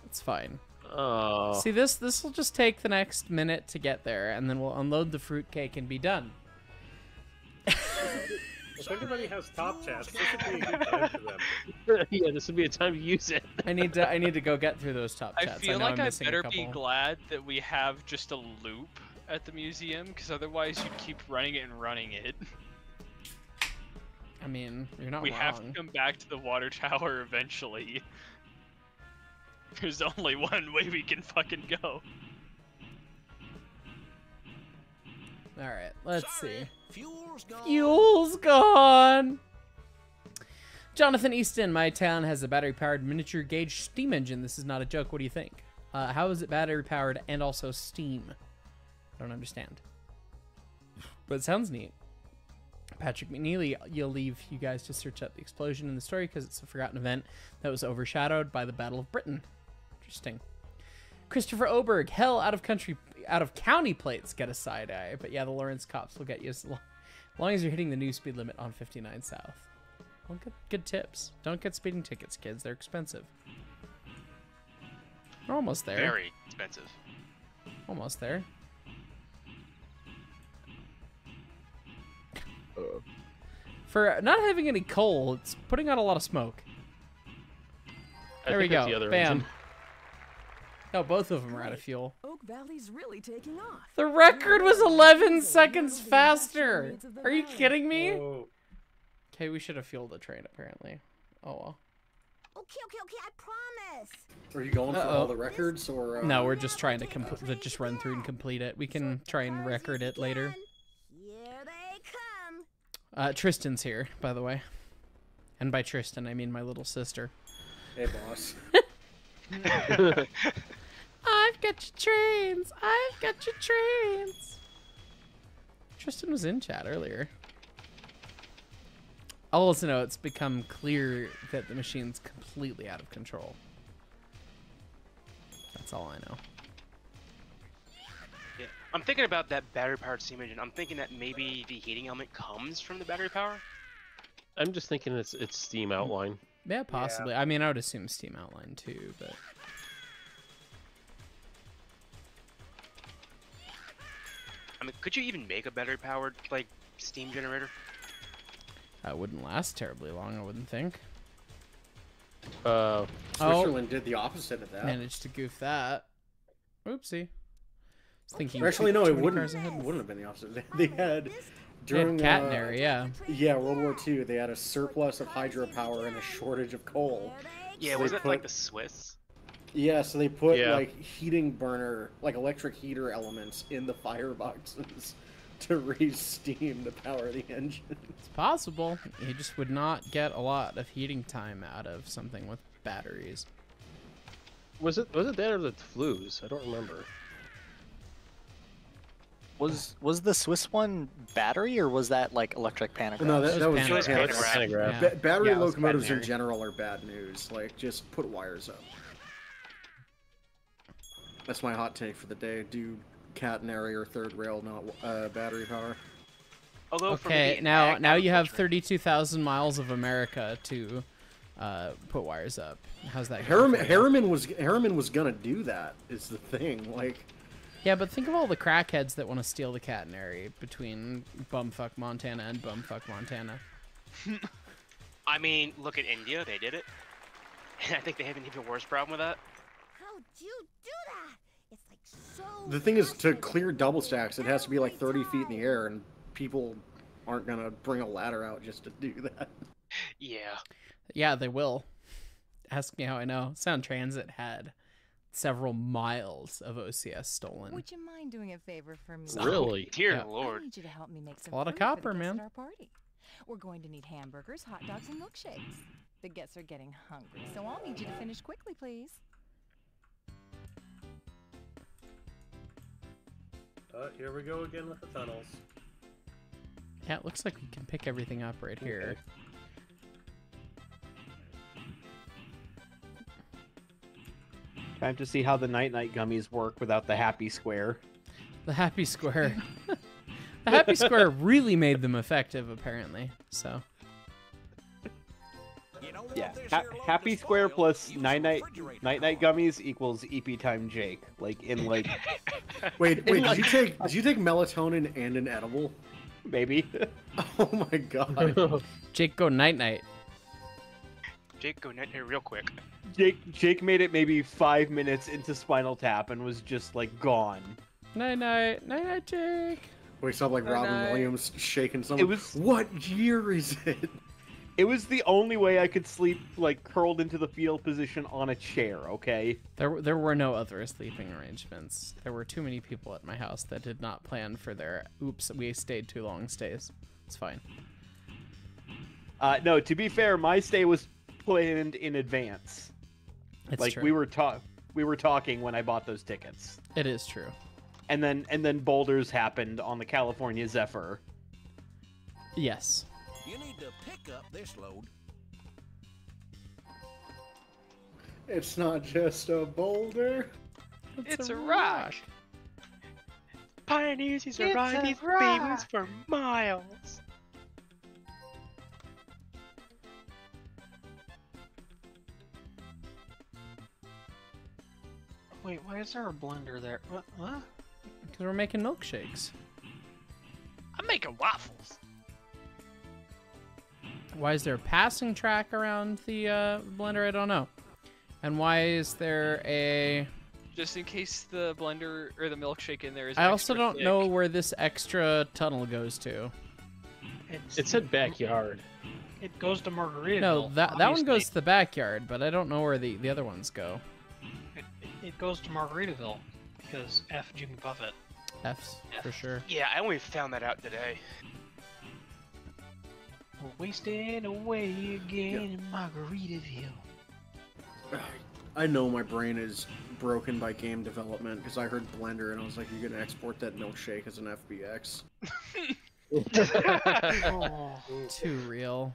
[SPEAKER 1] It's fine.
[SPEAKER 13] Oh.
[SPEAKER 1] See this this will just take the next minute to get there, and then we'll unload the fruitcake and be done.
[SPEAKER 4] If anybody has top chats, this would be a good time for them.
[SPEAKER 13] yeah, this would be a time to use it.
[SPEAKER 1] I need to I need to go get through those top chats.
[SPEAKER 11] I feel
[SPEAKER 1] know
[SPEAKER 11] like
[SPEAKER 1] I'm
[SPEAKER 11] I
[SPEAKER 1] missing a
[SPEAKER 11] better be
[SPEAKER 1] couple.
[SPEAKER 11] glad that we have just a loop at the museum, because otherwise you'd keep running it and running it.
[SPEAKER 1] I mean, you're not
[SPEAKER 11] we
[SPEAKER 1] wrong.
[SPEAKER 11] have to come back to the water tower eventually. There's only one way we can fucking go.
[SPEAKER 1] All right, let's see.
[SPEAKER 6] Fuel's gone.
[SPEAKER 1] Fuel's gone. Jonathan Easton, my town has a battery-powered miniature gauge steam engine. This is not a joke. What do you think? Uh, how is it battery-powered and also steam? I don't understand. But it sounds neat. Patrick McNeely, you'll leave you guys to search up the explosion in the story because it's a forgotten event that was overshadowed by the Battle of Britain. Interesting. Christopher Oberg, hell, out of country, out of county plates get a side eye, but yeah, the Lawrence cops will get you as lo- as long as you're hitting the new speed limit on 59 South. Well, good, good tips. Don't get speeding tickets, kids. They're expensive. We're almost there.
[SPEAKER 12] Very expensive.
[SPEAKER 1] Almost there. Uh. For not having any coal, it's putting out a lot of smoke.
[SPEAKER 13] I
[SPEAKER 1] There we go.
[SPEAKER 13] the other
[SPEAKER 1] Bam.
[SPEAKER 13] engine.
[SPEAKER 1] No, both of them are out of fuel.
[SPEAKER 3] Oak Valley's really taking off.
[SPEAKER 1] The record was 11 seconds faster. Are you kidding me?
[SPEAKER 4] Whoa.
[SPEAKER 1] Okay, we should have fueled the train apparently. Oh well.
[SPEAKER 3] Okay, okay, okay, I promise.
[SPEAKER 10] Are you going for
[SPEAKER 1] Uh-oh.
[SPEAKER 10] all the records or? Uh,
[SPEAKER 1] No, we're just trying to complete, just run through and complete it. We can try and record it later.
[SPEAKER 3] Here they come.
[SPEAKER 1] Uh, Tristan's here, by the way. And by Tristan, I mean my little sister.
[SPEAKER 10] Hey, boss.
[SPEAKER 1] I've got your trains. I've got your trains. Tristan was in chat earlier. I'll also know it's become clear that the machine's completely out of control. That's all I know.
[SPEAKER 12] Yeah. I'm thinking about that battery powered steam engine. I'm thinking that maybe the heating element comes from the battery power.
[SPEAKER 13] I'm just thinking it's it's steam outline.
[SPEAKER 1] Yeah, possibly. I mean, I would assume Steam Outline too, but
[SPEAKER 12] I mean, could you even make a battery powered like steam generator?
[SPEAKER 1] that wouldn't last terribly long, I wouldn't think.
[SPEAKER 13] Uh,
[SPEAKER 1] Oh.
[SPEAKER 10] Switzerland did the opposite of that.
[SPEAKER 1] Managed to goof that. Oopsie. I was thinking
[SPEAKER 10] Or actually, no, it wouldn't. It wouldn't have been the opposite. They, they had
[SPEAKER 1] They had
[SPEAKER 10] during
[SPEAKER 1] catenary,
[SPEAKER 10] uh,
[SPEAKER 1] yeah.
[SPEAKER 10] Yeah, World War II, they had a surplus of hydropower and a shortage of coal.
[SPEAKER 12] Yeah,
[SPEAKER 10] So
[SPEAKER 12] was
[SPEAKER 10] they
[SPEAKER 12] it like the Swiss?
[SPEAKER 10] Yeah, so they put
[SPEAKER 13] Yeah.
[SPEAKER 10] like heating burner, like electric heater elements in the fireboxes to raise steam to power the engine.
[SPEAKER 1] It's possible. You just would not get a lot of heating time out of something with batteries.
[SPEAKER 13] was it was it that or the flues? I don't remember.
[SPEAKER 8] Was was the Swiss one battery or was that like electric pantograph?
[SPEAKER 10] No, that, that was,
[SPEAKER 1] pantograph.
[SPEAKER 10] yeah,
[SPEAKER 12] It was
[SPEAKER 13] pantograph.
[SPEAKER 10] ba- battery
[SPEAKER 1] Yeah, it was
[SPEAKER 10] locomotives in general are bad news. Like, just put wires up. That's my hot take for the day. Do catenary or third rail not uh, battery power?
[SPEAKER 12] Although for
[SPEAKER 1] Okay,
[SPEAKER 12] me,
[SPEAKER 1] now now you have
[SPEAKER 12] agriculture-
[SPEAKER 1] 32,000 miles of America to uh, put wires up. How's that?
[SPEAKER 10] Harriman. Harriman was Harriman was gonna do that. Is the thing like?
[SPEAKER 1] Yeah, but think of all the crackheads that want to steal the catenary between bumfuck Montana and bumfuck Montana.
[SPEAKER 12] I mean, look at India. They did it. And I think they have an even worse problem with that.
[SPEAKER 3] How How'd you do that? It's like so.
[SPEAKER 10] The thing is, to clear double stacks, it has to be like
[SPEAKER 3] Every
[SPEAKER 10] 30 feet in the air, and people aren't gonna bring a ladder out just to do that.
[SPEAKER 12] Yeah.
[SPEAKER 1] Yeah, they will. Ask me how I know. Sound Transit had several miles of OCS stolen.
[SPEAKER 14] Would you mind doing a favor for me?
[SPEAKER 13] Really?
[SPEAKER 12] Dear
[SPEAKER 1] Yeah.
[SPEAKER 14] I need you to help me make some
[SPEAKER 1] a lot of
[SPEAKER 14] food for the
[SPEAKER 1] copper, man.
[SPEAKER 14] Our party. We're going to need hamburgers, hot dogs, and milkshakes. The guests are getting hungry, so I'll need you to finish quickly, please.
[SPEAKER 4] Uh, here we go again with the tunnels.
[SPEAKER 1] Yeah, it looks like we can pick everything up right here.
[SPEAKER 7] Time to see how the night night gummies work without the happy square.
[SPEAKER 1] The Happy Square. the Happy Square really made them effective, apparently. So,
[SPEAKER 6] You know what
[SPEAKER 7] Yeah, ha- happy square
[SPEAKER 6] spoil?
[SPEAKER 7] plus night night night night gummies equals EP time Jake. Like in like
[SPEAKER 10] Wait, wait, did you take did you take melatonin and an edible?
[SPEAKER 7] maybe.
[SPEAKER 10] Oh my god.
[SPEAKER 1] Jake, go night night.
[SPEAKER 12] Jake, go night night real quick.
[SPEAKER 7] Jake Jake made it maybe five minutes into Spinal Tap and was just like gone.
[SPEAKER 1] Night night. Night night, Jake.
[SPEAKER 10] Wakes up like
[SPEAKER 1] Good
[SPEAKER 10] Robin
[SPEAKER 1] night.
[SPEAKER 10] Williams shaking someone.
[SPEAKER 7] It was
[SPEAKER 10] What year is it?
[SPEAKER 7] It was the only way I could sleep like curled into the fetal position on a chair. Okay.
[SPEAKER 1] There, were- there were no other sleeping arrangements. There were too many people at my house that did not plan for their oops, we stayed too long stays. It's fine.
[SPEAKER 7] Uh, no, to be fair, my stay was planned in advance.
[SPEAKER 1] It's
[SPEAKER 7] like
[SPEAKER 1] true.
[SPEAKER 7] we were talk we were talking when I bought those tickets.
[SPEAKER 1] It is true.
[SPEAKER 7] And then and then boulders happened on the California Zephyr.
[SPEAKER 1] Yes.
[SPEAKER 6] You need to pick up this load.
[SPEAKER 10] It's not just a boulder.
[SPEAKER 12] It's, a rock. Pioneers used to
[SPEAKER 2] It's
[SPEAKER 12] ride
[SPEAKER 2] a
[SPEAKER 12] these
[SPEAKER 2] rock.
[SPEAKER 12] babies for miles.
[SPEAKER 2] Wait, why is there a blender there? What? what?
[SPEAKER 1] Because we're making milkshakes.
[SPEAKER 2] I'm making waffles.
[SPEAKER 1] Why is there a passing track around the uh, blender? I don't know. And why is there a?
[SPEAKER 11] Just in case the blender or the milkshake in there is.
[SPEAKER 1] I also don't
[SPEAKER 11] thick.
[SPEAKER 1] know where this extra tunnel goes to.
[SPEAKER 2] It's,
[SPEAKER 13] It said backyard.
[SPEAKER 2] it goes to Margaritaville.
[SPEAKER 1] No, that that one goes to the backyard, but I don't know where the the other ones go.
[SPEAKER 2] It, it goes to Margaritaville because F Jimmy Buffett.
[SPEAKER 1] F's for sure.
[SPEAKER 12] Yeah, I only found that out today.
[SPEAKER 2] We're wasting away again in Margaritaville.
[SPEAKER 10] I know my brain is broken by game development because I heard Blender and I was like, "You're gonna export that milkshake as an FBX."
[SPEAKER 2] Oh,
[SPEAKER 1] Too real.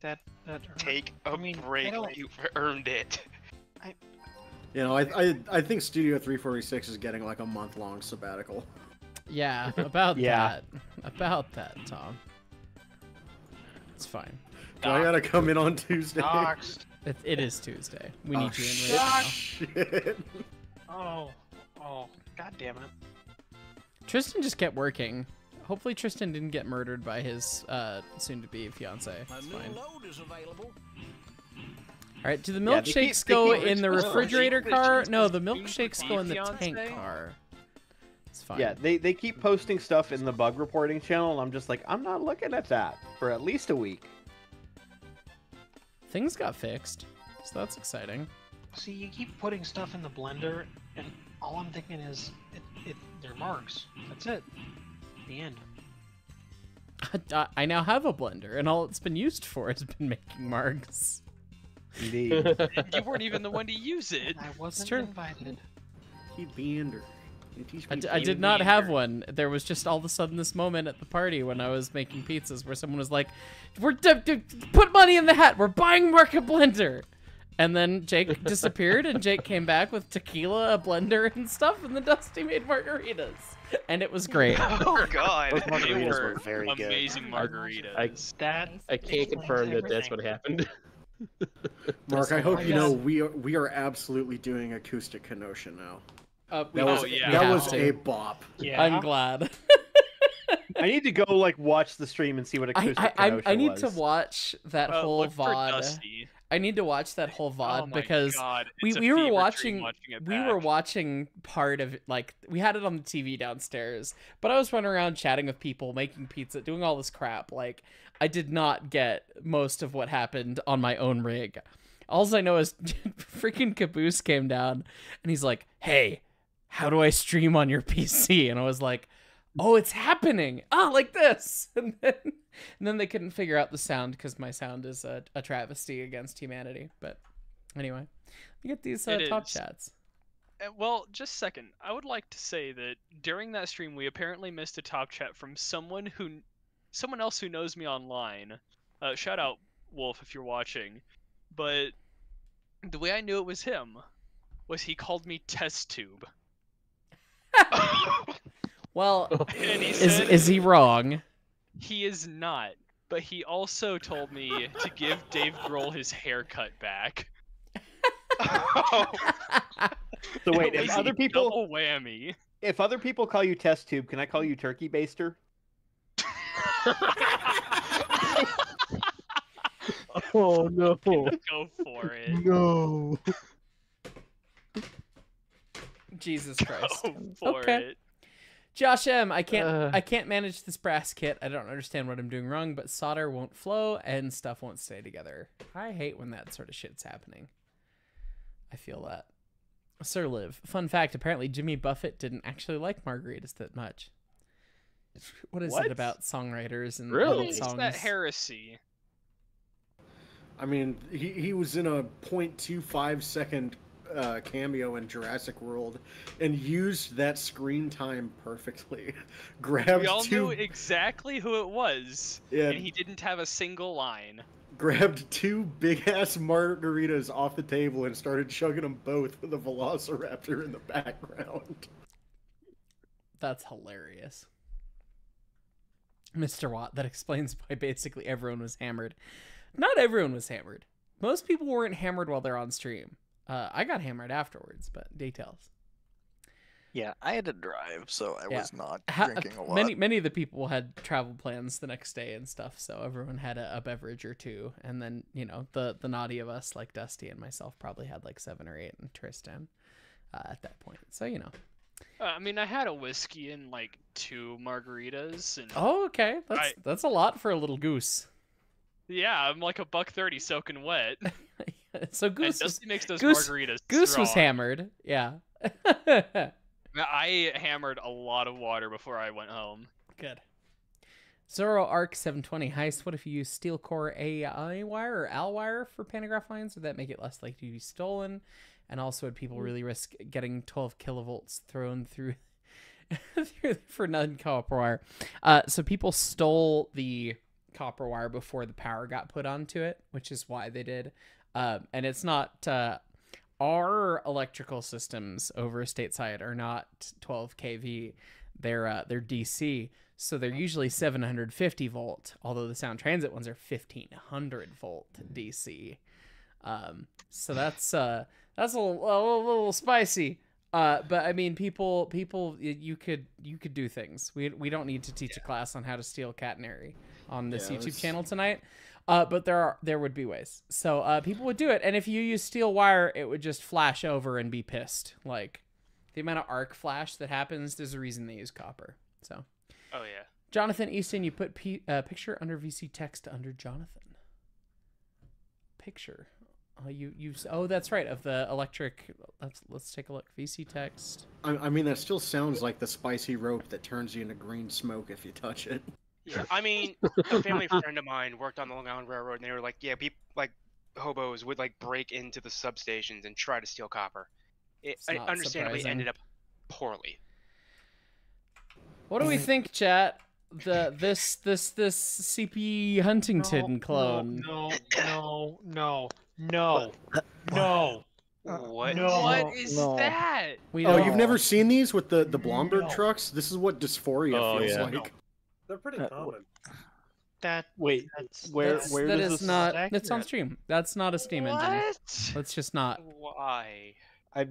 [SPEAKER 2] that that.
[SPEAKER 12] Take a
[SPEAKER 2] I mean, I
[SPEAKER 12] break.
[SPEAKER 2] don't-
[SPEAKER 12] You earned it.
[SPEAKER 10] You know, I I, I think Studio 346 is getting like a month long sabbatical.
[SPEAKER 1] Yeah, about
[SPEAKER 7] Yeah.
[SPEAKER 1] that. About that, Tom. It's fine.
[SPEAKER 10] Do I gotta come in on Tuesday.
[SPEAKER 2] Doxed.
[SPEAKER 1] It, it is Tuesday. We
[SPEAKER 10] Oh,
[SPEAKER 1] need you in
[SPEAKER 10] shit.
[SPEAKER 1] right now.
[SPEAKER 10] Shit.
[SPEAKER 2] Oh, oh, god damn it.
[SPEAKER 1] Tristan just kept working. Hopefully Tristan didn't get murdered by his uh, soon-to-be fiance.
[SPEAKER 6] A
[SPEAKER 1] It's fine.
[SPEAKER 6] load is available.
[SPEAKER 1] All right, do the
[SPEAKER 7] Yeah, they keep-
[SPEAKER 1] milkshakes
[SPEAKER 7] they
[SPEAKER 1] go
[SPEAKER 7] keep-
[SPEAKER 1] in the refrigerator
[SPEAKER 11] wait,
[SPEAKER 1] car?
[SPEAKER 11] wait,
[SPEAKER 1] No,
[SPEAKER 11] wait,
[SPEAKER 1] the
[SPEAKER 11] wait,
[SPEAKER 1] milkshakes go in the
[SPEAKER 11] fiancé?
[SPEAKER 1] tank car. It's fine.
[SPEAKER 7] Yeah, they, they keep posting stuff in the bug reporting channel, and I'm just like, I'm not looking at that for at least a week.
[SPEAKER 1] Things got fixed, so that's exciting.
[SPEAKER 2] See, you keep putting stuff in the blender, and all I'm thinking is, it, it they're marks. That's it. The end.
[SPEAKER 1] I- I now have a blender, and all it's been used for has been making marks.
[SPEAKER 7] Indeed.
[SPEAKER 11] You weren't even the one to use it.
[SPEAKER 2] I wasn't
[SPEAKER 1] true.
[SPEAKER 2] invited.
[SPEAKER 10] He Bender. You teach
[SPEAKER 1] I,
[SPEAKER 10] me
[SPEAKER 1] did not have one. There was just all of a sudden this moment at the party when I was making pizzas where someone was like, "We're d- d- put money in the hat. We're buying Mark a blender." And then Jake disappeared, and Jake came back with tequila, a blender, and stuff, and the Dusty made margaritas, and it was great.
[SPEAKER 12] Oh god.
[SPEAKER 8] Those margaritas
[SPEAKER 11] were
[SPEAKER 8] were very good.
[SPEAKER 11] amazing margaritas.
[SPEAKER 13] I,
[SPEAKER 2] That
[SPEAKER 13] I can't confirm that that's what happened.
[SPEAKER 10] Mark, I hope you
[SPEAKER 2] Yes.
[SPEAKER 10] know we are we are absolutely doing acoustic Kenosha now.
[SPEAKER 1] Uh,
[SPEAKER 10] That
[SPEAKER 11] Oh,
[SPEAKER 10] was
[SPEAKER 11] yeah.
[SPEAKER 10] that was
[SPEAKER 1] have
[SPEAKER 10] a bop.
[SPEAKER 2] Yeah.
[SPEAKER 1] I'm glad.
[SPEAKER 7] I need to go like watch the stream and see what
[SPEAKER 1] I,
[SPEAKER 7] acoustic
[SPEAKER 1] I, I,
[SPEAKER 7] Kenosha
[SPEAKER 1] I need
[SPEAKER 7] was.
[SPEAKER 1] to watch that
[SPEAKER 11] Uh,
[SPEAKER 1] whole VOD. I need to watch that whole VOD
[SPEAKER 11] Oh
[SPEAKER 1] because we, we were watching,
[SPEAKER 11] watching
[SPEAKER 1] we were watching part of like we had it on the TV downstairs, but I was running around chatting with people, making pizza, doing all this crap. Like I did not get most of what happened on my own rig. All I know is freaking Caboose came down and he's like, "Hey, how do I stream on your PC?" And I was like, "Oh, it's happening! Ah, like this!" And then, and then they couldn't figure out the sound because my sound is a, a travesty against humanity. But anyway, we get these uh, top
[SPEAKER 11] is.
[SPEAKER 1] chats.
[SPEAKER 11] Uh, Well, just a second. I would like to say that during that stream, we apparently missed a top chat from someone who, someone else who knows me online. Uh, shout out Wolf if you're watching. But the way I knew it was him was he called me test tube.
[SPEAKER 1] Well,
[SPEAKER 11] And he
[SPEAKER 1] is
[SPEAKER 11] said-
[SPEAKER 1] is he wrong?
[SPEAKER 11] He is not. But he also told me to give Dave Grohl his haircut back.
[SPEAKER 7] So wait, if other people
[SPEAKER 11] double whammy.
[SPEAKER 7] if other people call you test tube, can I call you turkey baster?
[SPEAKER 13] Oh no.
[SPEAKER 11] Go for it.
[SPEAKER 13] No.
[SPEAKER 1] Jesus Christ.
[SPEAKER 11] Go for
[SPEAKER 1] Okay.
[SPEAKER 11] it.
[SPEAKER 1] Josh M, I can't
[SPEAKER 13] Uh.
[SPEAKER 1] I can't manage this brass kit. I don't understand what I'm doing wrong, but solder won't flow and stuff won't stay together. I hate when that sort of shit's happening. I feel that. Sir Liv, fun fact, apparently Jimmy Buffett didn't actually like margaritas that much. What is
[SPEAKER 13] What?
[SPEAKER 1] it about songwriters and
[SPEAKER 13] Really?
[SPEAKER 1] old
[SPEAKER 11] It's
[SPEAKER 1] songs?
[SPEAKER 11] that heresy.
[SPEAKER 10] I mean, he, he was in a 0.25 second uh, cameo in Jurassic World and used that screen time perfectly. Grabbed
[SPEAKER 11] we all
[SPEAKER 10] two,
[SPEAKER 11] knew exactly who it was,
[SPEAKER 10] Yeah.
[SPEAKER 11] and he didn't have a single line.
[SPEAKER 10] grabbed two big ass margaritas off the table and started chugging them both with a velociraptor in the background.
[SPEAKER 1] That's hilarious. Mr. Watt, that explains why basically everyone was hammered. Not everyone was hammered. Most people weren't hammered while they're on stream. Uh, I got hammered afterwards, but details.
[SPEAKER 8] Yeah, I had to drive, so I
[SPEAKER 1] Yeah.
[SPEAKER 8] was not
[SPEAKER 1] Ha-
[SPEAKER 8] drinking a lot.
[SPEAKER 1] Many many of the people had travel plans the next day and stuff, so everyone had a, a beverage or two. And then you know the the naughty of us, like Dusty and myself, probably had like seven or eight, and Tristan uh, at that point. So you know.
[SPEAKER 11] Uh, I mean, I had a whiskey and like two margaritas, and
[SPEAKER 1] Oh, okay. That's
[SPEAKER 11] I-
[SPEAKER 1] that's a lot for a little goose.
[SPEAKER 11] yeah, I'm like a buck thirty soaking wet.
[SPEAKER 1] so
[SPEAKER 11] and
[SPEAKER 1] Goose was,
[SPEAKER 11] makes those
[SPEAKER 1] Goose,
[SPEAKER 11] margaritas.
[SPEAKER 1] Goose was hammered. Yeah.
[SPEAKER 11] I hammered a lot of water before I went home.
[SPEAKER 1] Good. Zoroark 720 Hyce. What if you use steel core AI wire or AL wire for pantograph lines? Would that make it less likely to be stolen? And also, would people really risk getting 12 kilovolts thrown through, through for non copper wire? Uh, so people stole the copper wire before the power got put onto it, which is why they did. Um, and it's not uh, our electrical systems over stateside are not 12 kV. They're uh, they're DC, so they're usually 750 volt. Although the sound transit ones are 1500 volt DC. Um, so that's uh that's a little, a little, little spicy. Uh, but I mean, people people you could you could do things. We we don't need to teach a class on how to steal catenary on this
[SPEAKER 10] Yeah,
[SPEAKER 1] YouTube channel tonight. Uh, but there are there would be ways. So uh, people would do it, and if you use steel wire, it would just flash over and be pissed. Like the amount of arc flash that happens. There's a reason they use copper. So
[SPEAKER 11] Oh yeah.
[SPEAKER 1] Jonathan Easton, you put P- uh, picture under VC text under Jonathan. Picture. Uh, you you oh that's right of the electric. Let's let's take a look. VC text.
[SPEAKER 10] I, I mean, that still sounds like the spicy rope that turns you into green smoke if you touch it.
[SPEAKER 12] Yeah, I mean, a family friend of mine worked on the Long Island Railroad, and they were like, yeah, people like hobos would like break into the substations and try to steal copper. It
[SPEAKER 1] It's
[SPEAKER 12] understandably
[SPEAKER 1] surprising.
[SPEAKER 12] ended up poorly.
[SPEAKER 1] What do we think, chat? The this this this CP Huntington clone.
[SPEAKER 2] No, no, no, no, no.
[SPEAKER 12] What?
[SPEAKER 2] No.
[SPEAKER 11] What is
[SPEAKER 10] no.
[SPEAKER 11] that?
[SPEAKER 1] We
[SPEAKER 10] Oh,
[SPEAKER 1] don't-
[SPEAKER 10] you've never seen these with the the Blomberg
[SPEAKER 2] No.
[SPEAKER 10] trucks? This is what dysphoria
[SPEAKER 13] Oh,
[SPEAKER 10] feels
[SPEAKER 13] yeah.
[SPEAKER 10] like.
[SPEAKER 4] They're pretty
[SPEAKER 13] Uh,
[SPEAKER 4] common.
[SPEAKER 2] That
[SPEAKER 13] Wait,
[SPEAKER 2] that's
[SPEAKER 13] where
[SPEAKER 1] That's,
[SPEAKER 13] where
[SPEAKER 1] that
[SPEAKER 13] does
[SPEAKER 1] is
[SPEAKER 13] this
[SPEAKER 1] not.
[SPEAKER 2] accurate.
[SPEAKER 1] That's on stream. That's not a steam engine.
[SPEAKER 11] What?
[SPEAKER 1] That's just not.
[SPEAKER 12] Why?
[SPEAKER 13] I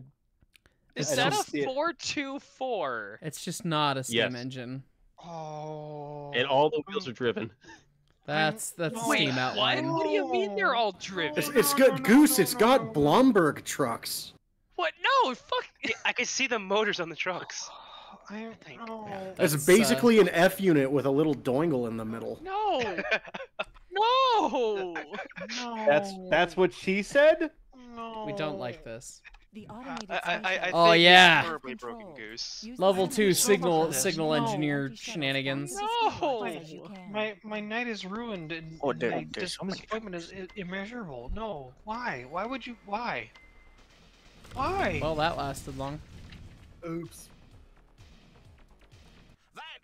[SPEAKER 11] Is
[SPEAKER 13] I
[SPEAKER 11] that a four two four?
[SPEAKER 1] It's just not a steam
[SPEAKER 13] Yes.
[SPEAKER 1] engine.
[SPEAKER 2] Oh.
[SPEAKER 13] and all the wheels are driven.
[SPEAKER 1] That's that's the
[SPEAKER 2] no.
[SPEAKER 11] Wait,
[SPEAKER 1] steam
[SPEAKER 11] what?
[SPEAKER 1] outline.
[SPEAKER 11] What do you mean they're all driven?
[SPEAKER 10] It's, it's got Goose. It's got Blomberg trucks.
[SPEAKER 11] What? No, fuck.
[SPEAKER 12] I can see the motors on the trucks.
[SPEAKER 2] I
[SPEAKER 12] think.
[SPEAKER 2] no.
[SPEAKER 10] It's
[SPEAKER 1] That's, uh,
[SPEAKER 10] basically an F unit with a little doingle in the middle.
[SPEAKER 11] No. no.
[SPEAKER 2] No.
[SPEAKER 7] That's that's what she said.
[SPEAKER 2] No.
[SPEAKER 1] We don't like this.
[SPEAKER 14] The automated
[SPEAKER 12] I, I, I, I
[SPEAKER 1] Oh,
[SPEAKER 12] think
[SPEAKER 1] yeah.
[SPEAKER 12] broken goose.
[SPEAKER 1] Level two signal signal
[SPEAKER 2] No.
[SPEAKER 1] engineer
[SPEAKER 14] Empty
[SPEAKER 1] shenanigans.
[SPEAKER 14] flying to the ski
[SPEAKER 11] No.
[SPEAKER 14] lodges as you can.
[SPEAKER 2] My my night is ruined and
[SPEAKER 8] Oh, there-
[SPEAKER 2] my
[SPEAKER 8] there's so
[SPEAKER 2] disappointment is immeasurable. No, why? Why would you? Why? Why?
[SPEAKER 1] Well, that lasted long.
[SPEAKER 4] Oops.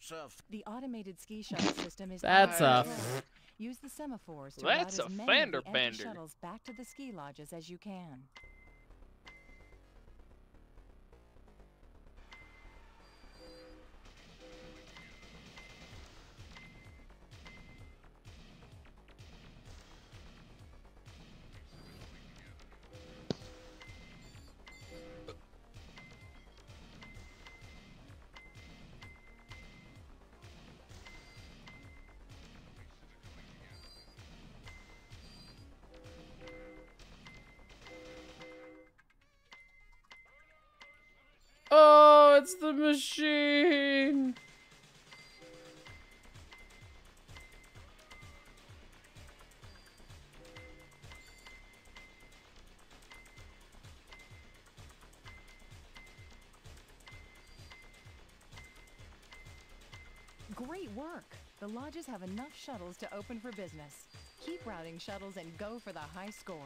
[SPEAKER 6] That's a
[SPEAKER 14] The automated ski shuttle system is
[SPEAKER 1] That's a
[SPEAKER 14] out of control. Use the semaphores to
[SPEAKER 11] That's
[SPEAKER 14] route
[SPEAKER 11] a
[SPEAKER 14] as many of the
[SPEAKER 11] fender
[SPEAKER 14] empty
[SPEAKER 11] bender.
[SPEAKER 14] shuttles back to the ski lodges as you can.
[SPEAKER 1] The machine.
[SPEAKER 14] Great work! The lodges have enough shuttles to open for business. Keep routing shuttles and go for the high score.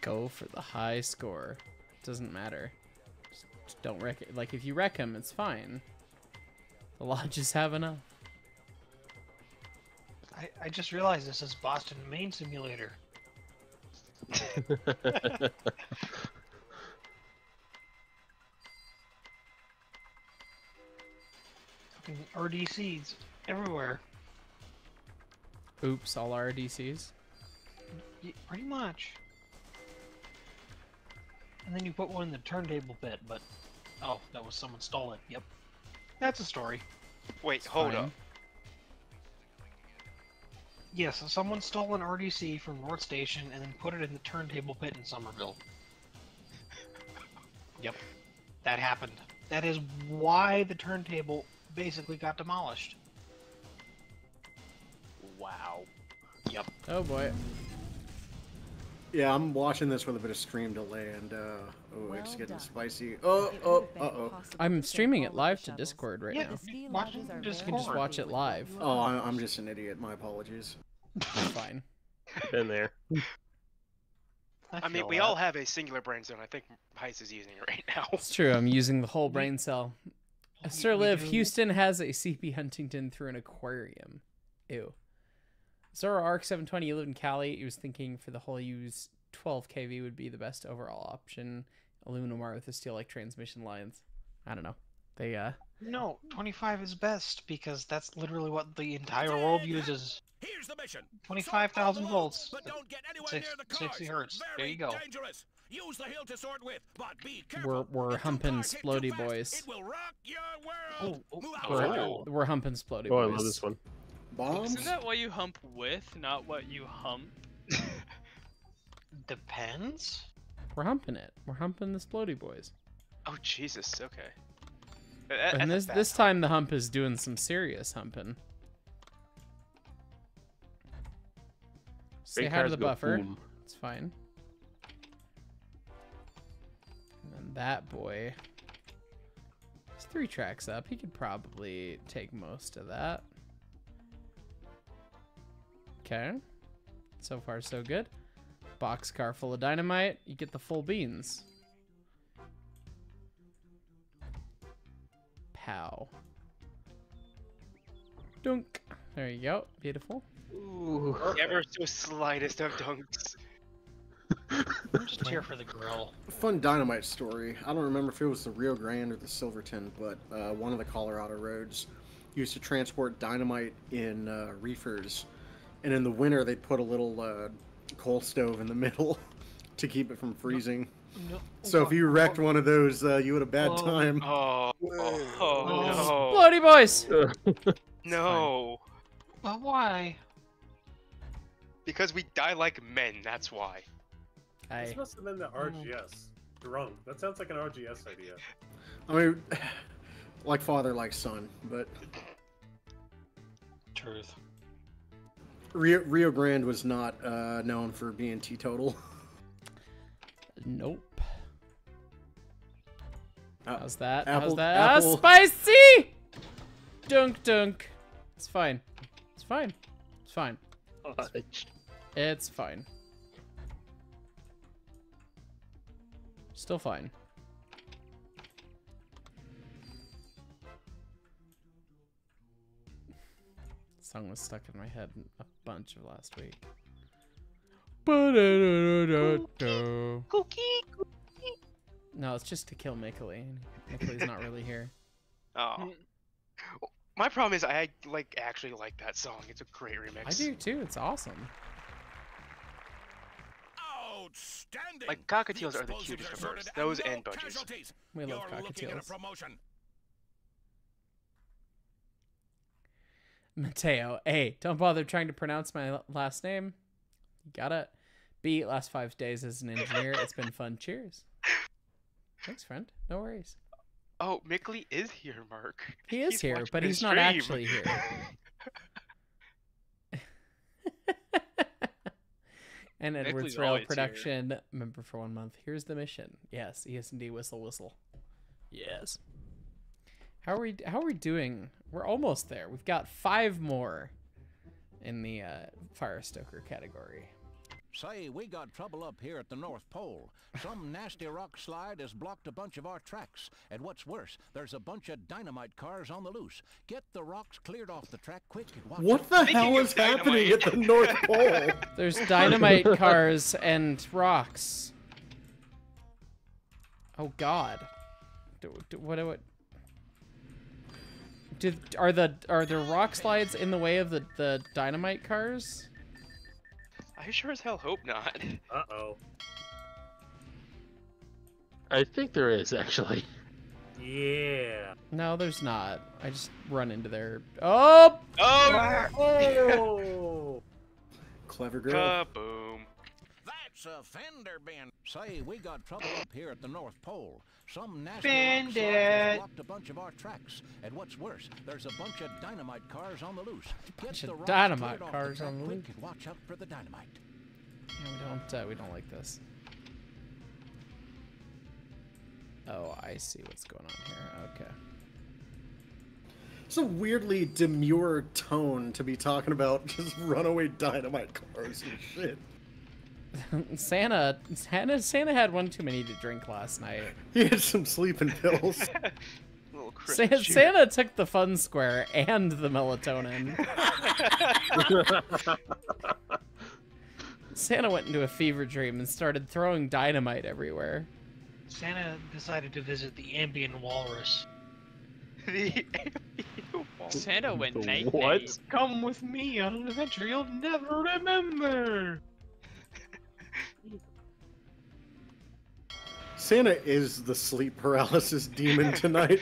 [SPEAKER 1] Go for the high score. Doesn't matter. Don't wreck it. Like if you wreck them, it's fine. The lodges have enough.
[SPEAKER 2] I, I just realized this is Boston Maine Simulator. Fucking RDCs everywhere.
[SPEAKER 1] Oops, all RDCs.
[SPEAKER 2] Y- Pretty much. And then you put one in the turntable pit, but oh, that was someone stole it. Yep, that's a story.
[SPEAKER 12] Wait, hold
[SPEAKER 1] Fine.
[SPEAKER 12] up.
[SPEAKER 2] Yes, someone stole an RDC from North Station and then put it in the turntable pit in Somerville. Yep, that happened. That is why the turntable basically got demolished.
[SPEAKER 12] Wow.
[SPEAKER 2] Yep.
[SPEAKER 1] Oh boy.
[SPEAKER 10] Yeah, I'm watching this with a bit of stream delay, and uh, oh, it's getting
[SPEAKER 14] done.
[SPEAKER 10] spicy. Oh,
[SPEAKER 14] It
[SPEAKER 10] oh, uh oh.
[SPEAKER 1] I'm streaming it live to. Discord right
[SPEAKER 2] Yeah,
[SPEAKER 1] now.
[SPEAKER 14] The ski
[SPEAKER 2] Watch
[SPEAKER 14] lodges are
[SPEAKER 2] Discord.
[SPEAKER 1] You can just watch it live.
[SPEAKER 10] Oh, I- I'm just an idiot. My apologies.
[SPEAKER 1] It's fine.
[SPEAKER 13] Been there.
[SPEAKER 12] I mean, we
[SPEAKER 2] that.
[SPEAKER 12] all have a singular brain zone. I think Hyce is using it right now.
[SPEAKER 1] It's true. I'm using the whole brain cell. Sir
[SPEAKER 2] we
[SPEAKER 1] Liv, Houston has a CP Huntington through an aquarium. Ew. Zoroark 720, you live in Cali. He was thinking for the whole use 12 kV would be the best overall option. Aluminum wire with the steel like transmission lines. I don't know. They uh
[SPEAKER 2] No, 25 is best because that's literally what the entire world uses.
[SPEAKER 6] Here's the mission.
[SPEAKER 2] 25,000 volts.
[SPEAKER 6] But don't get anywhere
[SPEAKER 2] Six-
[SPEAKER 6] near the cars.
[SPEAKER 2] 60 hertz. There you go.
[SPEAKER 6] Dangerous. Use the hill to sort with, but be
[SPEAKER 1] we're we're humping
[SPEAKER 6] cars
[SPEAKER 1] splody boys.
[SPEAKER 6] It will rock your world.
[SPEAKER 2] Oh, oh,
[SPEAKER 1] We're,
[SPEAKER 6] sucker.
[SPEAKER 1] we're humping splody
[SPEAKER 13] Oh, I love this one.
[SPEAKER 10] Bombs?
[SPEAKER 11] Isn't that what you hump with, not what you hump?
[SPEAKER 2] Depends.
[SPEAKER 1] We're humping it. We're humping the splody boys.
[SPEAKER 12] Oh Jesus. Okay. That-
[SPEAKER 1] And
[SPEAKER 12] uh,
[SPEAKER 1] this this
[SPEAKER 12] fast
[SPEAKER 1] time the hump is doing some serious humping. Say
[SPEAKER 13] Big
[SPEAKER 1] hi to the buffer.
[SPEAKER 13] boom.
[SPEAKER 1] It's fine. And then that boy. He's three tracks up. He could probably take most of that. Okay. So far, so good. Boxcar full of dynamite. You get the full beans. Pow. Dunk. There you go. Beautiful.
[SPEAKER 13] Ooh.
[SPEAKER 12] Ever so slightest of dunks.
[SPEAKER 2] I'm just here for the grill.
[SPEAKER 10] Fun dynamite story. I don't remember if it was the Rio Grande or the Silverton, but uh, one of the Colorado roads used to transport dynamite in uh, reefers, and in the winter they'd put a little uh, coal stove in the middle to keep it from freezing.
[SPEAKER 2] No,
[SPEAKER 10] So if you wrecked one of those, uh, you had a bad
[SPEAKER 2] Oh.
[SPEAKER 10] time.
[SPEAKER 12] Oh, oh, oh,
[SPEAKER 1] Bloody boys!
[SPEAKER 12] no. No.
[SPEAKER 2] Well, why?
[SPEAKER 12] Because we die like men, that's why.
[SPEAKER 4] This must have been the RGS. Drunk. That sounds like an RGS idea.
[SPEAKER 10] I mean, like father, like son, but
[SPEAKER 2] Truth.
[SPEAKER 10] Rio, Rio Grande was not uh, known for being teetotal.
[SPEAKER 1] Nope.
[SPEAKER 10] Uh,
[SPEAKER 1] How's that?
[SPEAKER 10] apple-
[SPEAKER 1] How's that? Ah,
[SPEAKER 10] apple-
[SPEAKER 1] spicy! Dunk dunk. It's fine. It's fine. It's fine. It's fine. Still fine. Song was stuck in my head a bunch of last week. No, it's just to kill Mickley. Mickley's not really here.
[SPEAKER 12] Oh. oh. My problem is I like actually like that song. It's a great remix.
[SPEAKER 1] I do too. It's awesome.
[SPEAKER 5] Outstanding.
[SPEAKER 12] Like cockatiels are the cutest of birds. Those
[SPEAKER 5] no
[SPEAKER 12] and budgies.
[SPEAKER 1] We love
[SPEAKER 5] You're looking at a
[SPEAKER 1] cockatiels. Mateo. A. Don't bother trying to pronounce my last name. You got it. B. Last five days as an engineer. It's been fun. Cheers. Thanks, friend. No worries.
[SPEAKER 12] Oh, Mickley is here, Mark.
[SPEAKER 1] He is
[SPEAKER 12] He's
[SPEAKER 1] here, but he's not actually here. and Edwards Rail
[SPEAKER 11] always here.
[SPEAKER 1] Production member for one month. Here's the mission. Yes, ESD whistle whistle. Yes. How are we? How are we doing? We're almost there. We've got five more in the uh, fire stoker category.
[SPEAKER 6] Say, we got trouble up here at the North Pole. Some nasty rock slide has blocked a bunch of our tracks. And what's worse, there's a bunch of dynamite cars on the loose. Get the rocks cleared off the track quick and watch
[SPEAKER 10] What
[SPEAKER 6] out.
[SPEAKER 10] the hell is happening at the North Pole?
[SPEAKER 1] There's dynamite cars and rocks. Oh God. Do, do, what do it? Did are the are the rock slides in the way of the the dynamite cars?
[SPEAKER 12] I sure as hell hope not.
[SPEAKER 4] Uh oh.
[SPEAKER 13] I think there is actually.
[SPEAKER 4] Yeah.
[SPEAKER 1] No, there's not. I just run into their. Oh.
[SPEAKER 12] Oh!
[SPEAKER 4] Oh.
[SPEAKER 10] Clever girl.
[SPEAKER 12] Kaboom.
[SPEAKER 6] That's a fender bend. Say, we got trouble up here at the North Pole. Some nasty rock
[SPEAKER 2] Bend
[SPEAKER 6] slide blocked a bunch of our tracks. And what's worse, there's a bunch of dynamite cars on the loose. Get
[SPEAKER 1] Bunch of
[SPEAKER 6] the rocks
[SPEAKER 1] dynamite cars
[SPEAKER 6] the
[SPEAKER 1] on the loose.
[SPEAKER 6] and watch out for the dynamite.
[SPEAKER 1] Yeah, we don't. Uh, we don't like this. Oh, I see what's going on here. Okay.
[SPEAKER 10] It's a weirdly demure tone to be talking about just runaway dynamite cars and shit.
[SPEAKER 1] Santa, Santa, Santa had one too many to drink last night.
[SPEAKER 10] He had some sleeping pills.
[SPEAKER 12] Little
[SPEAKER 1] Sa-
[SPEAKER 12] cringe.
[SPEAKER 1] Santa took the fun square and the melatonin. Santa went into a fever dream and started throwing dynamite everywhere.
[SPEAKER 2] Santa decided to visit the Ambien Walrus.
[SPEAKER 12] the
[SPEAKER 11] Santa went
[SPEAKER 13] The
[SPEAKER 11] night
[SPEAKER 13] what?
[SPEAKER 2] Come with me on an adventure you'll never remember.
[SPEAKER 10] Santa is the sleep paralysis demon tonight.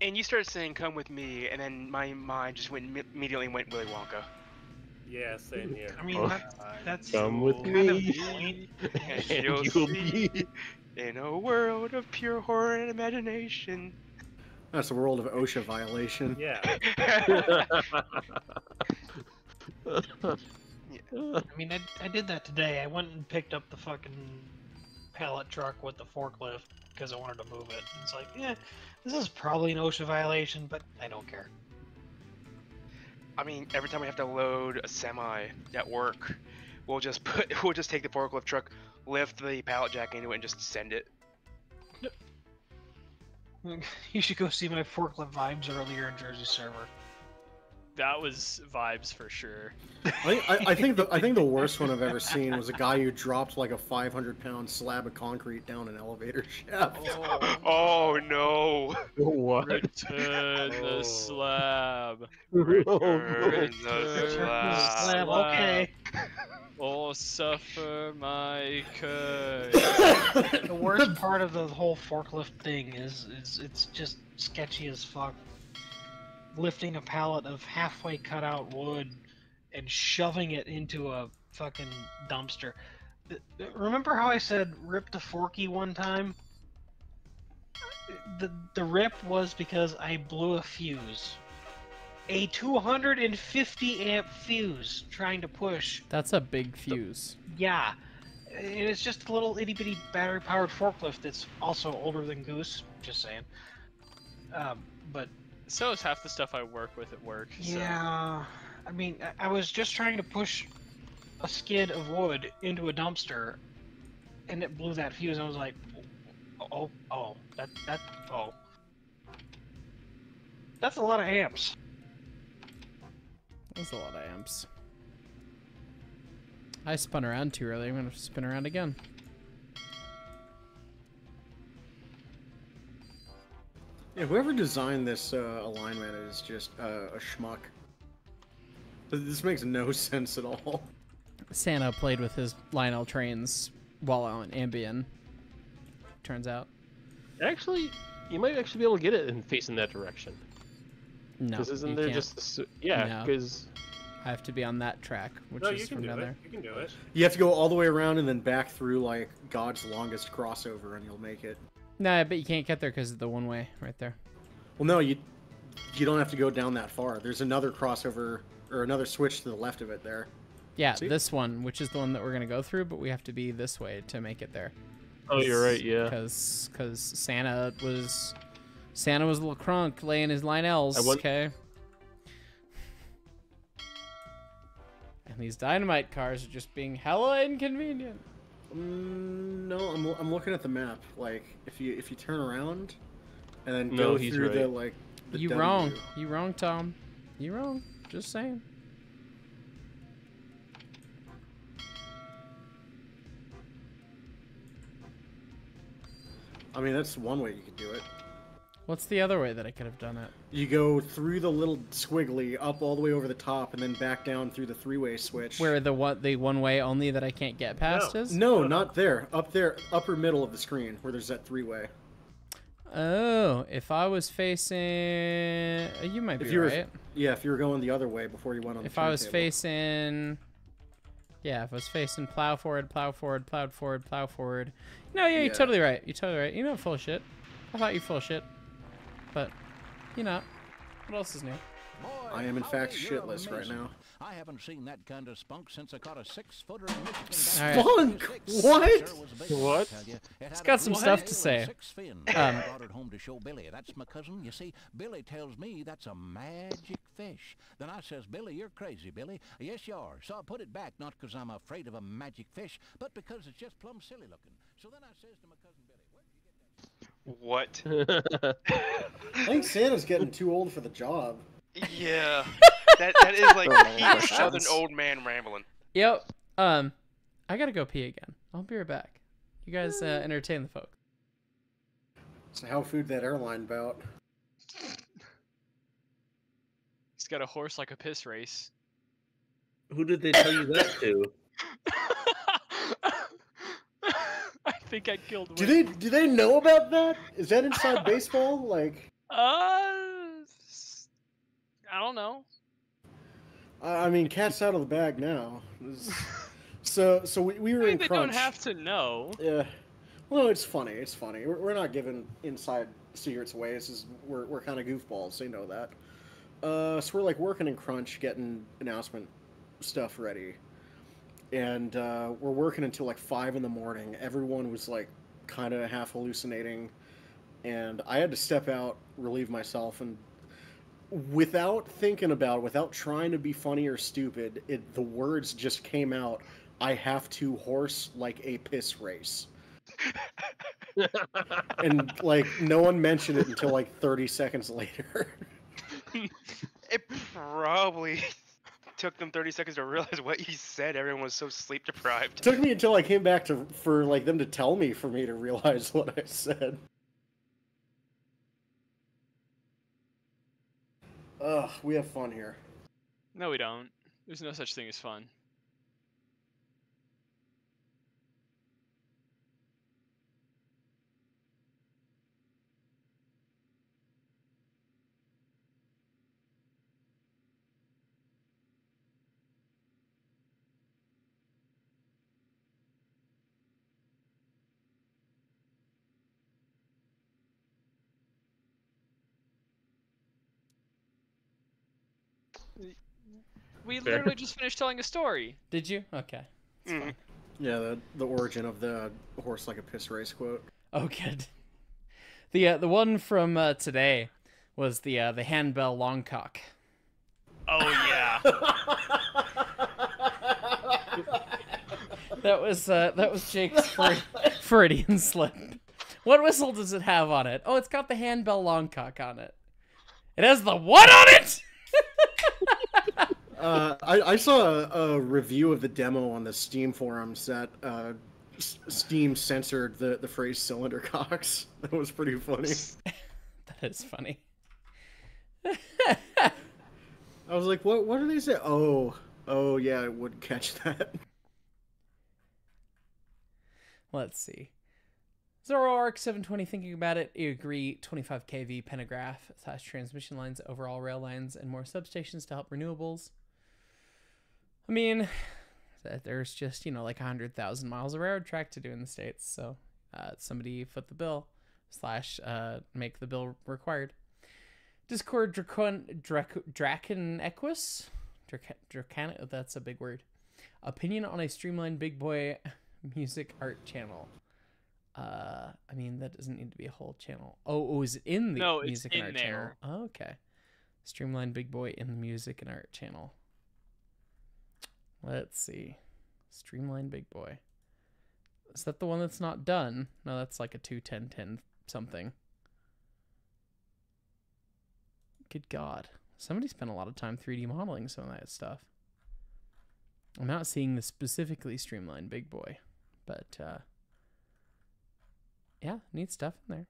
[SPEAKER 12] and you started saying "Come with me," and then my mind just went immediately went Willy Wonka.
[SPEAKER 4] Yeah, same here.
[SPEAKER 2] I mean,
[SPEAKER 13] Oh.
[SPEAKER 2] that's, that's
[SPEAKER 13] Come with
[SPEAKER 2] kind
[SPEAKER 13] me.
[SPEAKER 2] the point.
[SPEAKER 12] And
[SPEAKER 13] And
[SPEAKER 12] you'll
[SPEAKER 13] you'll be-
[SPEAKER 12] in a world of pure horror and imagination.
[SPEAKER 10] That's a world of OSHA violation.
[SPEAKER 4] Yeah.
[SPEAKER 2] I mean, I, I did that today. I went and picked up the fucking pallet truck with the forklift because I wanted to move it. It's like, yeah, this is probably an OSHA violation, but I don't care.
[SPEAKER 12] I mean, every time we have to load a semi at work, we'll just put we'll just take the forklift truck, lift the pallet jack into it, and just send it.
[SPEAKER 2] You should go see my forklift vibes earlier in Jersey server.
[SPEAKER 11] That was vibes for sure.
[SPEAKER 10] I, I, I think the I think the worst one I've ever seen was a guy who dropped like a 500 pound slab of concrete down an elevator shaft.
[SPEAKER 12] Oh, oh no!
[SPEAKER 13] what?
[SPEAKER 11] Return
[SPEAKER 4] Oh.
[SPEAKER 11] the slab.
[SPEAKER 12] Oh, Return the
[SPEAKER 2] Slab,
[SPEAKER 12] slab.
[SPEAKER 2] okay.
[SPEAKER 11] Or suffer my curse.
[SPEAKER 2] The worst part of the whole forklift thing is, is it's just sketchy as fuck. Lifting a pallet of halfway cut out wood and shoving it into a fucking dumpster. Remember how I said rip the forky one time? The the rip was because I blew a fuse. A 250 amp fuse trying to push.
[SPEAKER 1] That's a big fuse.
[SPEAKER 2] Yeah. And it's just a little itty bitty battery powered forklift that's also older than Goose. Just saying. Um, but
[SPEAKER 11] So is half the stuff I work with at work. so-
[SPEAKER 2] yeah, I mean, I- I was just trying to push a skid of wood into a dumpster, and it blew that fuse. I was like, oh, oh, that, that, oh. That's a lot of amps.
[SPEAKER 1] That's a lot of amps. I spun around too early. I'm gonna spin around again.
[SPEAKER 10] Yeah, whoever designed this uh, alignment is just uh, a schmuck. This makes no sense at all.
[SPEAKER 1] Santa played with his Lionel trains while on Ambien. Turns out.
[SPEAKER 13] Actually, you might actually be able to get it and face in facing that direction.
[SPEAKER 1] No.
[SPEAKER 13] Because isn't
[SPEAKER 1] you
[SPEAKER 13] there
[SPEAKER 1] can't.
[SPEAKER 13] just a s- yeah?
[SPEAKER 1] No.
[SPEAKER 13] Because
[SPEAKER 1] I have to be on that track, which
[SPEAKER 4] no,
[SPEAKER 1] is from
[SPEAKER 4] do
[SPEAKER 1] down there.
[SPEAKER 4] You can do it.
[SPEAKER 10] You have to go all the way around and then back through like God's longest crossover, and you'll make it.
[SPEAKER 1] No, but you can't get there because of the one way right there.
[SPEAKER 10] Well, no, you you don't have to go down that far. There's another crossover or another switch to the left of it there.
[SPEAKER 1] Yeah,
[SPEAKER 10] See?
[SPEAKER 1] this one, which is the one that we're gonna go through, but we have to be this way to make it there.
[SPEAKER 13] Oh, you're right, yeah.
[SPEAKER 1] Because because Santa was Santa was a little crunk laying his Lionels.
[SPEAKER 13] I
[SPEAKER 1] Okay. And these dynamite cars are just being hella inconvenient.
[SPEAKER 10] Mm, no, I'm, I'm looking at the map. Like if you if you turn around and then
[SPEAKER 13] No,
[SPEAKER 10] go
[SPEAKER 13] he's
[SPEAKER 10] through the like the
[SPEAKER 1] you
[SPEAKER 10] W.
[SPEAKER 1] wrong. You wrong, Tom. You wrong. Just saying.
[SPEAKER 10] I mean, that's one way you could do it.
[SPEAKER 1] What's the other way that I could have done it?
[SPEAKER 10] You go through the little squiggly up all the way over the top, and then back down through the three-way switch.
[SPEAKER 1] Where the one the one way only that I can't get past is?
[SPEAKER 10] No, not there. Up there, upper middle of the screen, where there's that three-way.
[SPEAKER 1] Oh, if I was facing, uh, you might be
[SPEAKER 10] If you were,
[SPEAKER 1] right.
[SPEAKER 10] yeah, if you were going the other way before you went on. The If
[SPEAKER 1] I was
[SPEAKER 10] turntable.
[SPEAKER 1] facing, yeah, if I was facing plow forward, plow forward, plow forward, plow forward. No, yeah, you're
[SPEAKER 10] Yeah.
[SPEAKER 1] totally right. You're totally right. You're not full of shit. I thought you're full of shit, but you're not. What else is new?
[SPEAKER 10] I am in fact shitless right now.
[SPEAKER 5] I haven't seen that kind of spunk since I caught a six-footer in Michigan.
[SPEAKER 1] Spunk?
[SPEAKER 10] What?
[SPEAKER 5] Sure was a big one,
[SPEAKER 1] What?
[SPEAKER 5] I tell ya. It
[SPEAKER 1] It's got some
[SPEAKER 5] blue
[SPEAKER 1] stuff to say.
[SPEAKER 5] six.
[SPEAKER 1] Um,
[SPEAKER 5] I brought it home to show Billy. That's my cousin. You see, Billy tells me that's a magic fish. Then I says, Billy, you're crazy, Billy. Yes, you are. So I put it back, not because I'm afraid of a magic fish, but because it's just plumb silly looking. So then I says to my cousin Billy,
[SPEAKER 12] What?
[SPEAKER 10] I think Santa's getting too old for the job.
[SPEAKER 12] Yeah. that that is like
[SPEAKER 10] Don't
[SPEAKER 12] peak southern old man rambling.
[SPEAKER 1] Yep. Um, I gotta go pee again. I'll be right back. You guys uh, entertain the folks.
[SPEAKER 10] So how food that airline bout?
[SPEAKER 11] He's got a horse like a piss race.
[SPEAKER 15] Who did they tell you that to?
[SPEAKER 11] Think I killed.
[SPEAKER 10] Do they do they know about that? Is that inside baseball? Like,
[SPEAKER 11] Uh, I don't know.
[SPEAKER 10] I I mean, cat's out of the bag now. So so we, we were
[SPEAKER 11] I mean,
[SPEAKER 10] in
[SPEAKER 11] they
[SPEAKER 10] crunch.
[SPEAKER 11] don't have to know.
[SPEAKER 10] Yeah. Well, it's funny. It's funny. We're, we're not giving inside secrets away. This is we're we're kind of goofballs. They know that. Uh, so we're like working in crunch, getting announcement stuff ready, and uh, we're working until like five in the morning. Everyone was like kind of half hallucinating, and I had to step out, relieve myself, and without thinking about, it, without trying to be funny or stupid, it the words just came out. I have to horse like a piss race. and like no one mentioned it until like 30 seconds later.
[SPEAKER 12] It probably took them 30 seconds to realize what you said. Everyone was so sleep deprived.
[SPEAKER 10] It took me until I came back to for like them to tell me for me to realize what I said. Ugh, we have fun here.
[SPEAKER 11] No, we don't. There's no such thing as fun. We
[SPEAKER 10] Fair.
[SPEAKER 11] literally just finished telling a story.
[SPEAKER 1] Did you? Okay.
[SPEAKER 10] Yeah, the the origin of the horse like a piss race quote.
[SPEAKER 1] Oh, good. The uh, the one from uh, today was the uh, the handbell longcock.
[SPEAKER 11] Oh yeah.
[SPEAKER 1] That was uh, that was Jake's Fre- Freudian slip. What whistle does it have on it? Oh, it's got the handbell longcock on it. It has the what on it?
[SPEAKER 10] Uh, I, I saw a, a review of the demo on the Steam forums that uh, S- Steam censored the, the phrase cylinder cocks. That was pretty funny.
[SPEAKER 1] That is funny.
[SPEAKER 10] I was like, what what do they say? Oh, oh yeah, I would catch that.
[SPEAKER 1] Let's see. Zoroark 720 thinking about it, you agree 25 kV pantograph slash transmission lines, overall rail lines, and more substations to help renewables. I mean, there's just, you know, like 100,000 miles of railroad track to do in the States, so uh, somebody foot the bill slash uh, make the bill required. Discord Dracon, Drac, Draken Equus? Drac, Dracan, that's a big word. Opinion on a streamlined big boy music art channel. Uh, I mean that doesn't need to be a whole channel. Oh, oh, is it in the
[SPEAKER 11] No, it's
[SPEAKER 1] music and
[SPEAKER 11] in
[SPEAKER 1] art
[SPEAKER 11] there.
[SPEAKER 1] channel? Oh, okay. Streamlined big boy in the music and art channel. Let's see. Streamlined big boy. Is that the one that's not done? No, that's like a 21010 something. Good God. Somebody spent a lot of time 3D modeling some of that stuff. I'm not seeing the specifically streamlined big boy, but uh, yeah, neat stuff in there.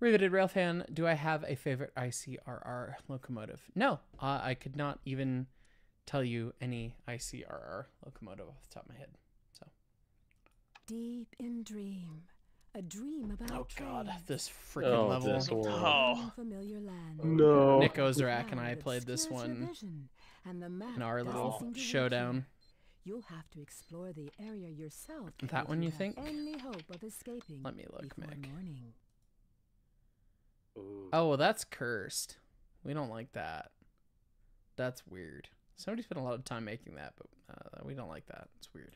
[SPEAKER 1] Riveted Rail fan, do I have a favorite ICRR locomotive? No, uh, I could not even tell you any ICRR locomotive off the top of my head. So,
[SPEAKER 3] Deep in dream. A dream about
[SPEAKER 1] oh god,
[SPEAKER 3] trains.
[SPEAKER 1] this freaking
[SPEAKER 13] Oh,
[SPEAKER 1] level.
[SPEAKER 13] this one.
[SPEAKER 11] Oh.
[SPEAKER 3] Familiar land.
[SPEAKER 13] No.
[SPEAKER 1] Nick
[SPEAKER 3] The
[SPEAKER 1] Ozrak and I played this one
[SPEAKER 3] and the map
[SPEAKER 1] in our little
[SPEAKER 3] seem to
[SPEAKER 1] showdown.
[SPEAKER 3] you. You'll have to explore the area yourself.
[SPEAKER 1] That one you think?
[SPEAKER 3] Any hope of escaping
[SPEAKER 1] Let me look,
[SPEAKER 3] before
[SPEAKER 1] Mick.
[SPEAKER 3] morning.
[SPEAKER 1] Oh, well, that's cursed. We don't like that. That's weird. Somebody spent a lot of time making that, but uh, we don't like that. It's weird.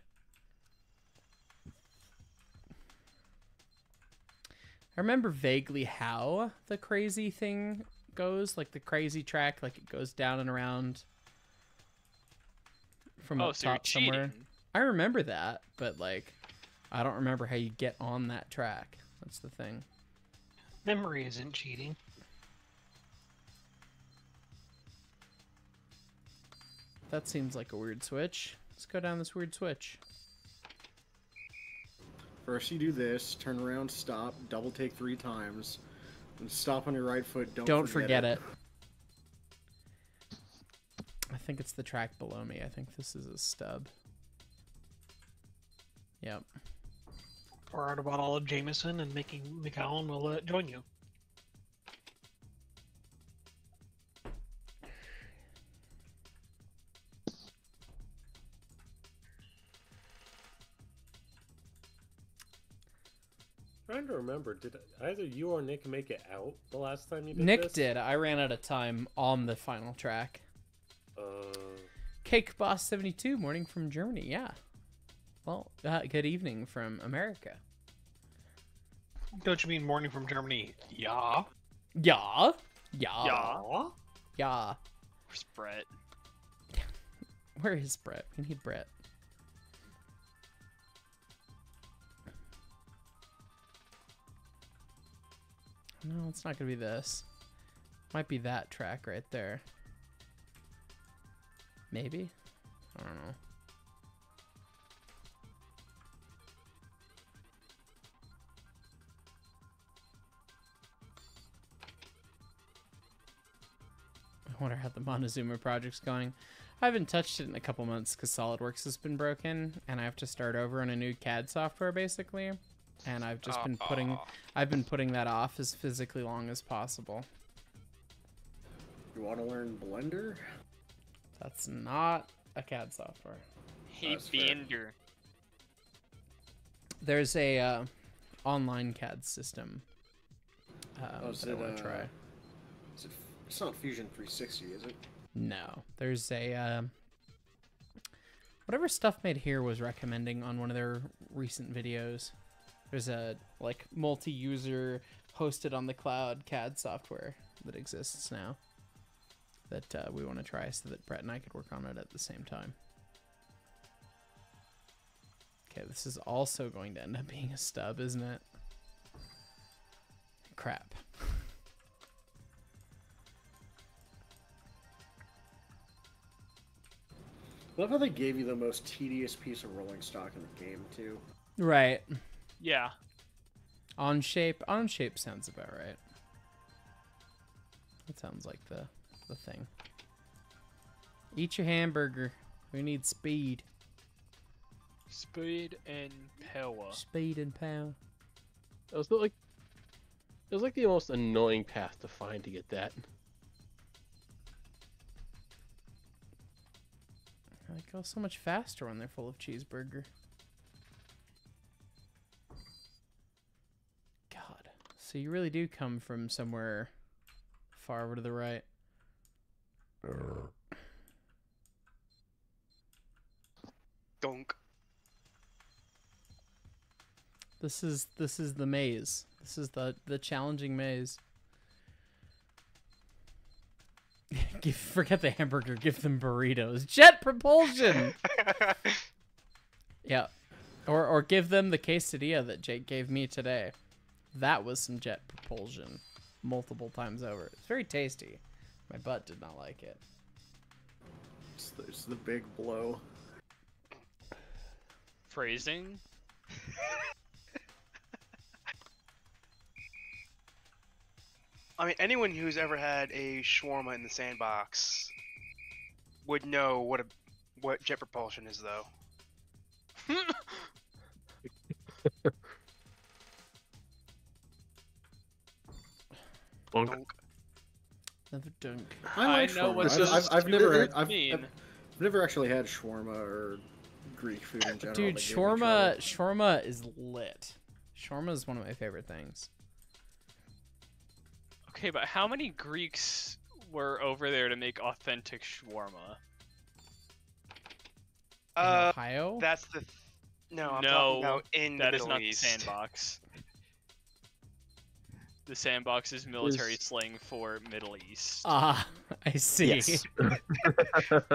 [SPEAKER 1] I remember vaguely how the crazy thing goes, like the crazy track, like it goes down and around from
[SPEAKER 11] Oh,
[SPEAKER 1] up
[SPEAKER 11] so
[SPEAKER 1] top somewhere.
[SPEAKER 11] cheating.
[SPEAKER 1] I remember that, but like, I don't remember how you get on that track. That's the thing.
[SPEAKER 2] Memory isn't cheating.
[SPEAKER 1] That seems like a weird switch. Let's go down this weird switch.
[SPEAKER 10] First, you do this, turn around, stop, double take three times, and stop on your right foot. Don't,
[SPEAKER 1] Don't forget it. I think it's the track below me. I think this is a stub. Yep.
[SPEAKER 2] Pour out a bottle of Jameson and making McAllen will uh, join you.
[SPEAKER 4] Trying to remember, did either you or Nick make it out the last time you did
[SPEAKER 1] Nick
[SPEAKER 4] this?
[SPEAKER 1] did. I ran out of time on the final track.
[SPEAKER 4] Uh,
[SPEAKER 1] Cake Boss 72, morning from Germany. Yeah. Well, uh, good evening from America.
[SPEAKER 2] Don't you mean morning from Germany? Yeah.
[SPEAKER 1] Yeah. Yeah.
[SPEAKER 11] Yeah.
[SPEAKER 1] Yeah.
[SPEAKER 11] Where's Brett?
[SPEAKER 1] Where is Brett? We need Brett. No, it's not gonna be this. Might be that track right there. Maybe? I don't know. I wonder how the Montezuma project's going. I haven't touched it in a couple months because SolidWorks has been broken, and I have to start over on a new CAD software basically. And I've just been putting, I've been putting that off as physically long as possible.
[SPEAKER 10] You want to learn Blender?
[SPEAKER 1] That's not a CAD software.
[SPEAKER 11] Hey, Blender.
[SPEAKER 1] There's a uh, online CAD system um,
[SPEAKER 10] Oh, is
[SPEAKER 1] that I
[SPEAKER 10] it,
[SPEAKER 1] want
[SPEAKER 10] uh,
[SPEAKER 1] to try.
[SPEAKER 10] Is it It's not Fusion 360, is it?
[SPEAKER 1] No, there's a um, whatever Stuff Made Here was recommending on one of their recent videos. There's a like multi-user hosted on the cloud CAD software that exists now that uh, we want to try so that Brett and I could work on it at the same time. Okay, this is also going to end up being a stub, isn't it? Crap.
[SPEAKER 10] Love how they gave you the most tedious piece of rolling stock in the game too.
[SPEAKER 1] Right.
[SPEAKER 11] Yeah.
[SPEAKER 1] Onshape. On shape sounds about right. That sounds like the the thing. Eat your hamburger. We need speed.
[SPEAKER 11] Speed and power.
[SPEAKER 1] Speed and power.
[SPEAKER 13] It was like it was like the most annoying path to find to get that.
[SPEAKER 1] They go so much faster when they're full of cheeseburger. So you really do come from somewhere far over to the right.
[SPEAKER 12] Dunk.
[SPEAKER 1] This is this is the maze. This is the the challenging maze. give forget the hamburger, give them burritos. Jet propulsion. yeah. Or or give them the quesadilla that Jake gave me today. That was some jet propulsion multiple times over. It's very tasty. My butt did not like it.
[SPEAKER 10] It's the, it's the big blow.
[SPEAKER 11] Phrasing.
[SPEAKER 12] I mean, anyone who's ever had a shawarma in the sandbox would know what a what jet propulsion is, though.
[SPEAKER 13] Bonk.
[SPEAKER 1] Another dunk.
[SPEAKER 10] I, like
[SPEAKER 11] I know
[SPEAKER 10] shawarma.
[SPEAKER 11] what
[SPEAKER 10] I've, I've, I've never,
[SPEAKER 11] gonna
[SPEAKER 10] I've,
[SPEAKER 11] mean.
[SPEAKER 10] I've, I've never actually had shawarma or Greek food in general.
[SPEAKER 1] Dude,
[SPEAKER 10] that
[SPEAKER 1] shawarma shawarma is lit. Shawarma is one of my favorite things.
[SPEAKER 11] Okay, but how many Greeks were over there to make authentic shawarma?
[SPEAKER 12] Uh,
[SPEAKER 1] Ohio?
[SPEAKER 12] that's the. Th- no, I'm
[SPEAKER 11] no,
[SPEAKER 12] talking about in
[SPEAKER 11] that
[SPEAKER 12] the
[SPEAKER 11] is
[SPEAKER 12] Middle
[SPEAKER 11] not
[SPEAKER 12] East.
[SPEAKER 11] the sandbox. The sandbox is military
[SPEAKER 13] Is-
[SPEAKER 11] slang for Middle East.
[SPEAKER 1] Ah, I see.
[SPEAKER 13] Yes.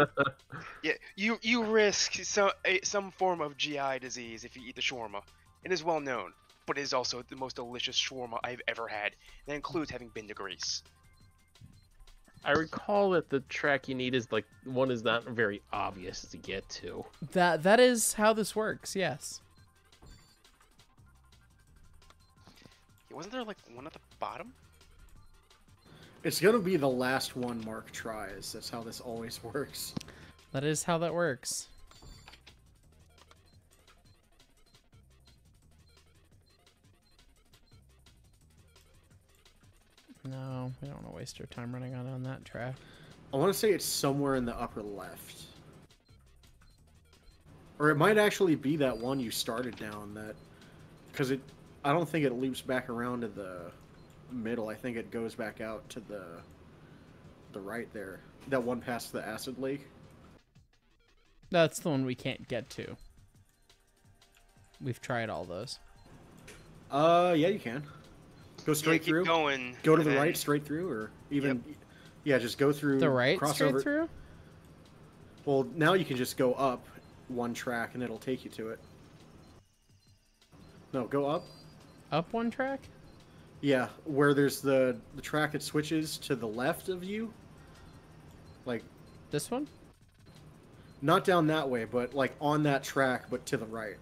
[SPEAKER 12] Yeah, you you risk some a, some form of GI disease if you eat the shawarma. It is well known, but it is also the most delicious shawarma I've ever had. That includes having been to Greece.
[SPEAKER 13] I recall that the track you need is like one is not very obvious to get to.
[SPEAKER 1] That that is how this works. Yes.
[SPEAKER 12] Wasn't there like one at the bottom?
[SPEAKER 10] It's gonna be the last one Mark tries. That's how this always works.
[SPEAKER 1] That is how that works. No, we don't want to waste our time running on on that track.
[SPEAKER 10] I want to say it's somewhere in the upper left. Or it might actually be that one you started down that because it I don't think it loops back around to the middle. I think it goes back out to the the right there. That one past the acid lake.
[SPEAKER 1] That's the one we can't get to. We've tried all those.
[SPEAKER 10] Uh yeah, you can. Go straight
[SPEAKER 12] keep
[SPEAKER 10] through.
[SPEAKER 12] going,
[SPEAKER 10] Go to the
[SPEAKER 12] then-
[SPEAKER 10] right straight through or even yeah, just go through
[SPEAKER 1] The right
[SPEAKER 10] cross
[SPEAKER 1] straight
[SPEAKER 10] over.
[SPEAKER 1] through?
[SPEAKER 10] Well, now you can just go up one track and it'll take you to it. No, go up.
[SPEAKER 1] Up one track?
[SPEAKER 10] Yeah, where there's the the track that switches to the left of you. Like
[SPEAKER 1] This one?
[SPEAKER 10] not down that way, but like on that track, but to the right.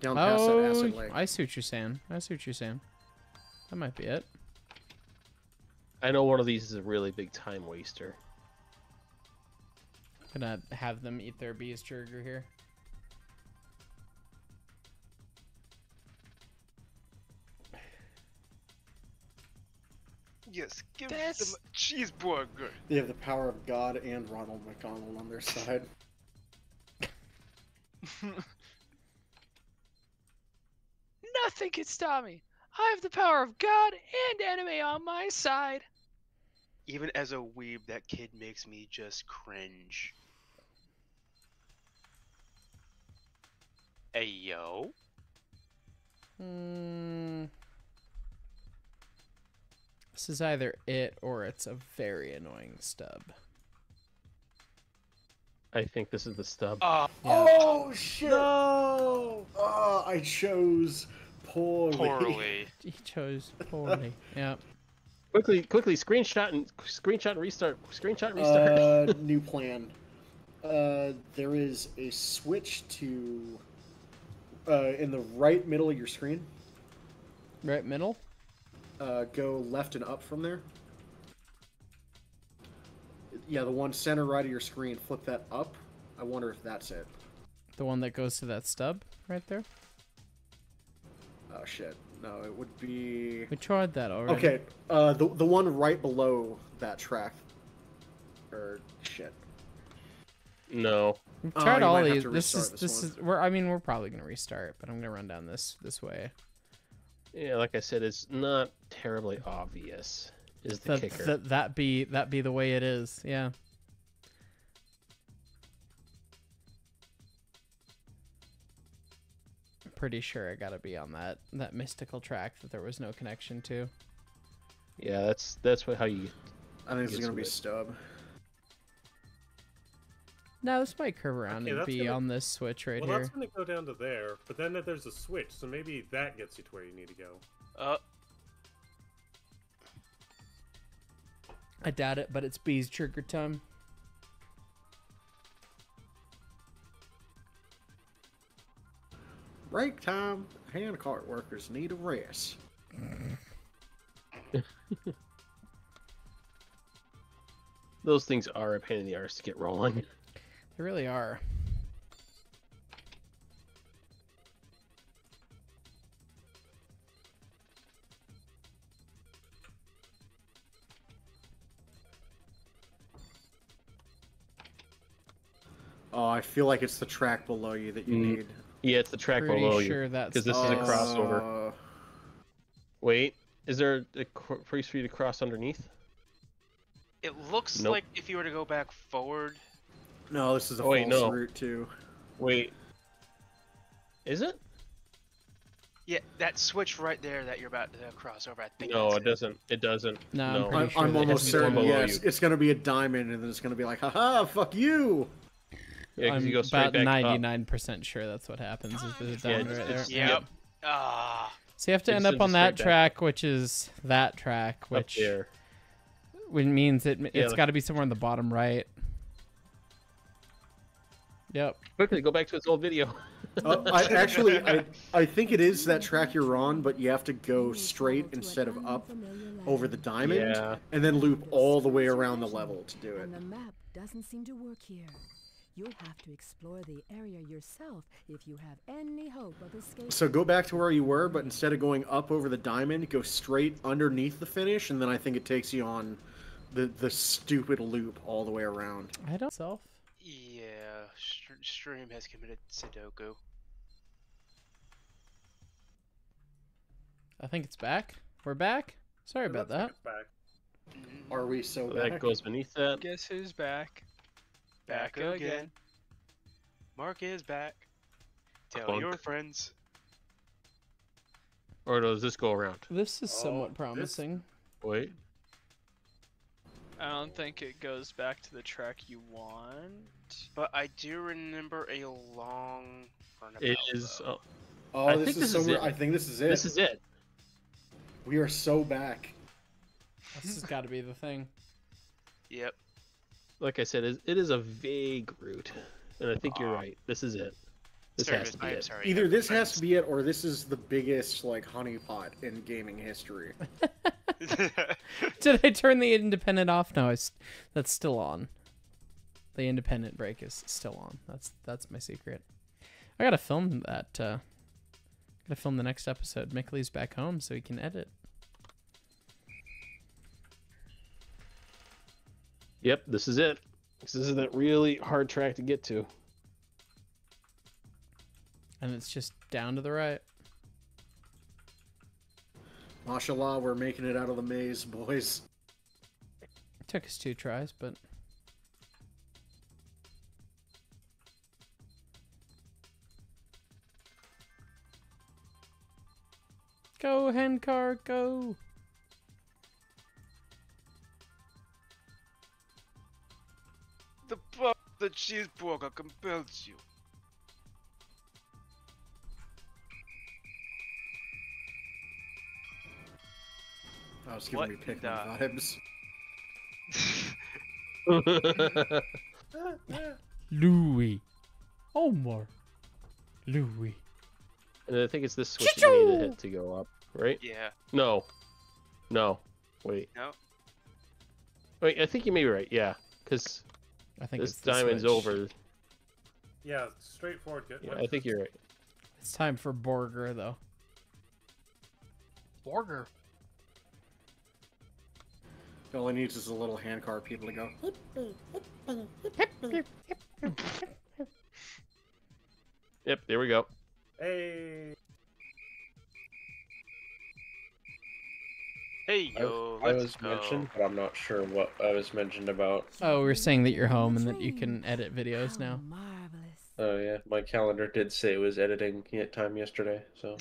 [SPEAKER 10] Down past that
[SPEAKER 1] Oh,
[SPEAKER 10] acid lake.
[SPEAKER 1] I see what you're saying. I see what you're saying. That might be it.
[SPEAKER 13] I know one of these is a really big time waster.
[SPEAKER 1] Gonna have them eat their beast burger here.
[SPEAKER 12] Yes, give
[SPEAKER 11] That's-
[SPEAKER 12] them a cheeseburger.
[SPEAKER 10] They have the power of God and Ronald McDonald on their side.
[SPEAKER 11] Nothing can stop me. I have the power of God and anime on my side.
[SPEAKER 12] Even as a weeb, that kid makes me just cringe. Hey yo.
[SPEAKER 1] Hmm. This is either it or it's a very annoying stub.
[SPEAKER 13] I think this is the stub.
[SPEAKER 12] Uh,
[SPEAKER 10] Oh shit! No! Oh, I chose poorly.
[SPEAKER 12] Poorly.
[SPEAKER 1] He chose poorly. yeah.
[SPEAKER 13] Quickly, quickly, screenshot and screenshot and restart. Screenshot and restart.
[SPEAKER 10] Uh, new plan. Uh, there is a switch to uh, in the right middle of your screen.
[SPEAKER 1] Right middle.
[SPEAKER 10] Uh, go left and up from there. Yeah, the one center right of your screen. Flip that up. I wonder if that's it.
[SPEAKER 1] The one that goes to that stub right there.
[SPEAKER 10] Oh shit! No, it would be.
[SPEAKER 1] We tried that already.
[SPEAKER 10] Okay, uh, the the one right below that track. Or shit.
[SPEAKER 13] no.
[SPEAKER 1] We've
[SPEAKER 10] Oh,
[SPEAKER 1] tried
[SPEAKER 10] you
[SPEAKER 1] all these. This is this
[SPEAKER 10] this
[SPEAKER 1] is we're. I mean, we're probably gonna restart, but I'm gonna run down this this way.
[SPEAKER 13] Yeah, like I said, it's not terribly obvious. Is the
[SPEAKER 1] That
[SPEAKER 13] kicker?
[SPEAKER 1] that that be that be the way it is. Yeah. I'm pretty sure I gotta be on that that mystical track that there was no connection to.
[SPEAKER 13] Yeah, that's that's what how you.
[SPEAKER 10] I think this is gonna be
[SPEAKER 13] away.
[SPEAKER 10] stub.
[SPEAKER 1] No, this might curve around
[SPEAKER 4] Okay,
[SPEAKER 1] and be
[SPEAKER 4] gonna-
[SPEAKER 1] on this switch right
[SPEAKER 4] well,
[SPEAKER 1] here.
[SPEAKER 4] that's going to go down to there, but then there's a switch, so maybe that gets you to where you need to go.
[SPEAKER 12] Uh,
[SPEAKER 1] I doubt it, but it's bees trigger time.
[SPEAKER 10] Break time. Hand cart workers need a rest.
[SPEAKER 13] Those things are a pain in the arse to get rolling.
[SPEAKER 1] They really are.
[SPEAKER 10] Oh, I feel like it's the track below you that you
[SPEAKER 13] Mm.
[SPEAKER 10] need.
[SPEAKER 13] Yeah, it's the track
[SPEAKER 1] Pretty
[SPEAKER 13] below
[SPEAKER 1] sure
[SPEAKER 13] you.
[SPEAKER 1] that's
[SPEAKER 13] Because this is a crossover.
[SPEAKER 10] Uh,
[SPEAKER 13] Wait, is there a place for you to cross underneath?
[SPEAKER 12] it looks
[SPEAKER 13] Nope.
[SPEAKER 12] like if you were to go back forward,
[SPEAKER 10] no, this is a
[SPEAKER 13] Oh, wait,
[SPEAKER 10] false
[SPEAKER 13] no.
[SPEAKER 10] route too.
[SPEAKER 13] Wait. Is it?
[SPEAKER 12] yeah, that switch right there that you're about to cross over, I think.
[SPEAKER 13] No, it doesn't. It doesn't.
[SPEAKER 1] No, I'm
[SPEAKER 13] no.
[SPEAKER 10] I'm,
[SPEAKER 1] sure
[SPEAKER 10] I'm almost
[SPEAKER 1] has to be
[SPEAKER 10] certain. Yes,
[SPEAKER 13] you.
[SPEAKER 10] it's gonna be a diamond, and then it's gonna be like, haha, fuck you.
[SPEAKER 13] Yeah, 'cause
[SPEAKER 1] I'm
[SPEAKER 13] you go
[SPEAKER 1] about ninety-nine percent sure that's what happens. Is the
[SPEAKER 13] Yeah,
[SPEAKER 1] diamond
[SPEAKER 13] it's-
[SPEAKER 1] right there.
[SPEAKER 13] it's-
[SPEAKER 12] Yep. Ah,
[SPEAKER 1] So you have to
[SPEAKER 13] It
[SPEAKER 1] end up on that
[SPEAKER 13] straight back.
[SPEAKER 1] track, which is that track, which which means it
[SPEAKER 13] Yeah,
[SPEAKER 1] it's
[SPEAKER 13] like-
[SPEAKER 1] got to be somewhere in the bottom right. Yep.
[SPEAKER 13] Quickly, go back to its old video.
[SPEAKER 10] Uh, I actually, I, I think it is that track you're on, but you have to go straight instead of up over the diamond,
[SPEAKER 13] Yeah.
[SPEAKER 10] and then loop all the way around the level to do it.
[SPEAKER 9] And the map doesn't seem to work here. You'll have to explore the area yourself if you have any hope of escape.
[SPEAKER 10] So go back to where you were, but instead of going up over the diamond, go straight underneath the finish, and then I think it takes you on the the stupid loop all the way around.
[SPEAKER 1] I don't self.
[SPEAKER 12] Yeah. Str- stream has committed Sudoku.
[SPEAKER 1] I think it's back. We're back. Sorry about that.
[SPEAKER 4] back.
[SPEAKER 10] Are we so
[SPEAKER 13] So
[SPEAKER 10] back?
[SPEAKER 13] that goes beneath that.
[SPEAKER 11] Guess who's back?
[SPEAKER 12] Back
[SPEAKER 11] Back
[SPEAKER 12] again.
[SPEAKER 11] again.
[SPEAKER 12] Mark is back. Tell
[SPEAKER 13] Clunk.
[SPEAKER 12] your friends.
[SPEAKER 13] Or does this go around?
[SPEAKER 1] This is
[SPEAKER 4] Oh,
[SPEAKER 1] somewhat
[SPEAKER 4] this-
[SPEAKER 1] promising.
[SPEAKER 13] Wait.
[SPEAKER 11] I don't think it goes back to the track you want.
[SPEAKER 12] But I do remember a long runabout.
[SPEAKER 13] It is.
[SPEAKER 12] though.
[SPEAKER 13] Oh,
[SPEAKER 10] Oh,
[SPEAKER 13] I
[SPEAKER 10] this
[SPEAKER 13] think
[SPEAKER 10] is
[SPEAKER 13] this is
[SPEAKER 10] somewhere.
[SPEAKER 13] it.
[SPEAKER 10] I think this is it.
[SPEAKER 13] this is it.
[SPEAKER 10] We are so back.
[SPEAKER 1] This has got to be the thing.
[SPEAKER 12] Yep.
[SPEAKER 13] Like I said, it it is a vague route, and I think you're
[SPEAKER 12] Aw.
[SPEAKER 13] right. This is it. This
[SPEAKER 12] Sorry,
[SPEAKER 13] has to be
[SPEAKER 12] I'm
[SPEAKER 13] it.
[SPEAKER 12] sorry.
[SPEAKER 10] Either
[SPEAKER 12] I'm
[SPEAKER 10] this has to be it, or this is the biggest like honeypot in gaming history.
[SPEAKER 1] Did I turn the independent off? No, it's that's still on. The independent break is still on. That's that's my secret. I gotta film that. Uh, gotta film the next episode. Mickley's back home, so he can edit.
[SPEAKER 13] Yep, this is it. This is that really hard track to get to.
[SPEAKER 1] And it's just down to the right.
[SPEAKER 10] Mashallah, we're making it out of the maze, boys.
[SPEAKER 1] It Took us two tries, but go Handcar, go.
[SPEAKER 12] The bu- the cheeseburger compels you.
[SPEAKER 10] I was giving
[SPEAKER 12] What
[SPEAKER 10] me pick
[SPEAKER 12] the-
[SPEAKER 10] vibes.
[SPEAKER 1] Louis. Omar. Louis.
[SPEAKER 13] And I think it's this switch that you need to hit to go up, right?
[SPEAKER 12] Yeah.
[SPEAKER 13] No. No. Wait.
[SPEAKER 12] No.
[SPEAKER 13] Wait, I think you may be right. Yeah, because
[SPEAKER 1] I think
[SPEAKER 13] this
[SPEAKER 1] it's
[SPEAKER 13] diamond's
[SPEAKER 1] switch.
[SPEAKER 13] over.
[SPEAKER 4] Yeah, straightforward. Get
[SPEAKER 13] Yeah, I think you're right.
[SPEAKER 1] It's time for Borger, though.
[SPEAKER 2] Borger.
[SPEAKER 10] All he needs is a little handcar people to go. Uh, uh, uh.
[SPEAKER 13] Yep, there we go.
[SPEAKER 4] Hey.
[SPEAKER 12] Hey
[SPEAKER 15] I,
[SPEAKER 12] yo,
[SPEAKER 15] I
[SPEAKER 12] let's
[SPEAKER 15] was
[SPEAKER 12] go.
[SPEAKER 15] mentioned, but I'm not sure what I was mentioned about.
[SPEAKER 1] Oh, we're saying that you're home and that you can edit videos now.
[SPEAKER 15] Oh yeah, my calendar did say it was editing time yesterday, so.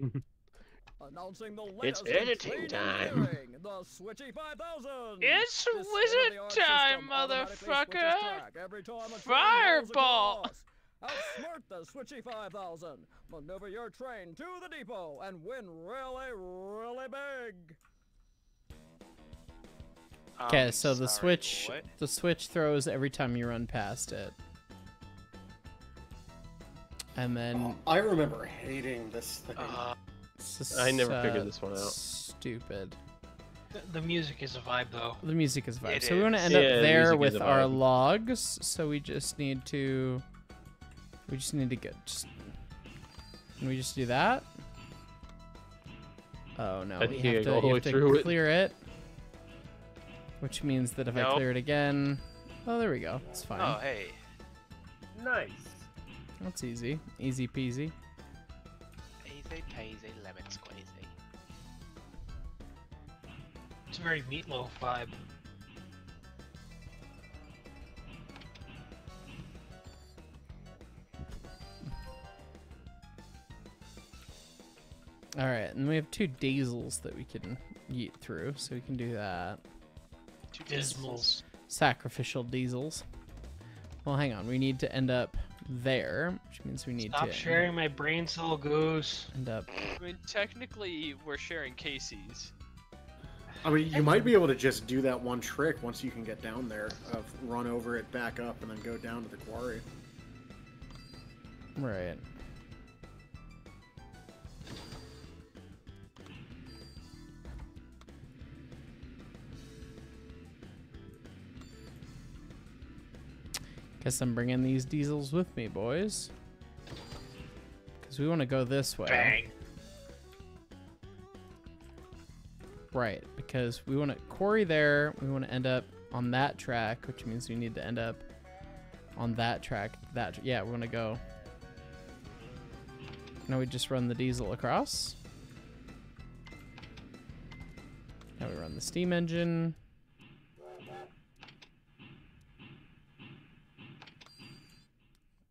[SPEAKER 3] Announcing the
[SPEAKER 13] It's
[SPEAKER 3] latest in
[SPEAKER 13] editing time.
[SPEAKER 3] engineering, the Switchy 5000.
[SPEAKER 11] It's
[SPEAKER 3] This
[SPEAKER 11] wizard time,
[SPEAKER 3] system automatically switches
[SPEAKER 11] motherfucker!
[SPEAKER 3] track every time a
[SPEAKER 11] Fireball!
[SPEAKER 3] Outsmart the Switchy 5000. Maneuver your train to the depot and win really, really big.
[SPEAKER 1] Okay, so the switch,
[SPEAKER 12] what?
[SPEAKER 1] the switch throws every time you run past it, and then
[SPEAKER 10] I remember hating this thing.
[SPEAKER 12] Uh,
[SPEAKER 1] it's
[SPEAKER 13] I never
[SPEAKER 1] uh,
[SPEAKER 13] figured this one out.
[SPEAKER 1] Stupid.
[SPEAKER 2] The, the music is a vibe though.
[SPEAKER 1] The music is vibe.
[SPEAKER 12] It
[SPEAKER 1] So we want to end
[SPEAKER 13] Yeah,
[SPEAKER 1] up there
[SPEAKER 13] music is
[SPEAKER 1] with our logs. So we just need to, we just need to get. Just, can we just do that? Oh no,
[SPEAKER 13] I
[SPEAKER 1] we have
[SPEAKER 13] gotta
[SPEAKER 1] to,
[SPEAKER 13] go all the
[SPEAKER 1] you
[SPEAKER 13] way
[SPEAKER 1] have to
[SPEAKER 13] through it.
[SPEAKER 1] clear it. Which means that if I clear it again, oh there we go. It's fine.
[SPEAKER 12] Oh hey.
[SPEAKER 4] Nice.
[SPEAKER 1] That's easy, easy peasy.
[SPEAKER 12] Easy peasy lemon squeezy.
[SPEAKER 2] It's a very meatloaf vibe.
[SPEAKER 1] All right, and we have two diesels that we can yeet through, so we can do that.
[SPEAKER 2] Two dismals.
[SPEAKER 1] Sacrificial diesels. Well, hang on. We need to end up there, which means we need to
[SPEAKER 2] Stop
[SPEAKER 1] to
[SPEAKER 2] sharing my brain cell, Goose.
[SPEAKER 1] end up.
[SPEAKER 11] I mean, technically, we're sharing Casey's.
[SPEAKER 10] I mean, you might be able to just do that one trick once you can get down there of run over it, back up, and then go down to the quarry.
[SPEAKER 1] Right. Guess I'm bringing these diesels with me, boys. Because we want to go this way.
[SPEAKER 2] Bang.
[SPEAKER 1] Right, because we want to quarry there. We want to end up on that track, which means we need to end up on that track. That yeah, we want to go. Now we just run the diesel across. Now we run the steam engine.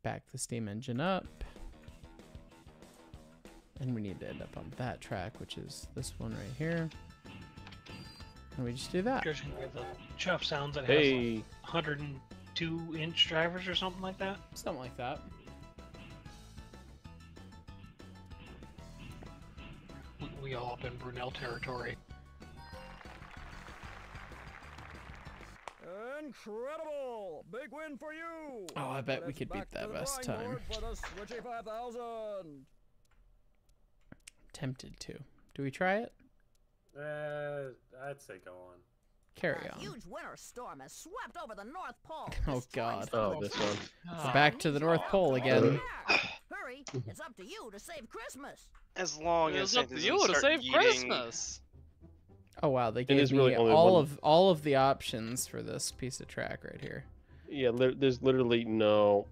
[SPEAKER 1] Back the steam engine up. And we need to end up on that track, which is this one right here. And we just do that.
[SPEAKER 2] Judging by the chuff sounds, it has
[SPEAKER 13] Hey.
[SPEAKER 2] like 102 inch drivers or something like that.
[SPEAKER 1] Something like that.
[SPEAKER 2] We, we all up in Brunel territory.
[SPEAKER 3] Incredible! Big win for you!
[SPEAKER 1] Oh, I bet
[SPEAKER 3] But
[SPEAKER 1] we could beat that
[SPEAKER 3] the
[SPEAKER 1] best time.
[SPEAKER 3] board For the Switchy 5000.
[SPEAKER 1] Tempted to. Do we try it?
[SPEAKER 4] Uh, I'd say go on.
[SPEAKER 1] Carry on.
[SPEAKER 3] A
[SPEAKER 1] on.
[SPEAKER 3] huge winter storm has swept over the North Pole.
[SPEAKER 1] Oh god.
[SPEAKER 13] Oh, this one.
[SPEAKER 1] We're back to the North Pole again.
[SPEAKER 3] Hurry! It's up to you to save Christmas.
[SPEAKER 12] As long as
[SPEAKER 11] It's up to you
[SPEAKER 12] doesn't
[SPEAKER 11] to save
[SPEAKER 12] yeeting-
[SPEAKER 11] Christmas.
[SPEAKER 1] Oh wow, they gave me
[SPEAKER 13] really
[SPEAKER 1] all
[SPEAKER 13] one-
[SPEAKER 1] of all of the options for this piece of track right here.
[SPEAKER 13] Yeah, li- there's literally no,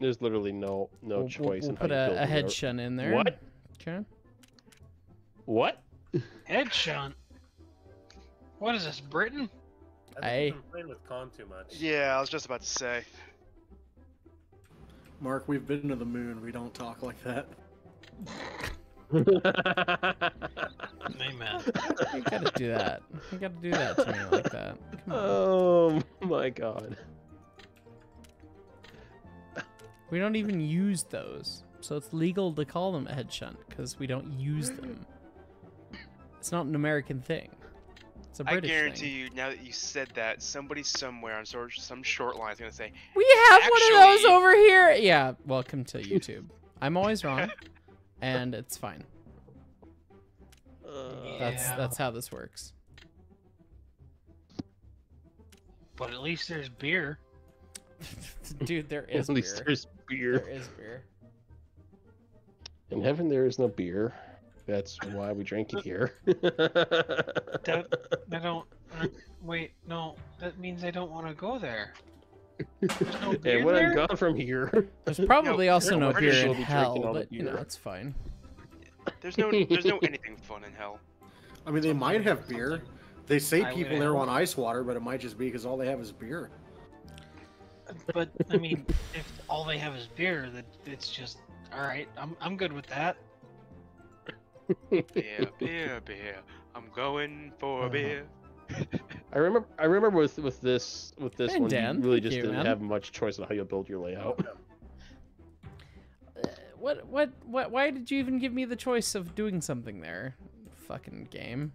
[SPEAKER 13] there's literally no no
[SPEAKER 1] we'll, we'll-
[SPEAKER 13] choice
[SPEAKER 1] we'll
[SPEAKER 13] in how
[SPEAKER 1] put
[SPEAKER 13] you
[SPEAKER 1] a,
[SPEAKER 13] build
[SPEAKER 1] a head
[SPEAKER 13] art.
[SPEAKER 1] shunt in there.
[SPEAKER 13] What?
[SPEAKER 1] Okay.
[SPEAKER 13] What?
[SPEAKER 2] Head shunt. What is this, Britain?
[SPEAKER 4] I think
[SPEAKER 1] Hey.
[SPEAKER 4] you've playing with Con too much.
[SPEAKER 12] Yeah, I was just about to say.
[SPEAKER 10] Mark, we've been to the moon. We don't talk like that.
[SPEAKER 2] Amen.
[SPEAKER 1] You gotta do that. You gotta do that to me like that. Come on.
[SPEAKER 13] oh my god.
[SPEAKER 1] We don't even use those, so it's legal to call them a head shunt because we don't use mm-hmm. them. It's not an American thing. It's a British thing.
[SPEAKER 12] I guarantee
[SPEAKER 1] thing.
[SPEAKER 12] you, now that you said that, somebody somewhere on sort some short line is gonna say,
[SPEAKER 1] We have one of those over here. Yeah, welcome to YouTube. I'm always wrong, and it's fine. That's
[SPEAKER 2] Yeah.
[SPEAKER 1] that's how this works.
[SPEAKER 2] But at least there's beer.
[SPEAKER 1] Dude, there is
[SPEAKER 13] At least
[SPEAKER 1] beer.
[SPEAKER 13] there's beer.
[SPEAKER 1] There is beer.
[SPEAKER 13] In heaven, there is no beer. That's why we drink it here.
[SPEAKER 2] That I don't. uh, Wait, no. That means I don't want to go there. There's no
[SPEAKER 13] and when? I'm gone from here,
[SPEAKER 1] There's probably also no beer
[SPEAKER 12] will
[SPEAKER 1] in hell,
[SPEAKER 13] drinking all
[SPEAKER 1] but you know
[SPEAKER 13] beer.
[SPEAKER 1] it's fine.
[SPEAKER 12] "There's no, there's no anything fun in hell."
[SPEAKER 10] I mean, they might have beer. They say
[SPEAKER 2] I
[SPEAKER 10] people there
[SPEAKER 2] have-
[SPEAKER 10] want ice water, but it might just be because all they have is beer.
[SPEAKER 2] But I mean, if all they have is beer, that it's just all right. I'm I'm good with that.
[SPEAKER 12] Beer, beer, beer. I'm going for
[SPEAKER 13] Uh-huh.
[SPEAKER 12] a beer.
[SPEAKER 13] I remember. I remember with with this with this
[SPEAKER 1] Hey,
[SPEAKER 13] one,
[SPEAKER 1] Dan.
[SPEAKER 13] you really just
[SPEAKER 1] you,
[SPEAKER 13] didn't
[SPEAKER 1] man.
[SPEAKER 13] have much choice on how you build your layout.
[SPEAKER 1] Uh, what what what? Why did you even give me the choice of doing something there? Fucking game.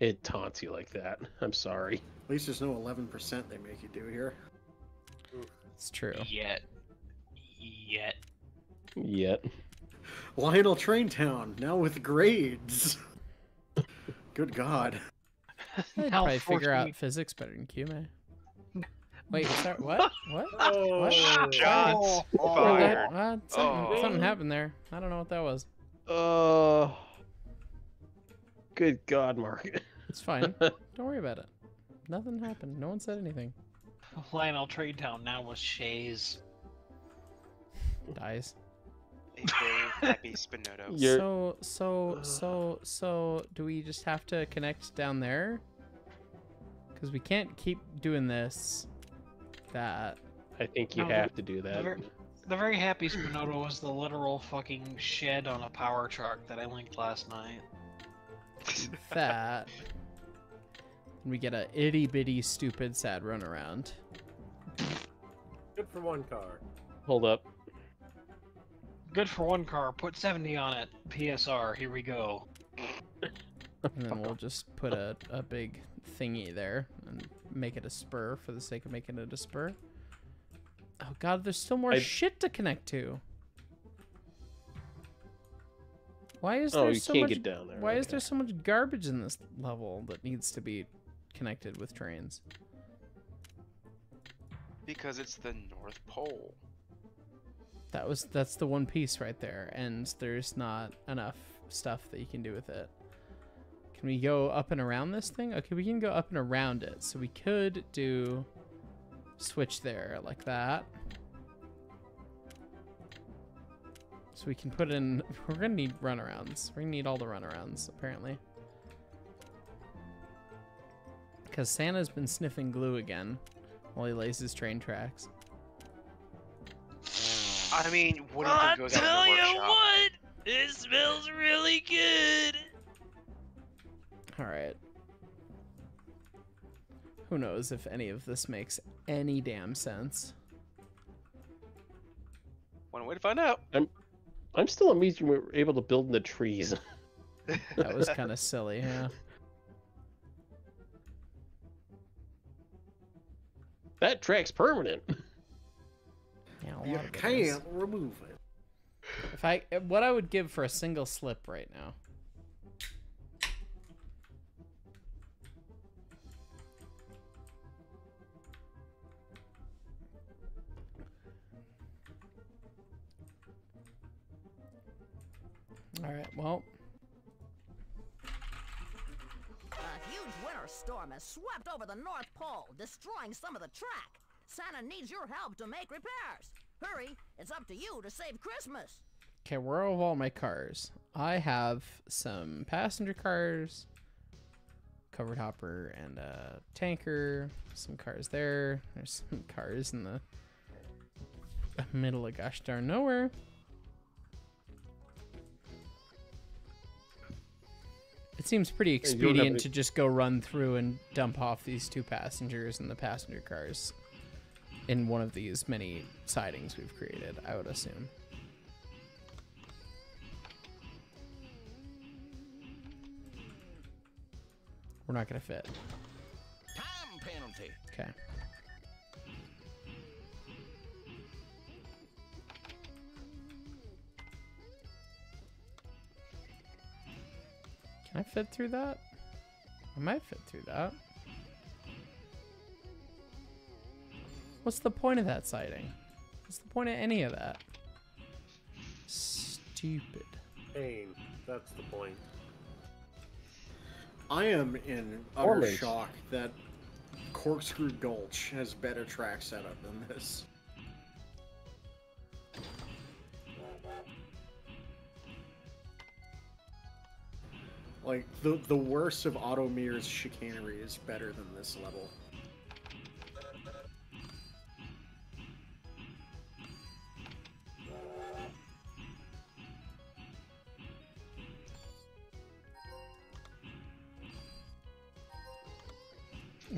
[SPEAKER 13] It taunts you like that. I'm sorry.
[SPEAKER 10] At least there's no 11% they make you do here.
[SPEAKER 1] It's true.
[SPEAKER 2] Yet. Yet.
[SPEAKER 13] Yet.
[SPEAKER 10] Lionel Train Town, now with grades. Good God.
[SPEAKER 1] I'd
[SPEAKER 2] Now
[SPEAKER 1] probably figure out physics better than QMA. Wait, sorry, what? What?
[SPEAKER 4] Oh,
[SPEAKER 1] what?
[SPEAKER 12] Shots
[SPEAKER 1] What?
[SPEAKER 12] fired.
[SPEAKER 1] What? Something,
[SPEAKER 12] Oh.
[SPEAKER 1] something happened there. I don't know what that was.
[SPEAKER 13] Oh. Good God, Mark.
[SPEAKER 1] It's fine. don't worry about it. Nothing happened. No one said anything.
[SPEAKER 2] Lionel Train Town now with Shays.
[SPEAKER 1] Dies.
[SPEAKER 12] A very happy Spinoto.
[SPEAKER 13] You're-
[SPEAKER 1] So so so so do we just have to connect down there? Because we can't keep doing this. That.
[SPEAKER 13] I think you
[SPEAKER 2] No, the-
[SPEAKER 13] have to do
[SPEAKER 2] The
[SPEAKER 13] that.
[SPEAKER 2] very, the very happy Spinoto was the literal fucking shed on a power truck that I linked last night.
[SPEAKER 1] that. And we get a itty bitty stupid sad runaround.
[SPEAKER 4] Good for one car.
[SPEAKER 13] Hold up.
[SPEAKER 2] Good for one car. Put 70 on it. PSR. Here we go.
[SPEAKER 1] And then we'll just put a, a big thingy there and make it a spur for the sake of making it a spur. Oh god, there's still more
[SPEAKER 13] I-
[SPEAKER 1] shit to connect to. Why is
[SPEAKER 13] Oh,
[SPEAKER 1] there
[SPEAKER 13] you
[SPEAKER 1] so
[SPEAKER 13] can't
[SPEAKER 1] much
[SPEAKER 13] get down there,
[SPEAKER 1] Why is there so much garbage in this level that needs to be connected with trains?
[SPEAKER 12] Because it's the North Pole.
[SPEAKER 1] That was that's the one piece right there, and there's not enough stuff that you can do with it. Can we go up and around this thing? Okay, we can go up and around it. So we could do switch there like that. So we can put in we're gonna need runarounds. We're gonna need all the runarounds, apparently. Because Santa's been sniffing glue again while he lays his train tracks.
[SPEAKER 12] I mean, what do you think goes on in the workshop?
[SPEAKER 11] what, it smells really good.
[SPEAKER 1] All right. Who knows if any of this makes any damn sense?
[SPEAKER 12] One way to find out.
[SPEAKER 13] I'm I'm still amazed you were able to build in the trees.
[SPEAKER 1] That was kind of silly, yeah.
[SPEAKER 13] that track's permanent.
[SPEAKER 1] Yeah,
[SPEAKER 10] You
[SPEAKER 1] of
[SPEAKER 10] can't remove it.
[SPEAKER 1] If I, what I would give for a single slip right now. All right. Well,
[SPEAKER 3] A huge winter storm has swept over the North Pole, destroying some of the track. Santa needs your help to make repairs. Hurry, it's up to you to save Christmas.
[SPEAKER 1] Okay, where are all my cars? I have some passenger cars, covered hopper, and a tanker. Some cars there. There's some cars in the middle of gosh darn nowhere. It seems pretty
[SPEAKER 13] you don't have
[SPEAKER 1] expedient
[SPEAKER 13] any-
[SPEAKER 1] to just go run through and dump off these two passengers in the passenger cars in one of these many sidings we've created, I would assume. We're not gonna fit.
[SPEAKER 6] Time penalty.
[SPEAKER 1] Okay. Can I fit through that? I might fit through that. What's the point of that sighting? What's the point of any of that? Stupid.
[SPEAKER 4] Pain. That's the point.
[SPEAKER 10] I am in utter
[SPEAKER 15] Orange.
[SPEAKER 10] shock that Corkscrew Gulch has better track setup than this. Like the the worst of Otto Mears' chicanery is better than this level.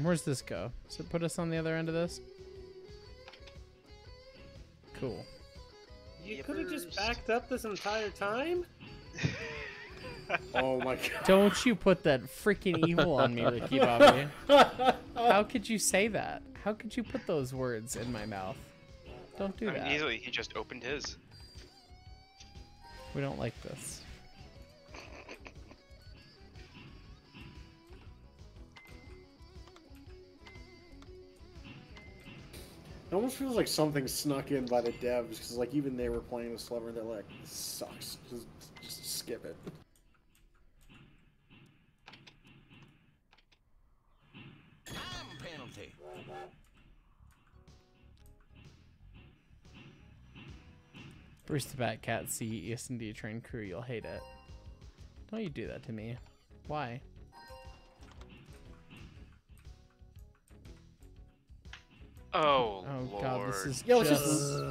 [SPEAKER 1] Where's this go? Does it put us on the other end of this? Cool.
[SPEAKER 4] You could have just backed up this entire time?
[SPEAKER 10] oh my god.
[SPEAKER 1] Don't you put that freaking evil on me, Ricky Bobby. How could you say that? How could you put those words in my mouth? Don't do
[SPEAKER 12] I mean,
[SPEAKER 1] that.
[SPEAKER 12] easily, he just opened his.
[SPEAKER 1] We don't like this.
[SPEAKER 10] It almost feels like something snuck in by the devs because like even they were playing this Slumber and they're like, this sucks. Just, just skip it.
[SPEAKER 6] Time penalty.
[SPEAKER 1] Bruce the Bat Cat ES&D Train Crew, you'll hate it. Don't you do that to me. Why?
[SPEAKER 12] Oh,
[SPEAKER 1] Oh god, this is
[SPEAKER 10] Yeah, let's
[SPEAKER 1] just...
[SPEAKER 10] just-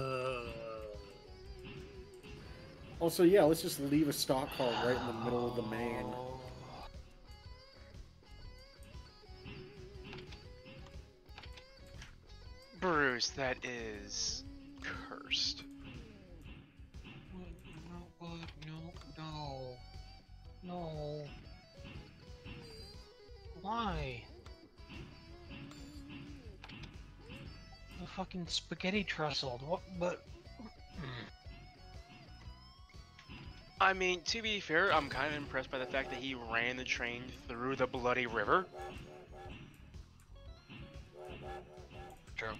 [SPEAKER 10] Also, yeah, let's just leave a stock car right in the middle of the main.
[SPEAKER 12] Bruce, that is cursed.
[SPEAKER 2] No, no, no, no. Why? Fucking spaghetti trestled. What? But
[SPEAKER 12] I mean, to be fair, I'm kind of impressed by the fact that he ran the train through the bloody river.
[SPEAKER 2] True.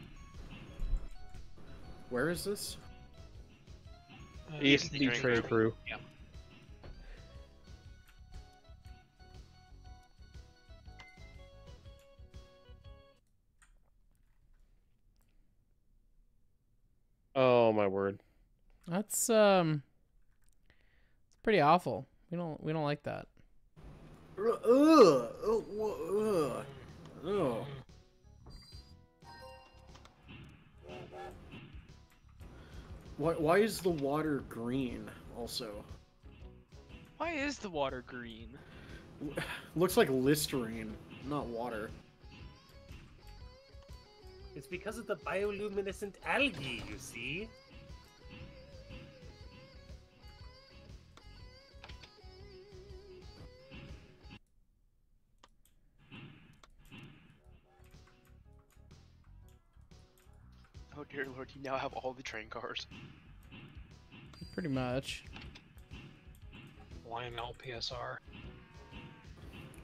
[SPEAKER 10] Where is this?
[SPEAKER 2] Uh,
[SPEAKER 13] ES&D train crew.
[SPEAKER 2] Yep.
[SPEAKER 13] Oh my word.
[SPEAKER 1] That's um it's pretty awful. We don't we don't like that.
[SPEAKER 10] Ugh, ugh, ugh, ugh, ugh. Why, why is the water green also?
[SPEAKER 11] Why is the water green?
[SPEAKER 10] Looks like Listerine, not water.
[SPEAKER 4] It's because of the bioluminescent algae, you see?
[SPEAKER 12] Oh dear lord, you now have all the train cars.
[SPEAKER 1] Pretty much.
[SPEAKER 2] YML PSR.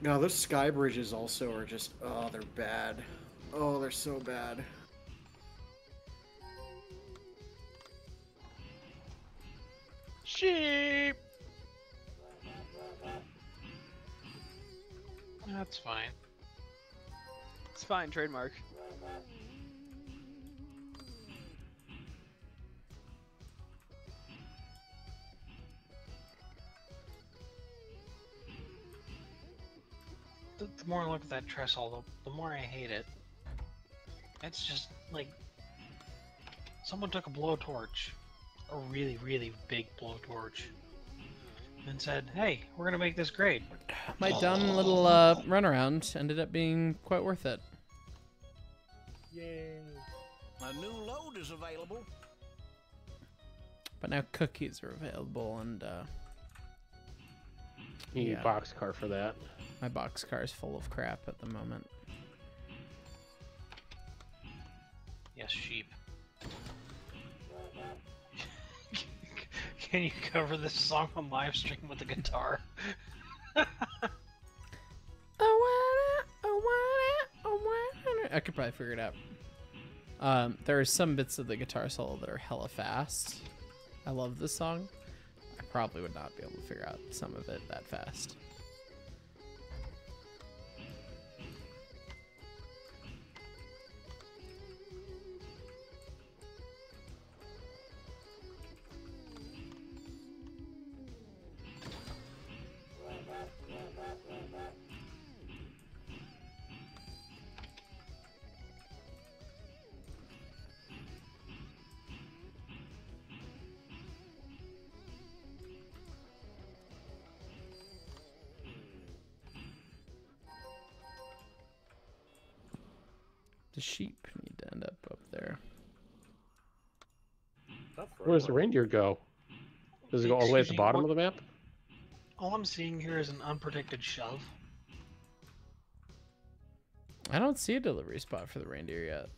[SPEAKER 10] No, those sky bridges also are just oh, they're bad. Oh, they're so bad.
[SPEAKER 12] Sheep!
[SPEAKER 2] That's fine.
[SPEAKER 11] It's fine, trademark.
[SPEAKER 2] The, the more I look at that trestle, the, the more I hate it. It's just like someone took a blowtorch, a really, really big blowtorch, and said, "Hey, we're gonna make this great."
[SPEAKER 1] My dumb little uh, runaround ended up being quite worth it.
[SPEAKER 4] Yay.
[SPEAKER 6] A new load is available.
[SPEAKER 1] But now cookies are available, and uh,
[SPEAKER 13] You need
[SPEAKER 1] Yeah.
[SPEAKER 13] a boxcar for that.
[SPEAKER 1] my boxcar is full of crap at the moment.
[SPEAKER 2] Sheep. Can you cover this song on live stream with a guitar?
[SPEAKER 1] I could probably figure it out. Um, there are some bits of the guitar solo that are hella fast. I love this song. I probably would not be able to figure out some of it that fast. Sheep need to end up up there.
[SPEAKER 13] Where does the reindeer go? Does it go all the way at the bottom of the map?
[SPEAKER 2] All I'm seeing here is an unprotected shove.
[SPEAKER 1] I don't see a delivery spot for the reindeer yet.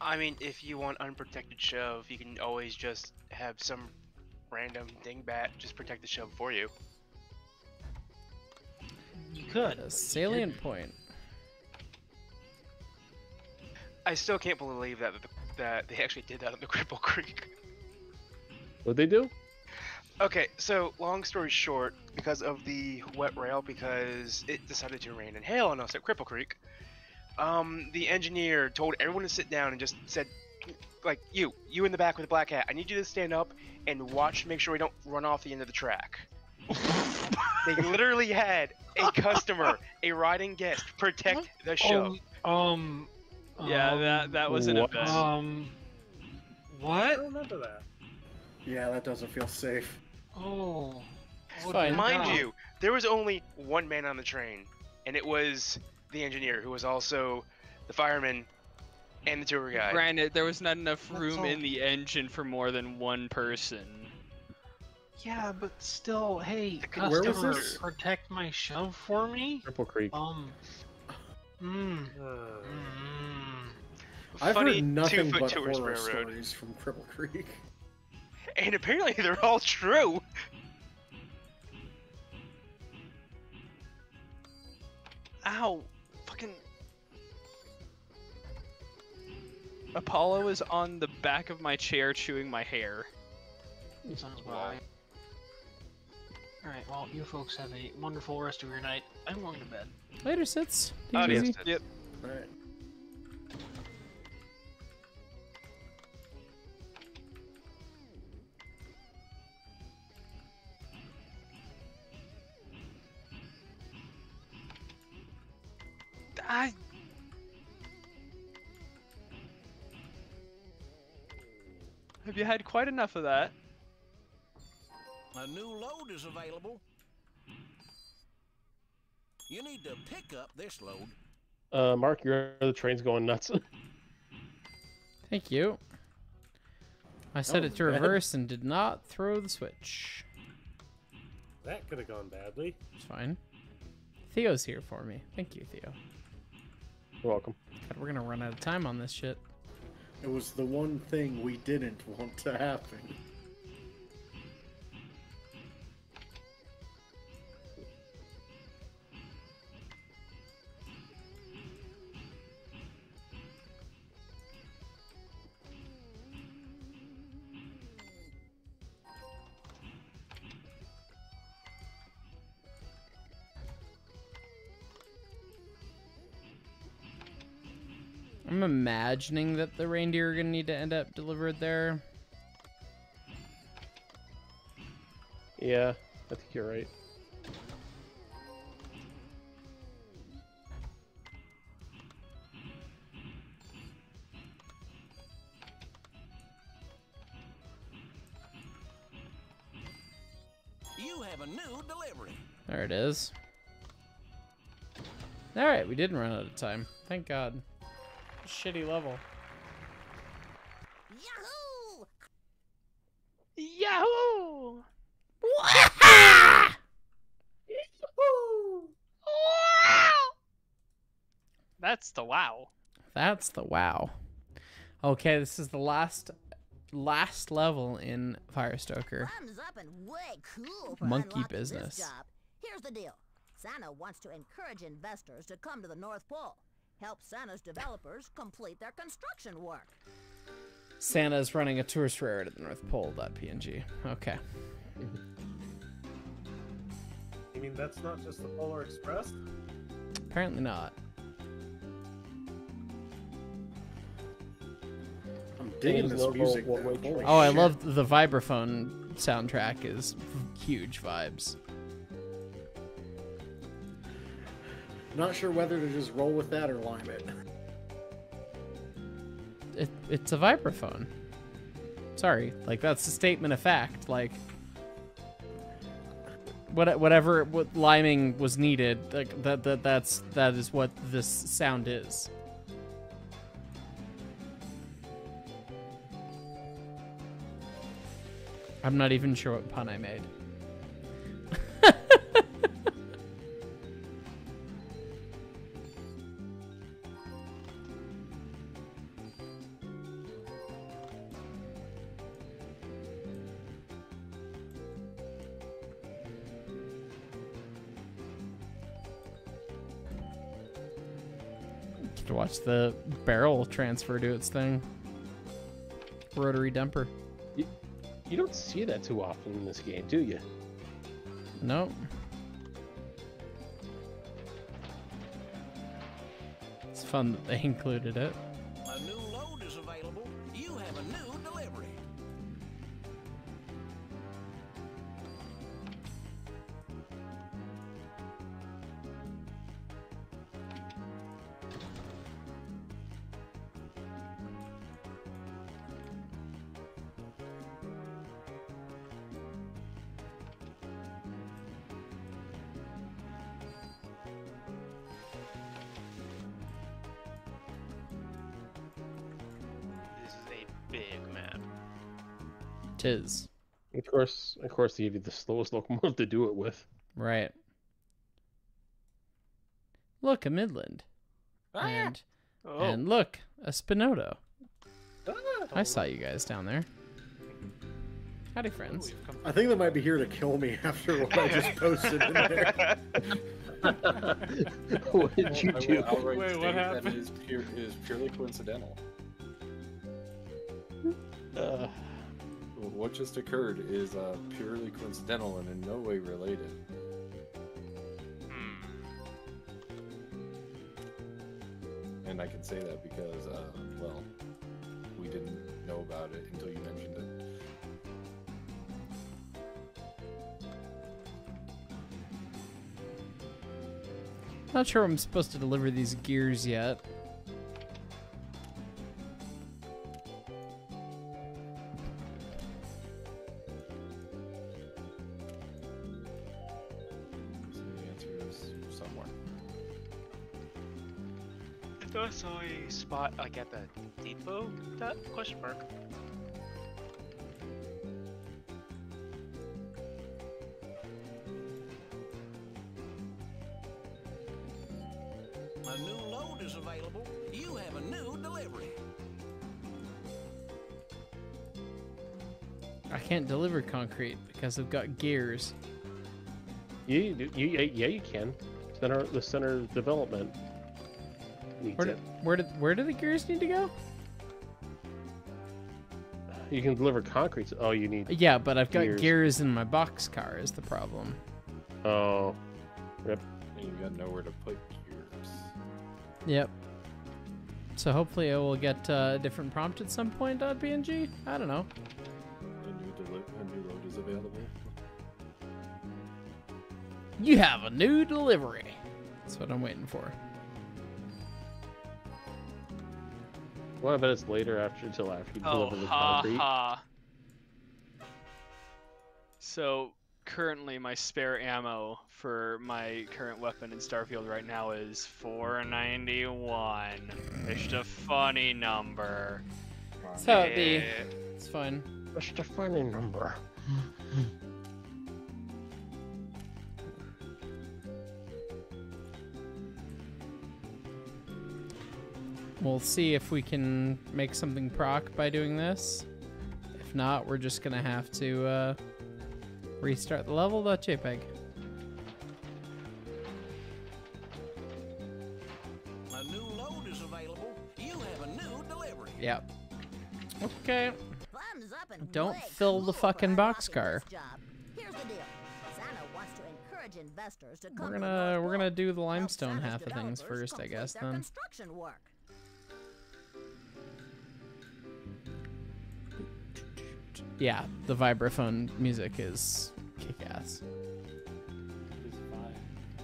[SPEAKER 12] I mean, if you want unprotected shove, you can always just have some random dingbat just protect the shove for you.
[SPEAKER 2] You could.
[SPEAKER 1] A salient point.
[SPEAKER 12] I still can't believe that that they actually did that on the Cripple Creek.
[SPEAKER 13] What'd they do?
[SPEAKER 12] Okay, so long story short, because of the wet rail, because it decided to rain and hail on us at Cripple Creek, um, the engineer told everyone to sit down and just said, like, you, you in the back with the black hat, I need you to stand up and watch to make sure we don't run off the end of the track. they literally had a customer, a riding guest, protect the shove.
[SPEAKER 2] Um.
[SPEAKER 11] Yeah, that that was an
[SPEAKER 13] What?
[SPEAKER 11] event.
[SPEAKER 2] Um.
[SPEAKER 4] I
[SPEAKER 2] What?
[SPEAKER 4] remember that.
[SPEAKER 10] Yeah, that doesn't feel safe.
[SPEAKER 2] Oh. Oh,
[SPEAKER 1] fine.
[SPEAKER 12] Mind
[SPEAKER 2] God.
[SPEAKER 12] you, there was only one man on the train, and it was the engineer, who was also the fireman and the tour guide.
[SPEAKER 11] Granted, there was not enough room
[SPEAKER 2] all.
[SPEAKER 11] in the engine for more than one person.
[SPEAKER 2] Yeah, but still, hey,
[SPEAKER 12] Where
[SPEAKER 10] was this?
[SPEAKER 2] protect my shove for me.
[SPEAKER 13] Cripple Creek.
[SPEAKER 2] Um. Hmm.
[SPEAKER 4] Uh,
[SPEAKER 2] Mm.
[SPEAKER 10] I've
[SPEAKER 12] Funny
[SPEAKER 10] heard nothing but
[SPEAKER 12] tourist
[SPEAKER 10] horror
[SPEAKER 12] railroad.
[SPEAKER 10] stories from Cripple Creek.
[SPEAKER 12] And apparently they're all true.
[SPEAKER 11] Ow! Fucking. Apollo is on the back of my chair chewing my hair.
[SPEAKER 2] Sounds about right. Alright, well, you folks have a wonderful rest of your night. I'm going to bed.
[SPEAKER 1] Later, sits. Take it
[SPEAKER 12] Adios.
[SPEAKER 1] easy.
[SPEAKER 11] Yep.
[SPEAKER 10] Alright.
[SPEAKER 11] I. Have you had quite enough of that?
[SPEAKER 6] A new load is available. You need to pick up this load.
[SPEAKER 13] Uh, Mark, your the train's going nuts.
[SPEAKER 1] Thank you. I set
[SPEAKER 10] Oh,
[SPEAKER 1] it to
[SPEAKER 10] bad.
[SPEAKER 1] reverse and did not throw the switch.
[SPEAKER 4] that could have gone badly.
[SPEAKER 1] It's fine. Theo's here for me. Thank you, Theo.
[SPEAKER 13] You're welcome.
[SPEAKER 1] God, we're gonna run out of time on this shit.
[SPEAKER 10] It was the one thing we didn't want to happen.
[SPEAKER 1] imagining that the reindeer are going to need to end up delivered there.
[SPEAKER 13] Yeah, I think you're right.
[SPEAKER 6] You have a new delivery.
[SPEAKER 1] There it is. Alright, we didn't run out of time. Thank God. Shitty level.
[SPEAKER 11] Yahoo! Yahoo! That's the wow.
[SPEAKER 1] That's the wow. Okay, this is the last last level in Firestoker.
[SPEAKER 3] Thumbs up and way cool
[SPEAKER 1] Monkey business.
[SPEAKER 3] Here's the deal. Santa wants to encourage investors to come to the North Pole. Help Santa's developers complete their construction work.
[SPEAKER 1] Santa's running a tourist rarity at the North Pole.png. Okay.
[SPEAKER 4] You mean that's not just the Polar Express?
[SPEAKER 1] Apparently not.
[SPEAKER 10] I'm digging this music.
[SPEAKER 13] one
[SPEAKER 10] though.
[SPEAKER 1] Oh, I love the vibraphone soundtrack is huge vibes.
[SPEAKER 10] Not sure whether to just roll with that or lime it.
[SPEAKER 1] It, it's a vibraphone. Sorry, like that's a statement of fact. Like what whatever what liming was needed, like that that that's that is what this sound is. I'm not even sure what pun I made. The barrel transfer do its thing. Rotary dumper.
[SPEAKER 13] You, you don't see that too often in this game, do you?
[SPEAKER 1] Nope. It's fun that they included it. Tis.
[SPEAKER 13] Of course, of course, they give you the slowest locomotive to do it with.
[SPEAKER 1] Right. Look, a Midland.
[SPEAKER 11] Ah.
[SPEAKER 1] And
[SPEAKER 11] Oh.
[SPEAKER 1] and look, a Spinoto. I saw you guys down there. Howdy, friends.
[SPEAKER 10] I think they might be here to kill me after what I just posted in there.
[SPEAKER 13] what did you
[SPEAKER 16] I will
[SPEAKER 13] do?
[SPEAKER 16] outright
[SPEAKER 4] Wait,
[SPEAKER 16] state
[SPEAKER 4] what
[SPEAKER 16] that
[SPEAKER 4] happened?
[SPEAKER 16] it is, pure, it is purely coincidental.
[SPEAKER 13] Uh,
[SPEAKER 16] What just occurred is uh, purely coincidental and in no way related.
[SPEAKER 12] Hmm.
[SPEAKER 16] And I can say that because, uh, well, we didn't know about it until you mentioned it.
[SPEAKER 1] Not sure I'm supposed to deliver these gears yet.
[SPEAKER 12] Depot. That question mark.
[SPEAKER 6] A new load is available. You have a new delivery.
[SPEAKER 1] I can't deliver concrete because I've got gears.
[SPEAKER 13] you, you, you, yeah, yeah, you can. Center, the center development. needs
[SPEAKER 1] Where
[SPEAKER 13] it.
[SPEAKER 1] did, where did where do the gears need to go?
[SPEAKER 13] You can deliver concrete. To, Oh, you need.
[SPEAKER 1] Yeah, but I've got
[SPEAKER 13] Gears.
[SPEAKER 1] gears, in my box car is the problem.
[SPEAKER 13] Oh, rip.
[SPEAKER 16] And you got nowhere to put yours.
[SPEAKER 1] Yep. So hopefully I will get uh, a different prompt at some point on PNG. I don't know.
[SPEAKER 16] A new, deli- a new load is available.
[SPEAKER 1] You have a new delivery. That's what I'm waiting for.
[SPEAKER 13] Well, I bet it's later after until after you
[SPEAKER 11] Oh,
[SPEAKER 13] deliver the
[SPEAKER 11] ha
[SPEAKER 13] concrete.
[SPEAKER 11] ha. So, currently my spare ammo for my current weapon in Starfield right now is 491. It's just a funny number.
[SPEAKER 1] That's how it be.
[SPEAKER 11] Eh,
[SPEAKER 1] It's fun.
[SPEAKER 13] Just a funny number.
[SPEAKER 1] We'll see if we can make something proc by doing this. If not, we're just gonna have to uh, restart the level.jpg.
[SPEAKER 6] A new load is available. You have a new delivery.
[SPEAKER 1] Yep. Okay.
[SPEAKER 3] Thumbs up and
[SPEAKER 1] Don't
[SPEAKER 3] way
[SPEAKER 1] fill the
[SPEAKER 3] cool
[SPEAKER 1] fucking boxcar.
[SPEAKER 3] this job. Here's the deal. Santa wants to encourage investors to come
[SPEAKER 1] We're gonna we're gonna do the limestone half of things first, I guess. Then.
[SPEAKER 3] construction work.
[SPEAKER 1] Yeah, the vibraphone music is kick-ass.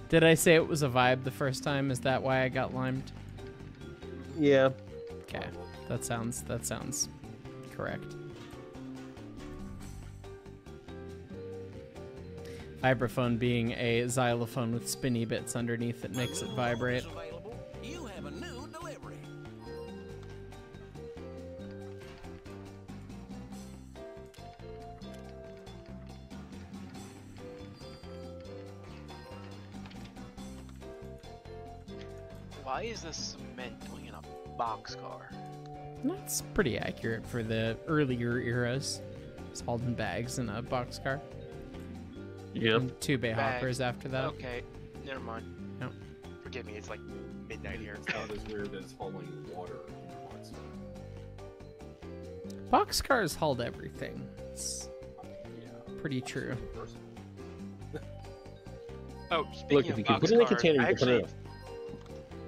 [SPEAKER 1] Did I say it was a vibe the first time? Is that why I got limed?
[SPEAKER 13] Yeah.
[SPEAKER 1] Okay, that sounds that sounds correct. Vibraphone being a xylophone with spinny bits underneath that makes it vibrate.
[SPEAKER 12] Why is the cement going in a boxcar?
[SPEAKER 1] That's pretty accurate for the earlier eras. It's hauled in bags in a boxcar.
[SPEAKER 13] Yep.
[SPEAKER 1] And two bay
[SPEAKER 12] Bag.
[SPEAKER 1] hoppers after that.
[SPEAKER 12] Okay, never mind.
[SPEAKER 1] Yep.
[SPEAKER 12] Forgive me, it's like midnight here.
[SPEAKER 16] It's not as weird as hauling water in a box.
[SPEAKER 1] Boxcars hauled everything. It's pretty true.
[SPEAKER 12] Oh, speaking
[SPEAKER 13] Look,
[SPEAKER 12] of
[SPEAKER 13] if you can put it in a container,
[SPEAKER 12] I
[SPEAKER 13] you can put it
[SPEAKER 12] actually,
[SPEAKER 13] in.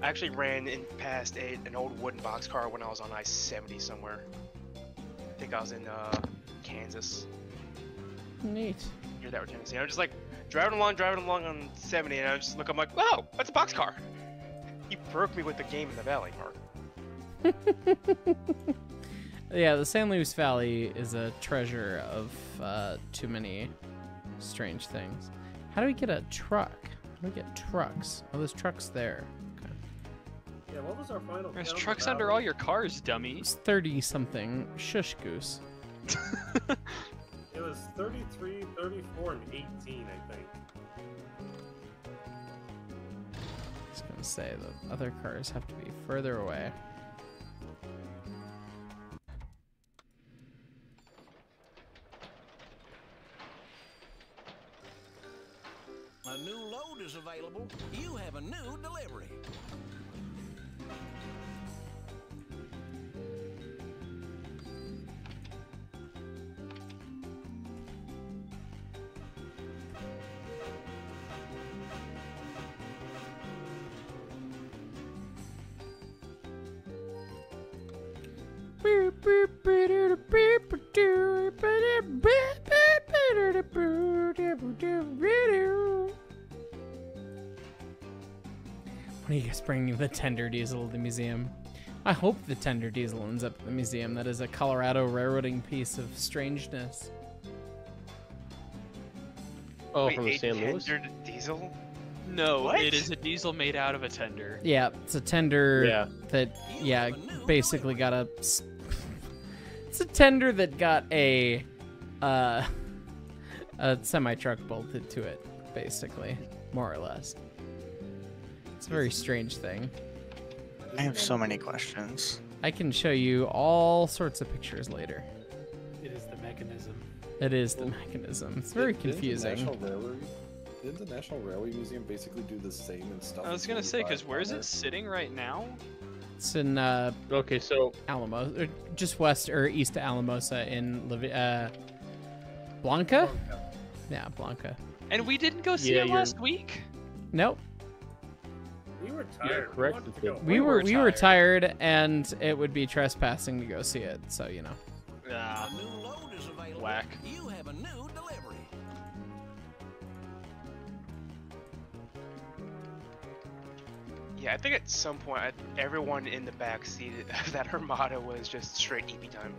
[SPEAKER 12] I actually ran in past a, an old wooden boxcar when I was on I-70 somewhere. I think I was in uh, Kansas,
[SPEAKER 1] Neat.
[SPEAKER 12] near that or Tennessee. I was just like driving along, driving along on 70, and I just look, I'm like, wow, that's a boxcar. He broke me with the game in the valley part.
[SPEAKER 1] Yeah, the San Luis Valley is a treasure of uh, too many strange things. How do we get a truck? How do we get trucks? Oh, there's trucks there. Okay.
[SPEAKER 4] Yeah, what was our final
[SPEAKER 11] There's
[SPEAKER 4] count
[SPEAKER 11] trucks
[SPEAKER 4] about?
[SPEAKER 11] under all your cars, dummy.
[SPEAKER 1] It's 30 something. Shush goose.
[SPEAKER 4] It was 33, 34, and 18, I think.
[SPEAKER 1] I was gonna say the other cars have to be further away.
[SPEAKER 6] A new load is available. You have a new delivery.
[SPEAKER 1] Bringing the tender diesel to the museum? I hope the tender diesel ends up at the museum. That is a Colorado railroading piece of strangeness.
[SPEAKER 13] Oh,
[SPEAKER 12] Wait,
[SPEAKER 13] from the
[SPEAKER 12] a
[SPEAKER 13] San Luis?
[SPEAKER 12] tendered diesel?
[SPEAKER 11] No,
[SPEAKER 12] What?
[SPEAKER 11] it is a diesel made out of a tender.
[SPEAKER 1] Yeah, it's a tender
[SPEAKER 13] Yeah.
[SPEAKER 1] that yeah basically got a... It's a tender that got a, uh, a semi truck bolted to it, basically, more or less. It's a very strange thing.
[SPEAKER 8] I have so many questions.
[SPEAKER 1] I can show you all sorts of pictures later.
[SPEAKER 17] It is the mechanism.
[SPEAKER 1] It is the mechanism. It's very
[SPEAKER 16] Didn't the
[SPEAKER 1] confusing.
[SPEAKER 16] National Railway, didn't the National Railway Museum basically do the same and stuff?
[SPEAKER 11] I was gonna say, because where is it sitting right now?
[SPEAKER 1] It's in uh,
[SPEAKER 13] okay, so
[SPEAKER 1] Alamo, or just west or east of Alamosa in Livi- uh, Blanca. Yeah, Blanca.
[SPEAKER 11] And we didn't go see
[SPEAKER 1] Yeah,
[SPEAKER 11] it
[SPEAKER 1] you're-
[SPEAKER 11] last week.
[SPEAKER 1] Nope.
[SPEAKER 4] We were tired. We
[SPEAKER 13] correct,
[SPEAKER 4] wanted
[SPEAKER 13] it's
[SPEAKER 4] to
[SPEAKER 1] We,
[SPEAKER 11] We
[SPEAKER 1] were
[SPEAKER 11] were
[SPEAKER 1] we were tired, and it would be trespassing to go see it. So you know.
[SPEAKER 11] Ah,
[SPEAKER 6] A new load is available.
[SPEAKER 11] whack.
[SPEAKER 6] You have a new delivery.
[SPEAKER 12] Yeah, I think at some point I, everyone in the back seat of that Armada was just straight EP time.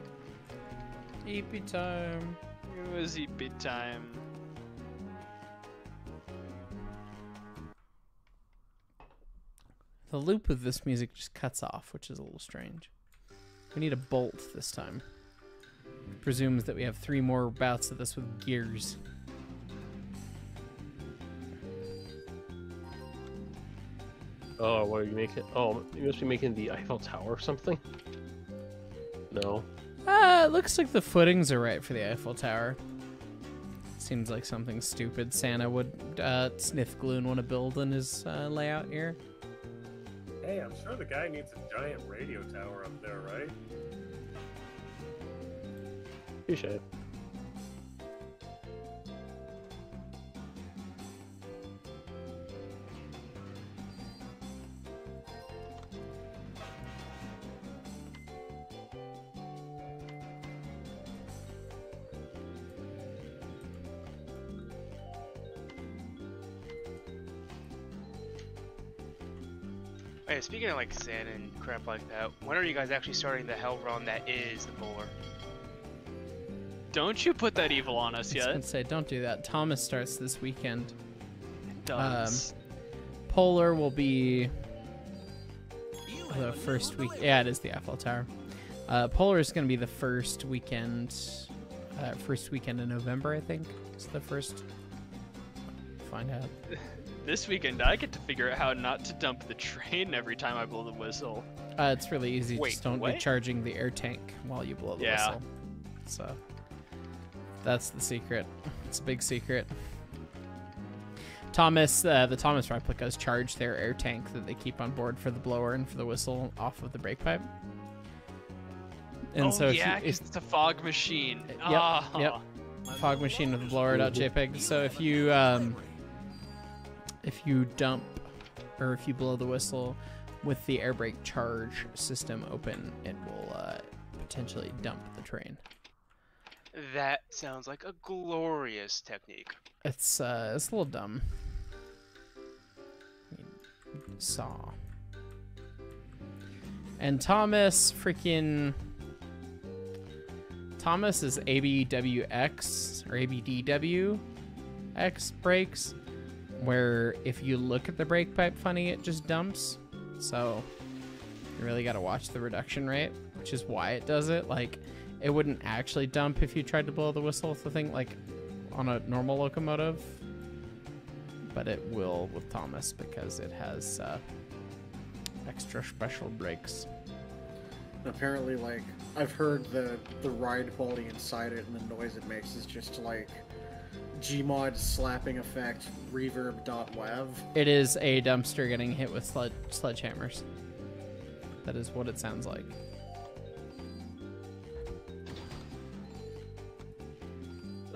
[SPEAKER 1] EP time.
[SPEAKER 11] It was EP time.
[SPEAKER 1] The loop of this music just cuts off, which is a little strange. We need a bolt this time. Presumes that we have three more bouts of this with gears.
[SPEAKER 13] Oh, what are you making? Oh, you must be making the Eiffel Tower or something. No.
[SPEAKER 1] Uh, it looks like the footings are right for the Eiffel Tower. Seems like something stupid Santa would uh, sniff glue and want to build in his uh, layout here.
[SPEAKER 4] Hey, I'm sure the guy needs a giant radio tower up there, right?
[SPEAKER 13] Touche.
[SPEAKER 12] Hey, speaking of like Santa and crap like that, when are you guys actually starting the hell run that is the Polar?
[SPEAKER 11] Don't you put that evil on us
[SPEAKER 1] I was
[SPEAKER 11] yet?
[SPEAKER 1] gonna say, don't do that. Thomas starts this weekend.
[SPEAKER 11] does.
[SPEAKER 1] Um, Polar will be the first week. Yeah, it is the Eiffel Tower. Uh, Polar is going to be the first weekend. Uh, first weekend in November, I think. It's the first. Find out.
[SPEAKER 11] This weekend, I get to figure out how not to dump the train every time I blow the whistle.
[SPEAKER 1] Uh, it's really easy.
[SPEAKER 11] Wait,
[SPEAKER 1] Just don't
[SPEAKER 11] what?
[SPEAKER 1] be charging the air tank while you blow the
[SPEAKER 11] Yeah.
[SPEAKER 1] whistle. So that's the secret. It's a big secret. Thomas, uh, the Thomas replicas charge their air tank that they keep on board for the blower and for the whistle off of the brake pipe. And
[SPEAKER 11] oh
[SPEAKER 1] so if
[SPEAKER 11] yeah,
[SPEAKER 1] if,
[SPEAKER 11] it's a fog machine.
[SPEAKER 1] Yep,
[SPEAKER 11] Ah.
[SPEAKER 1] yep. Fog machine with a blower.jpg. So if you um, if you dump or if you blow the whistle with the air brake charge system open, it will uh, potentially dump the train.
[SPEAKER 12] That sounds like a glorious technique.
[SPEAKER 1] It's uh, it's a little dumb. Saw. And Thomas freaking Thomas is ABWX or ABDWX brakes, where if you look at the brake pipe funny, it just dumps. So you really got to watch the reduction rate, which is why it does it. Like it wouldn't actually dump if you tried to blow the whistle with the thing like on a normal locomotive, but it will with Thomas because it has uh, extra special brakes.
[SPEAKER 10] Apparently, like I've heard the the ride quality inside it and the noise it makes is just like Gmod slapping effect reverb dot wav.
[SPEAKER 1] It is a dumpster getting hit with sled- sledgehammers. That is what it sounds like.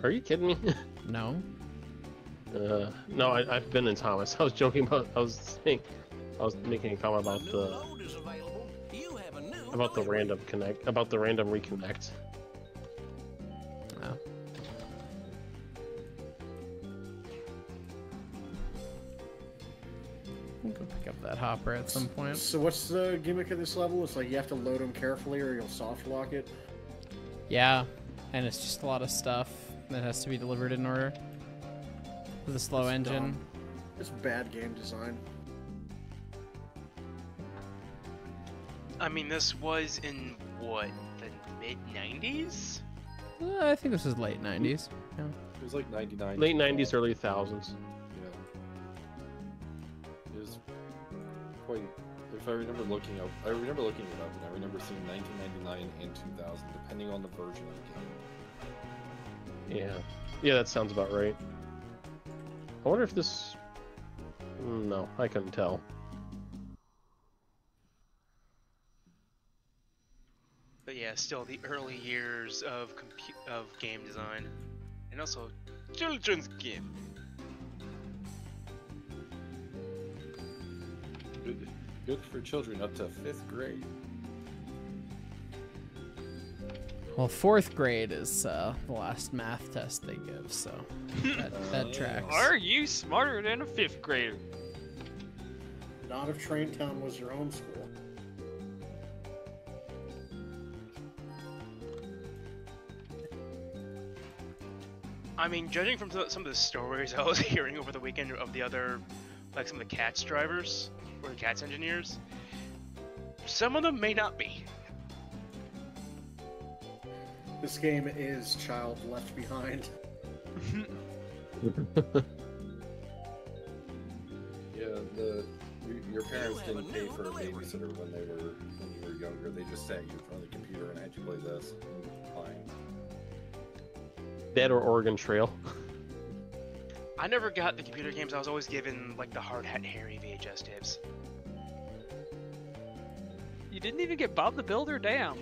[SPEAKER 13] Are you kidding me?
[SPEAKER 1] No.
[SPEAKER 13] Uh, no, I, I've been in Thomas. I was joking about. I was saying, I was making a comment about the about the random connect, about the random reconnect.
[SPEAKER 1] hopper at some point.
[SPEAKER 10] So what's the gimmick of this level? It's like you have to load them carefully or you'll soft lock it.
[SPEAKER 1] Yeah, and it's just a lot of stuff that has to be delivered in order. The slow engine.
[SPEAKER 10] Dumb. It's bad game design.
[SPEAKER 12] I mean, this was in what the mid '90s.
[SPEAKER 1] Uh, I think this was late '90s. Yeah.
[SPEAKER 16] It was like '99.
[SPEAKER 13] Late '90s, early
[SPEAKER 16] 1000s. Quite. If I remember looking up, I remember looking it up, and I remember seeing 1999 and 2000, depending on the version of the game.
[SPEAKER 13] Yeah, yeah, that sounds about right. I wonder if this. Mm, No, I couldn't tell.
[SPEAKER 12] But yeah, still the early years of compu- of game design, and also children's game.
[SPEAKER 16] Good, good for children up to fifth grade.
[SPEAKER 1] Well, fourth grade is uh, the last math test they give, so that, that tracks.
[SPEAKER 11] Are you smarter than a fifth grader?
[SPEAKER 10] Not if Train Town was your own school.
[SPEAKER 12] I mean, judging from some some of the stories I was hearing over the weekend of the other like some of the cats drivers or the cats engineers. Some of them may not be.
[SPEAKER 10] This game is child left behind.
[SPEAKER 16] Yeah, the your- your parents didn't pay for a babysitter when they were when you were younger. They just sat you in front of the computer and had you play this. Fine.
[SPEAKER 13] That or Oregon Trail.
[SPEAKER 12] I never got the computer games. I was always given like the Hard Hat Harry VHS tapes.
[SPEAKER 11] You didn't even get Bob the Builder. Damn.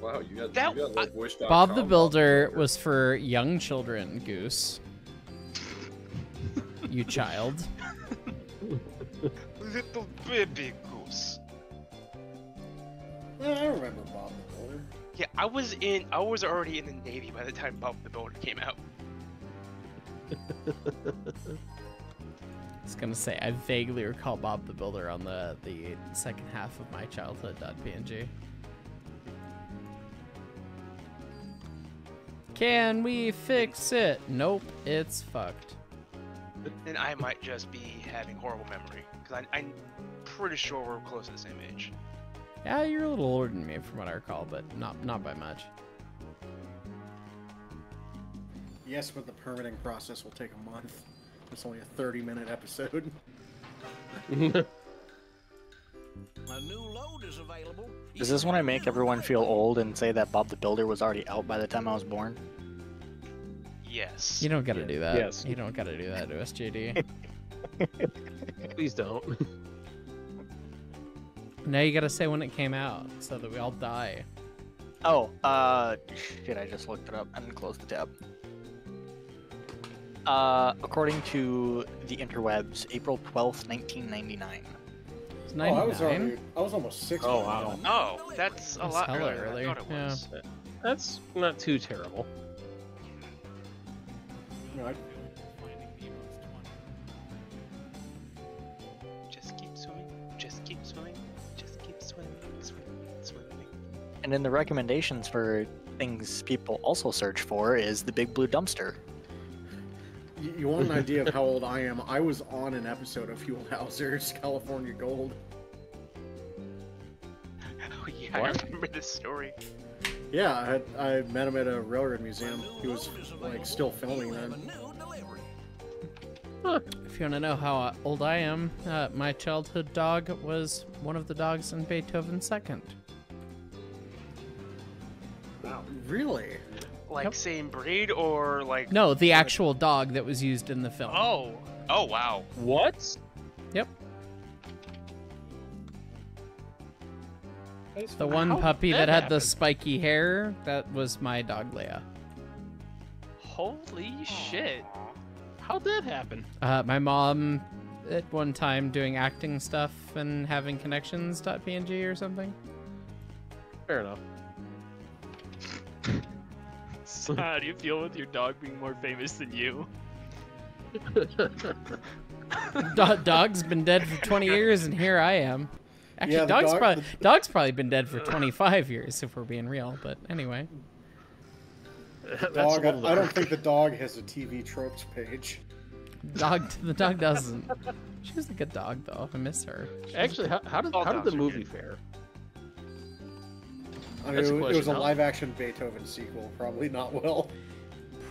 [SPEAKER 16] Wow, you got
[SPEAKER 12] That-
[SPEAKER 16] you got like Wish.com.
[SPEAKER 1] Bob the Builder was for young children, Goose. you child.
[SPEAKER 12] Little baby goose.
[SPEAKER 10] Yeah, I remember Bob the Builder.
[SPEAKER 12] Yeah, I was in. I was already in the Navy by the time Bob the Builder came out.
[SPEAKER 1] I was gonna say I vaguely recall Bob the Builder on the the second half of my childhood.png. Can we fix it? Nope, it's fucked.
[SPEAKER 12] And I might just be having horrible memory because I'm pretty sure we're close to the same age.
[SPEAKER 1] Yeah, you're a little older than me from what I recall, but not not by much.
[SPEAKER 10] Yes, but the permitting process will take a month. It's only a 30 minute episode.
[SPEAKER 6] A new load is available.
[SPEAKER 8] Is this when I make everyone feel old and say that Bob the Builder was already out by the time I was born?
[SPEAKER 12] Yes.
[SPEAKER 1] You don't gotta do that.
[SPEAKER 13] Yes.
[SPEAKER 1] You don't gotta do that to us, JD.
[SPEAKER 13] Please don't.
[SPEAKER 1] now you gotta say when it came out so that we all die.
[SPEAKER 8] Oh, uh, shit, I just looked it up and closed the tab. Uh, according to the interwebs, April 12th, 1999.
[SPEAKER 1] It's
[SPEAKER 10] Oh, I was
[SPEAKER 1] 99.
[SPEAKER 10] already, I was almost six.
[SPEAKER 13] Oh,
[SPEAKER 10] by
[SPEAKER 13] wow.
[SPEAKER 10] then.
[SPEAKER 12] Oh, that's a
[SPEAKER 1] That's
[SPEAKER 12] lot
[SPEAKER 1] hella
[SPEAKER 12] earlier I thought it
[SPEAKER 1] yeah.
[SPEAKER 13] That's not too terrible.
[SPEAKER 10] No, I-
[SPEAKER 12] Just keep swimming. Just keep swimming. Just keep swimming. Swimming. Swimming.
[SPEAKER 8] And in the recommendations for things people also search for is the big blue dumpster.
[SPEAKER 10] You, you want an idea of how old I am? I was on an episode of Huell Howser's California Gold.
[SPEAKER 12] Oh yeah,
[SPEAKER 13] What?
[SPEAKER 12] I remember this story.
[SPEAKER 10] Yeah, I, I met him at a railroad museum. He was like still filming then.
[SPEAKER 1] If you want to know how uh, old I am, uh, my childhood dog was one of the dogs in Beethoven's Second.
[SPEAKER 10] Wow, Really?
[SPEAKER 12] Like
[SPEAKER 1] Yep.
[SPEAKER 12] same breed or like?
[SPEAKER 1] No, the actual dog that was used in the film.
[SPEAKER 12] Oh. Oh wow.
[SPEAKER 13] What?
[SPEAKER 1] Yep. The one
[SPEAKER 13] How
[SPEAKER 1] puppy that
[SPEAKER 13] that
[SPEAKER 1] had the spiky hair, that was my dog Leia.
[SPEAKER 11] Holy shit.
[SPEAKER 13] How'd that happen?
[SPEAKER 1] Uh, my mom, at one time, doing acting stuff and having connections.png or something.
[SPEAKER 13] Fair enough.
[SPEAKER 11] So how do you feel with your dog being more famous than you?
[SPEAKER 1] Do- dog's been dead for 20 years, and here I am. Actually,
[SPEAKER 10] Yeah,
[SPEAKER 1] dog's,
[SPEAKER 10] dog-
[SPEAKER 1] probably,
[SPEAKER 10] the-
[SPEAKER 1] dog's probably been dead for 25 years, if we're being real. But anyway.
[SPEAKER 10] Dog, I, I don't think the dog has a TV tropes page.
[SPEAKER 1] Dog, the dog doesn't. She was a good dog, though. I miss her.
[SPEAKER 13] Actually, how, how did how did the movie
[SPEAKER 12] good.
[SPEAKER 13] fare?
[SPEAKER 10] I mean,
[SPEAKER 13] That's
[SPEAKER 10] it,
[SPEAKER 13] a
[SPEAKER 10] wa- it was a
[SPEAKER 13] huh?
[SPEAKER 10] live action Beethoven sequel. Probably not well.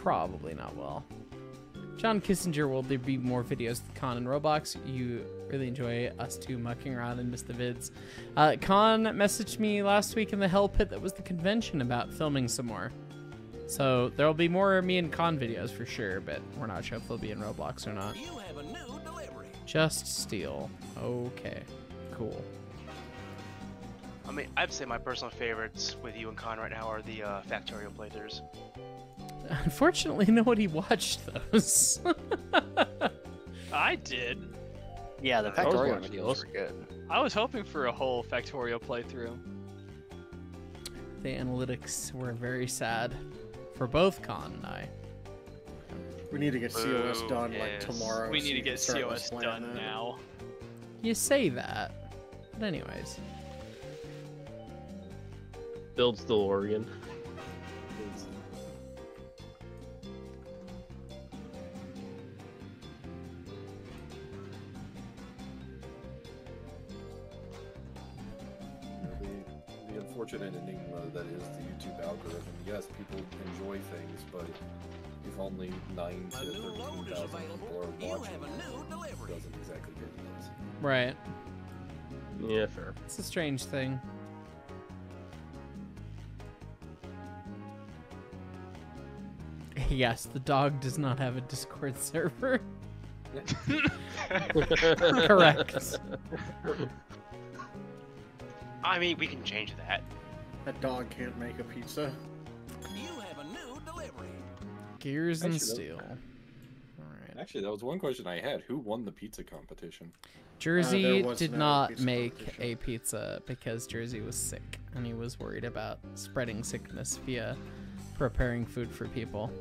[SPEAKER 1] Probably not well. John Kissinger, will there be more videos with Con and Roblox? You really enjoy us two mucking around and miss the vids. Uh, Con messaged me last week in the Hell Pit that was the convention about filming some more. So there'll be more me and Con videos for sure, but we're not sure if they'll be in Roblox or not.
[SPEAKER 6] You have a new delivery.
[SPEAKER 1] Just Steel. Okay. Cool.
[SPEAKER 12] I mean, I'd say my personal favorites with you and Con right now are the uh, Factorio playthroughs.
[SPEAKER 1] Unfortunately, nobody watched those.
[SPEAKER 11] I did.
[SPEAKER 8] Yeah, the
[SPEAKER 13] Those
[SPEAKER 8] Factorio
[SPEAKER 13] weren't
[SPEAKER 8] videos were good.
[SPEAKER 11] I was hoping for a whole Factorio playthrough.
[SPEAKER 1] the analytics were very sad for both Con and I.
[SPEAKER 10] We need to get COS
[SPEAKER 12] Boo,
[SPEAKER 10] done like tomorrow.
[SPEAKER 11] We
[SPEAKER 10] so
[SPEAKER 11] need
[SPEAKER 10] you
[SPEAKER 11] to get
[SPEAKER 10] start
[SPEAKER 11] COS done now.
[SPEAKER 1] You say that. But anyways
[SPEAKER 13] builds the DeLorean.
[SPEAKER 16] the unfortunate enigma that is the YouTube algorithm. Yes, people enjoy things, but if only nine to thirteen thousand people are watching, it doesn't exactly get news.
[SPEAKER 1] Right.
[SPEAKER 13] Yeah, fair.
[SPEAKER 1] It's a strange thing. Yes, the dog does not have a Discord server. Correct.
[SPEAKER 12] I mean, we can change that.
[SPEAKER 10] That dog can't make a pizza. You have a new delivery.
[SPEAKER 1] Gears and
[SPEAKER 16] Actually,
[SPEAKER 1] Steel.
[SPEAKER 16] Actually, that was one question I had. Who won the pizza competition?
[SPEAKER 1] Jersey uh,
[SPEAKER 10] was
[SPEAKER 1] did
[SPEAKER 10] no
[SPEAKER 1] not
[SPEAKER 10] pizza
[SPEAKER 1] make a pizza because Jersey was sick and he was worried about spreading sickness via preparing food for people.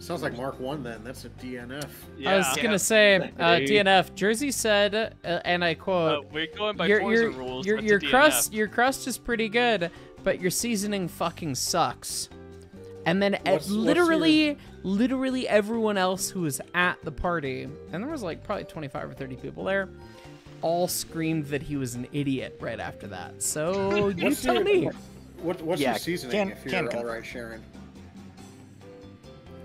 [SPEAKER 10] Sounds like Mark One. then. That's a DNF.
[SPEAKER 1] I was gonna say, uh, DNF. Jersey said, uh, and I
[SPEAKER 11] Uh,
[SPEAKER 1] quote,
[SPEAKER 11] we're going by
[SPEAKER 1] your,
[SPEAKER 11] Forza
[SPEAKER 1] your,
[SPEAKER 11] rules.
[SPEAKER 1] your, your
[SPEAKER 11] a DNF.
[SPEAKER 1] crust, your crust is pretty good, but your seasoning fucking sucks. And then
[SPEAKER 10] What's- what's
[SPEAKER 1] literally, literally everyone else who was at the party, and there was like probably 25 or 30 people there, all screamed that he was an idiot right after that. So you
[SPEAKER 10] What's
[SPEAKER 1] tell
[SPEAKER 10] your-
[SPEAKER 1] me.
[SPEAKER 10] What, what's
[SPEAKER 1] Yeah,
[SPEAKER 10] your seasoning
[SPEAKER 1] can-
[SPEAKER 10] if you're
[SPEAKER 1] can
[SPEAKER 10] all
[SPEAKER 1] confirm.
[SPEAKER 10] Sharon?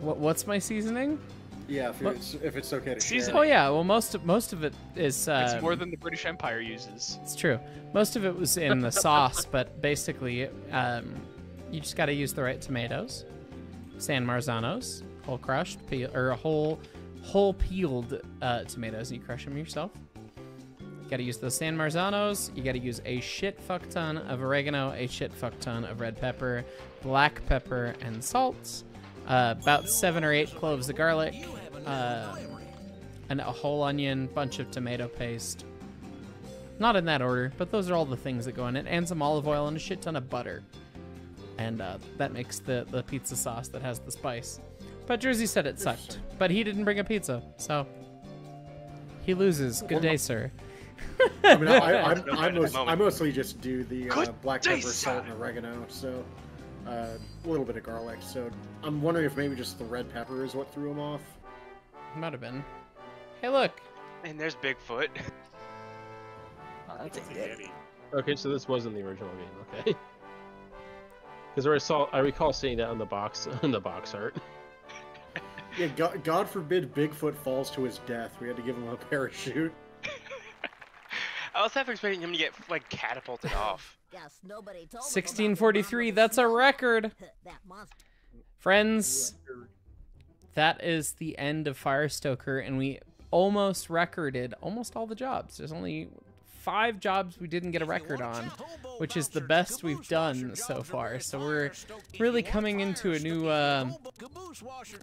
[SPEAKER 1] What, what's my seasoning?
[SPEAKER 10] Yeah, if,
[SPEAKER 1] What-
[SPEAKER 10] it's, if it's okay to
[SPEAKER 11] Season-
[SPEAKER 1] Oh yeah, well most of most of it is. Uh,
[SPEAKER 11] It's more than the British Empire uses.
[SPEAKER 1] It's true. Most of it was in the sauce, but basically, um, you just got to use the right tomatoes, San Marzanos, whole crushed, peel, or a whole, whole peeled uh, tomatoes, and you crush them yourself. You got to use those San Marzanos. You got to use a shit fuck ton of oregano, a shit fuck ton of red pepper, black pepper, and salt. Uh, about seven or eight cloves of garlic, uh, and a whole onion, bunch of tomato paste. Not in that order, but those are all the things that go in it, and some olive oil and a shit ton of butter. And uh, that makes the, the pizza sauce that has the spice. But Jersey said it sucked, but he didn't bring a pizza, so he loses. Good day, sir.
[SPEAKER 10] I mean, I, I, I'm,
[SPEAKER 12] No
[SPEAKER 10] I, most. I mostly just do the uh, black
[SPEAKER 12] day,
[SPEAKER 10] pepper, salt,
[SPEAKER 12] sir.
[SPEAKER 10] and oregano. So uh, a little bit of garlic. So I'm wondering if maybe just the red pepper is what threw him off.
[SPEAKER 1] Might have been. Hey, look.
[SPEAKER 12] And there's Bigfoot.
[SPEAKER 8] That's it.
[SPEAKER 13] Okay, so this wasn't the original game. Okay. Because I saw, I recall seeing that on the box, on the box art.
[SPEAKER 10] Yeah, God, God forbid Bigfoot falls to his death. We had to give him a parachute.
[SPEAKER 12] I was half expecting him to get like catapulted off.
[SPEAKER 3] Guess nobody told
[SPEAKER 1] 1643, that's a record.
[SPEAKER 3] that.
[SPEAKER 1] Friends, that is the end of Firestoker, and we almost recorded almost all the jobs. There's only five jobs we didn't get a record on, which is the best we've done so far. So we're really coming into a new um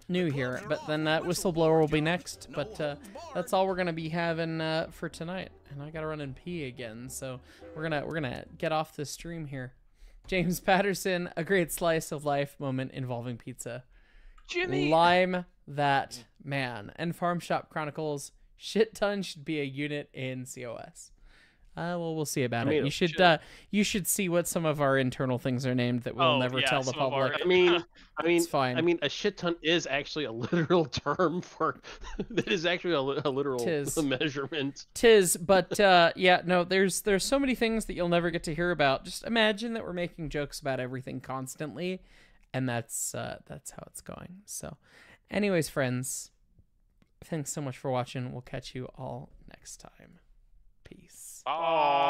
[SPEAKER 1] new here. But then that Whistleblower will be next. But uh, that's all we're gonna be having uh, for tonight. And I gotta run and pee again, so we're gonna we're gonna get off the stream here. James Patterson, a great slice of life moment involving pizza.
[SPEAKER 11] Jimmy!
[SPEAKER 1] Lime that man. And Farm Shop Chronicles, shit ton should be a unit in COS. Uh, well, we'll see about
[SPEAKER 13] I
[SPEAKER 1] it. You should
[SPEAKER 13] should.
[SPEAKER 1] uh, you should see what some of our internal things are named that we'll
[SPEAKER 11] Oh,
[SPEAKER 1] never
[SPEAKER 11] yeah,
[SPEAKER 1] tell the
[SPEAKER 11] some of our-
[SPEAKER 1] public.
[SPEAKER 13] I mean, I mean,
[SPEAKER 1] It's fine.
[SPEAKER 13] I mean, a shit ton is actually a literal term for. that is actually a, a literal
[SPEAKER 1] Tis.
[SPEAKER 13] measurement.
[SPEAKER 1] Tis, but uh, yeah, no, there's there's so many things that you'll never get to hear about. Just imagine that we're making jokes about everything constantly, and that's uh, that's how it's going. So, anyways, friends, thanks so much for watching. We'll catch you all next time. Peace.
[SPEAKER 11] Bye.